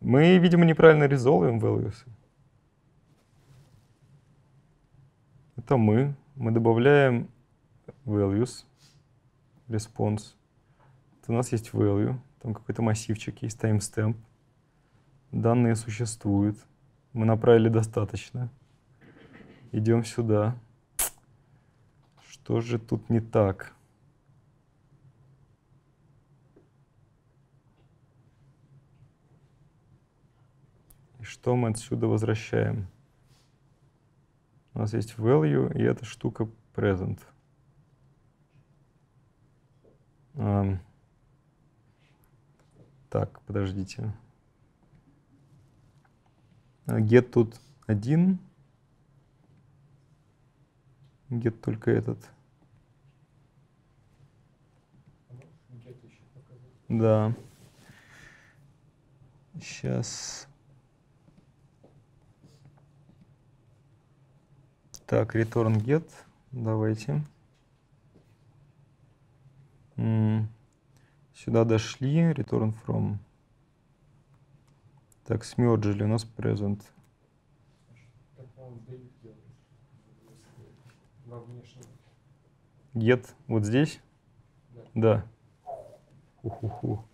Мы, видимо, неправильно резолвим values. Это мы. Мы добавляем values, response. Это у нас есть value, там какой-то массивчик есть, timestamp. Данные существуют. Мы направили достаточно. Идем сюда. Что же тут не так? И что мы отсюда возвращаем? У нас есть value, и эта штука present. Ам, Так, подождите. А, Get тут один. Get только этот. Да. Сейчас. Так, return get. Давайте. Сюда дошли. Return from. Так, смерджили у нас present. Так он delete делает. Во внешнем. Get вот здесь? Да. Уху-ху.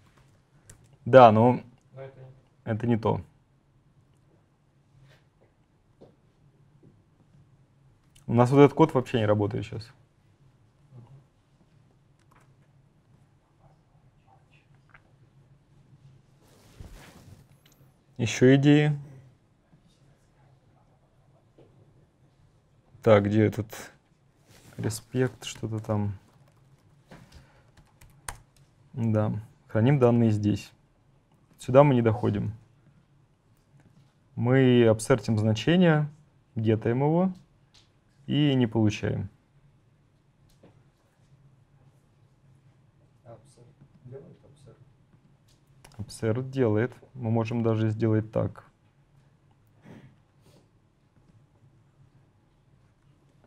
Да, но Но это не это не то. У нас вот этот код вообще не работает сейчас. Еще идеи? Так, где этот респект, что-то там. Да, храним данные здесь. Сюда мы не доходим. Мы обсертим значение, гетаем его и не получаем. Observe делает. Мы можем даже сделать так.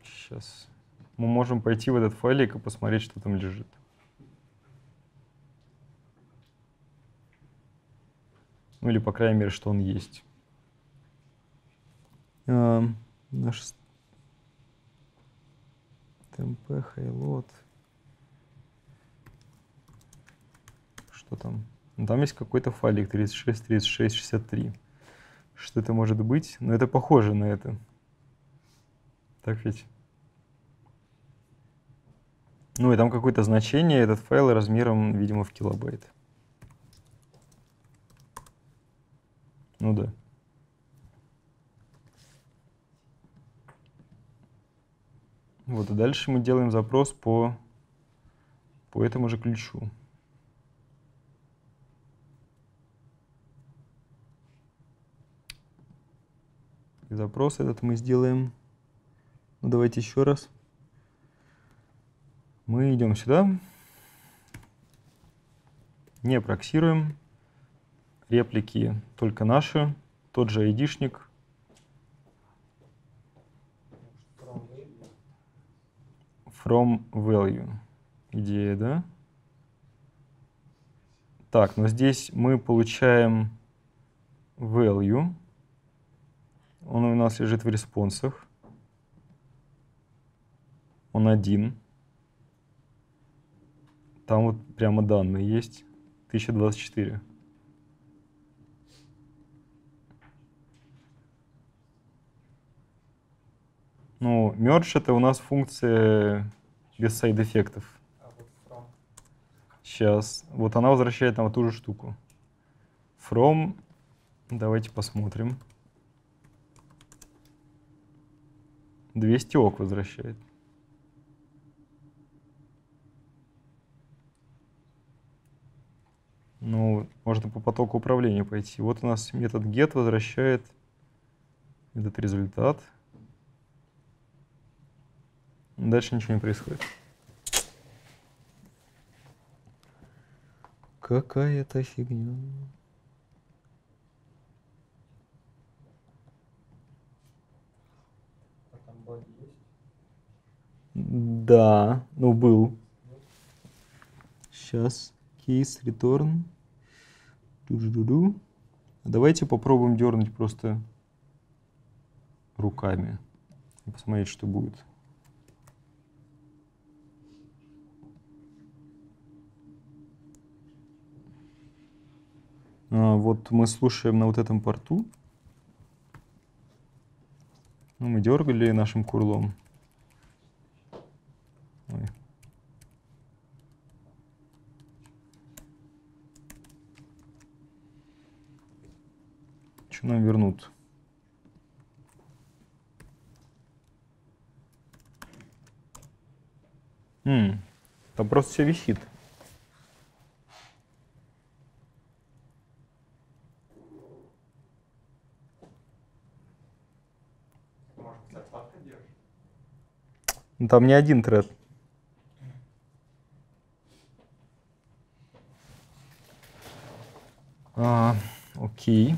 Сейчас. Мы можем пойти в этот файлик и посмотреть, что там лежит. Ну или, по крайней мере, что он есть. А, наш TMP, highload. Что там? Ну, там есть какой-то файлик 36, 36, 63. Что это может быть? Но это похоже на это. Так ведь? Ну и там какое-то значение, этот файл размером, видимо, в килобайт. Ну да. Вот, и дальше мы делаем запрос по, по этому же ключу. И запрос этот мы сделаем. Ну, давайте еще раз. Мы идем сюда. Не проксируем. Реплики только наши. Тот же айдишник. From value. Идея, да? Так, но здесь мы получаем value. Он у нас лежит в респонсах. Он один. Там вот прямо данные есть. 1024. Ну, merge это у нас функция без сайд-эффектов. А. Сейчас. Вот она возвращает нам ту же штуку. From. Давайте посмотрим. 200 ок возвращает. Ну, можно по потоку управления пойти. Вот у нас метод get возвращает этот результат. Дальше ничего не происходит. Какая-то фигня. А там баги есть? Да, ну был. Сейчас. Кейс, return. Ду-ду-ду-ду. Давайте попробуем дернуть просто руками. Посмотреть, что будет. А, вот мы слушаем на вот этом порту. Ну, мы дергали нашим курлом. нам вернут. М -м, там просто все висит. Ну, там не один тред. А, окей.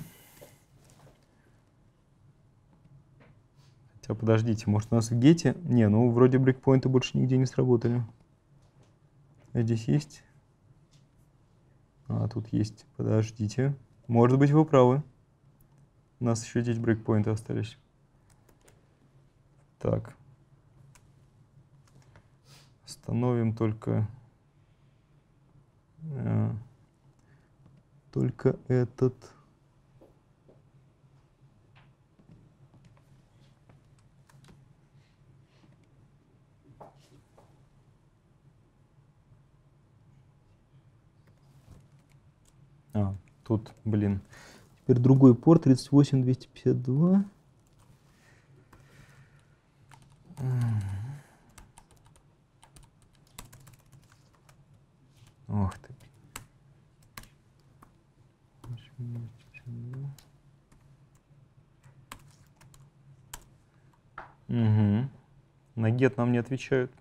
Хотя подождите, может у нас в гете? Не, ну вроде брейкпоинты больше нигде не сработали. А здесь есть? А, тут есть. Подождите. Может быть, вы правы. У нас еще здесь брейкпоинты остались. Так. Остановим только... э, только этот... А, тут, блин. Теперь другой порт 38 252. Ох ты. Угу. На get нам не отвечают.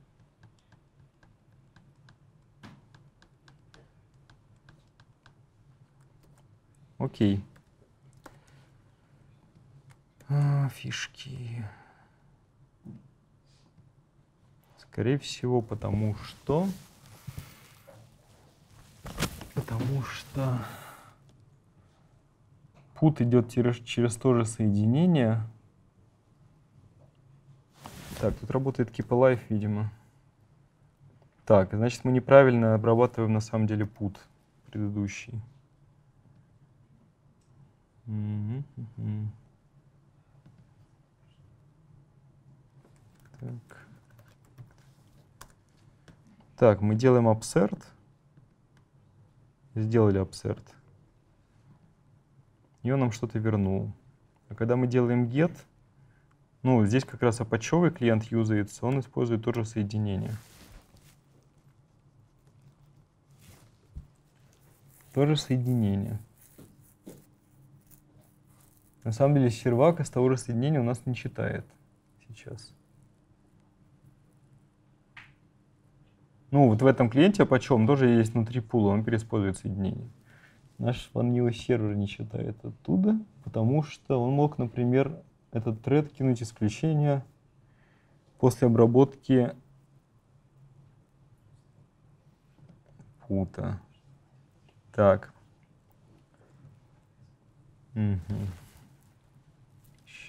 Окей. А, фишки. Скорее всего, потому что... Потому что... Пут идет через, через то же соединение. Так, тут работает keep alive, видимо. Так, значит, мы неправильно обрабатываем на самом деле пут предыдущий. Так. Так, мы делаем absert. Сделали absert. И он нам что-то вернул. А когда мы делаем get, ну, здесь как раз апачевый клиент юзается, он использует то же соединение. То же соединение. На самом деле сервак из того же соединения у нас не читает сейчас. Ну, вот в этом клиенте почем тоже есть внутри пула, он переиспользует соединение. Наш ваниловый сервер не читает оттуда, потому что он мог, например, этот тред кинуть исключение после обработки пута. Так.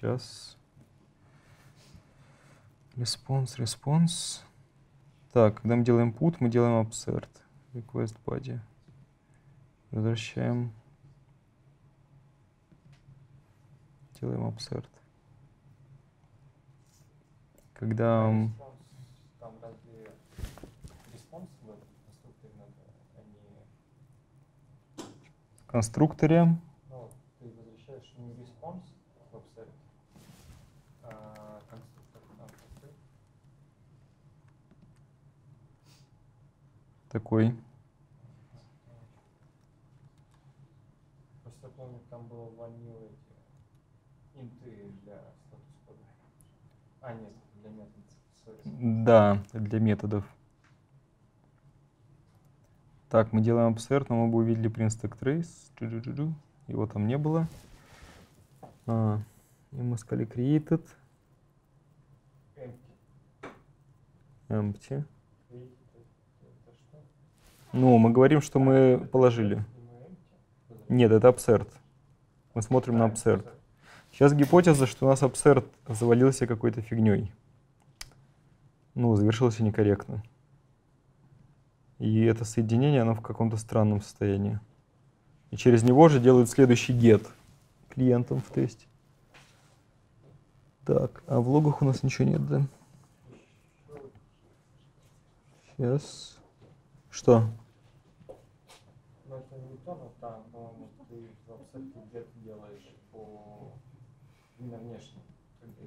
Сейчас. Response, response. Так, когда мы делаем put, мы делаем absert. Request body. Возвращаем. Делаем absert. Когда... этом конструкторе надо, а не... В конструкторе Ну, ты возвращаешь не респонс в обсервер, а конструктор там такой. Такой. Просто помню, там было ванила эти инты для статус кода. А, нет, для методов. Да, для методов. Так, мы делаем absert, но мы бы увидели print stack trace. Чу-чу-чу-чу. Его там не было. А, и мы сказали created Empty. empty. Create это, это что? Ну, мы говорим, что мы положили. Нет, это absert. Мы смотрим на А, absert. Сейчас гипотеза, что у нас absert завалился какой-то фигней. Ну, завершился некорректно. И это соединение, оно в каком-то странном состоянии. И через него же делают следующий get клиентам в тесте. Так, а в логах у нас ничего нет, да? Сейчас. Что? Ну, это не то, но там, по-моему, ты в обсерве где делаешь по именно внешне. когда.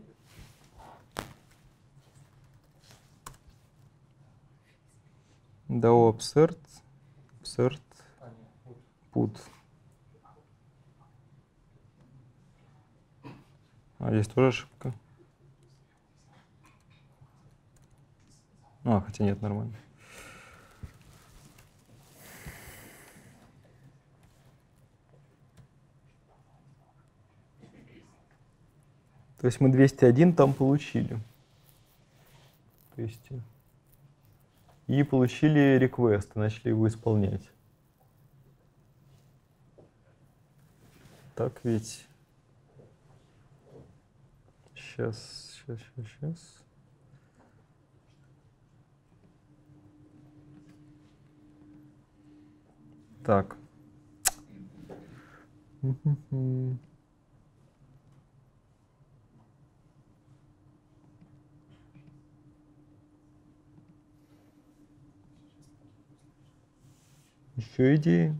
DAO. А, нет, вот. Put. А, здесь тоже ошибка. А, хотя нет, нормально. То есть мы 201 там получили. То есть э, и получили реквест, начали его исполнять. Так ведь. Сейчас, сейчас, сейчас, сейчас. Так. Еще идеи?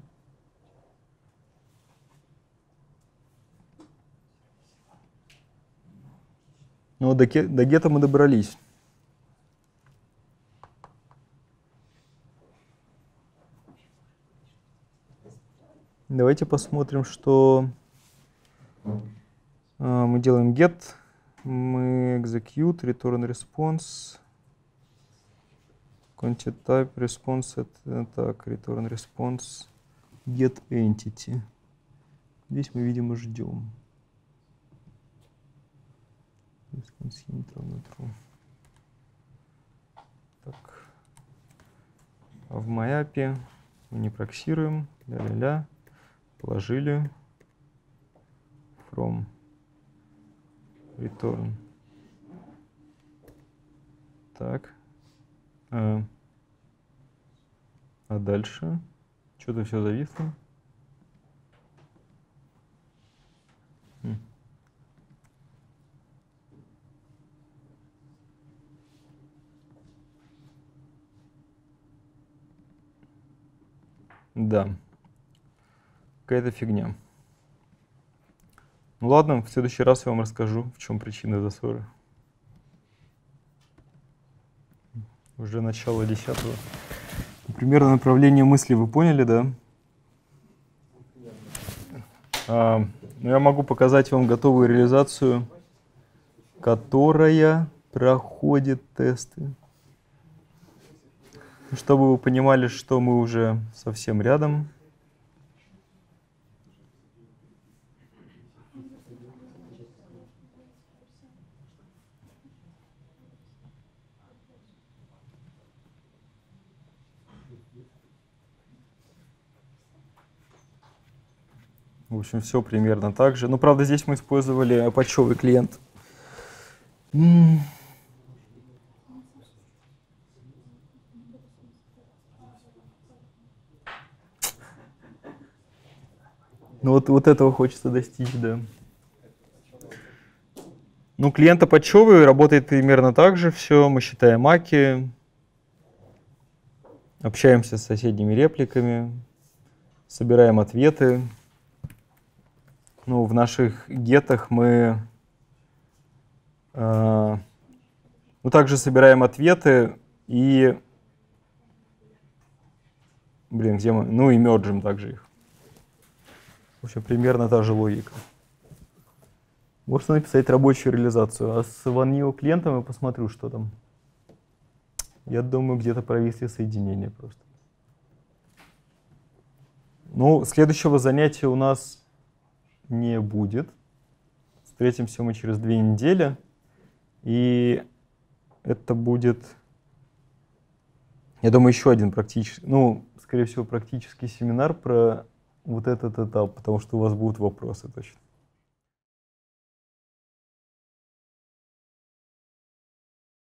Ну, до, до гетто мы добрались. Давайте посмотрим, что а, мы делаем get, мы execute, return response, content type response, это так, return response, get entity. Здесь мы, видимо, ждем. Response hint равно true. Так. А в MyAPI мы не проксируем. Ля-ля-ля. Положили. From. Return. Так. А, а дальше? Что-то все зависло. М. Да. Какая-то фигня. Ну ладно, в следующий раз я вам расскажу, в чем причина засора. Уже начало десятого. Примерно направление мысли вы поняли, да? А, ну, я могу показать вам готовую реализацию, которая проходит тесты. Чтобы вы понимали, что мы уже совсем рядом. В общем, все примерно так же. Ну, правда, здесь мы использовали патчевый клиент. Ну, вот, вот этого хочется достичь, да. Ну, клиента патчевый работает примерно так же все. Мы считаем маки, общаемся с соседними репликами, собираем ответы. Ну, в наших гетах мы э, ну, также собираем ответы и, блин, где мы, ну и мерджим также их. В общем, примерно та же логика. Можно написать рабочую реализацию, а с ванил клиентом я посмотрю, что там. Я думаю, где-то провисли соединение просто. Ну, следующего занятия у нас не будет. Встретимся мы через две недели. И это будет, я думаю, еще один практический, ну, скорее всего, практический семинар про вот этот этап, потому что у вас будут вопросы точно.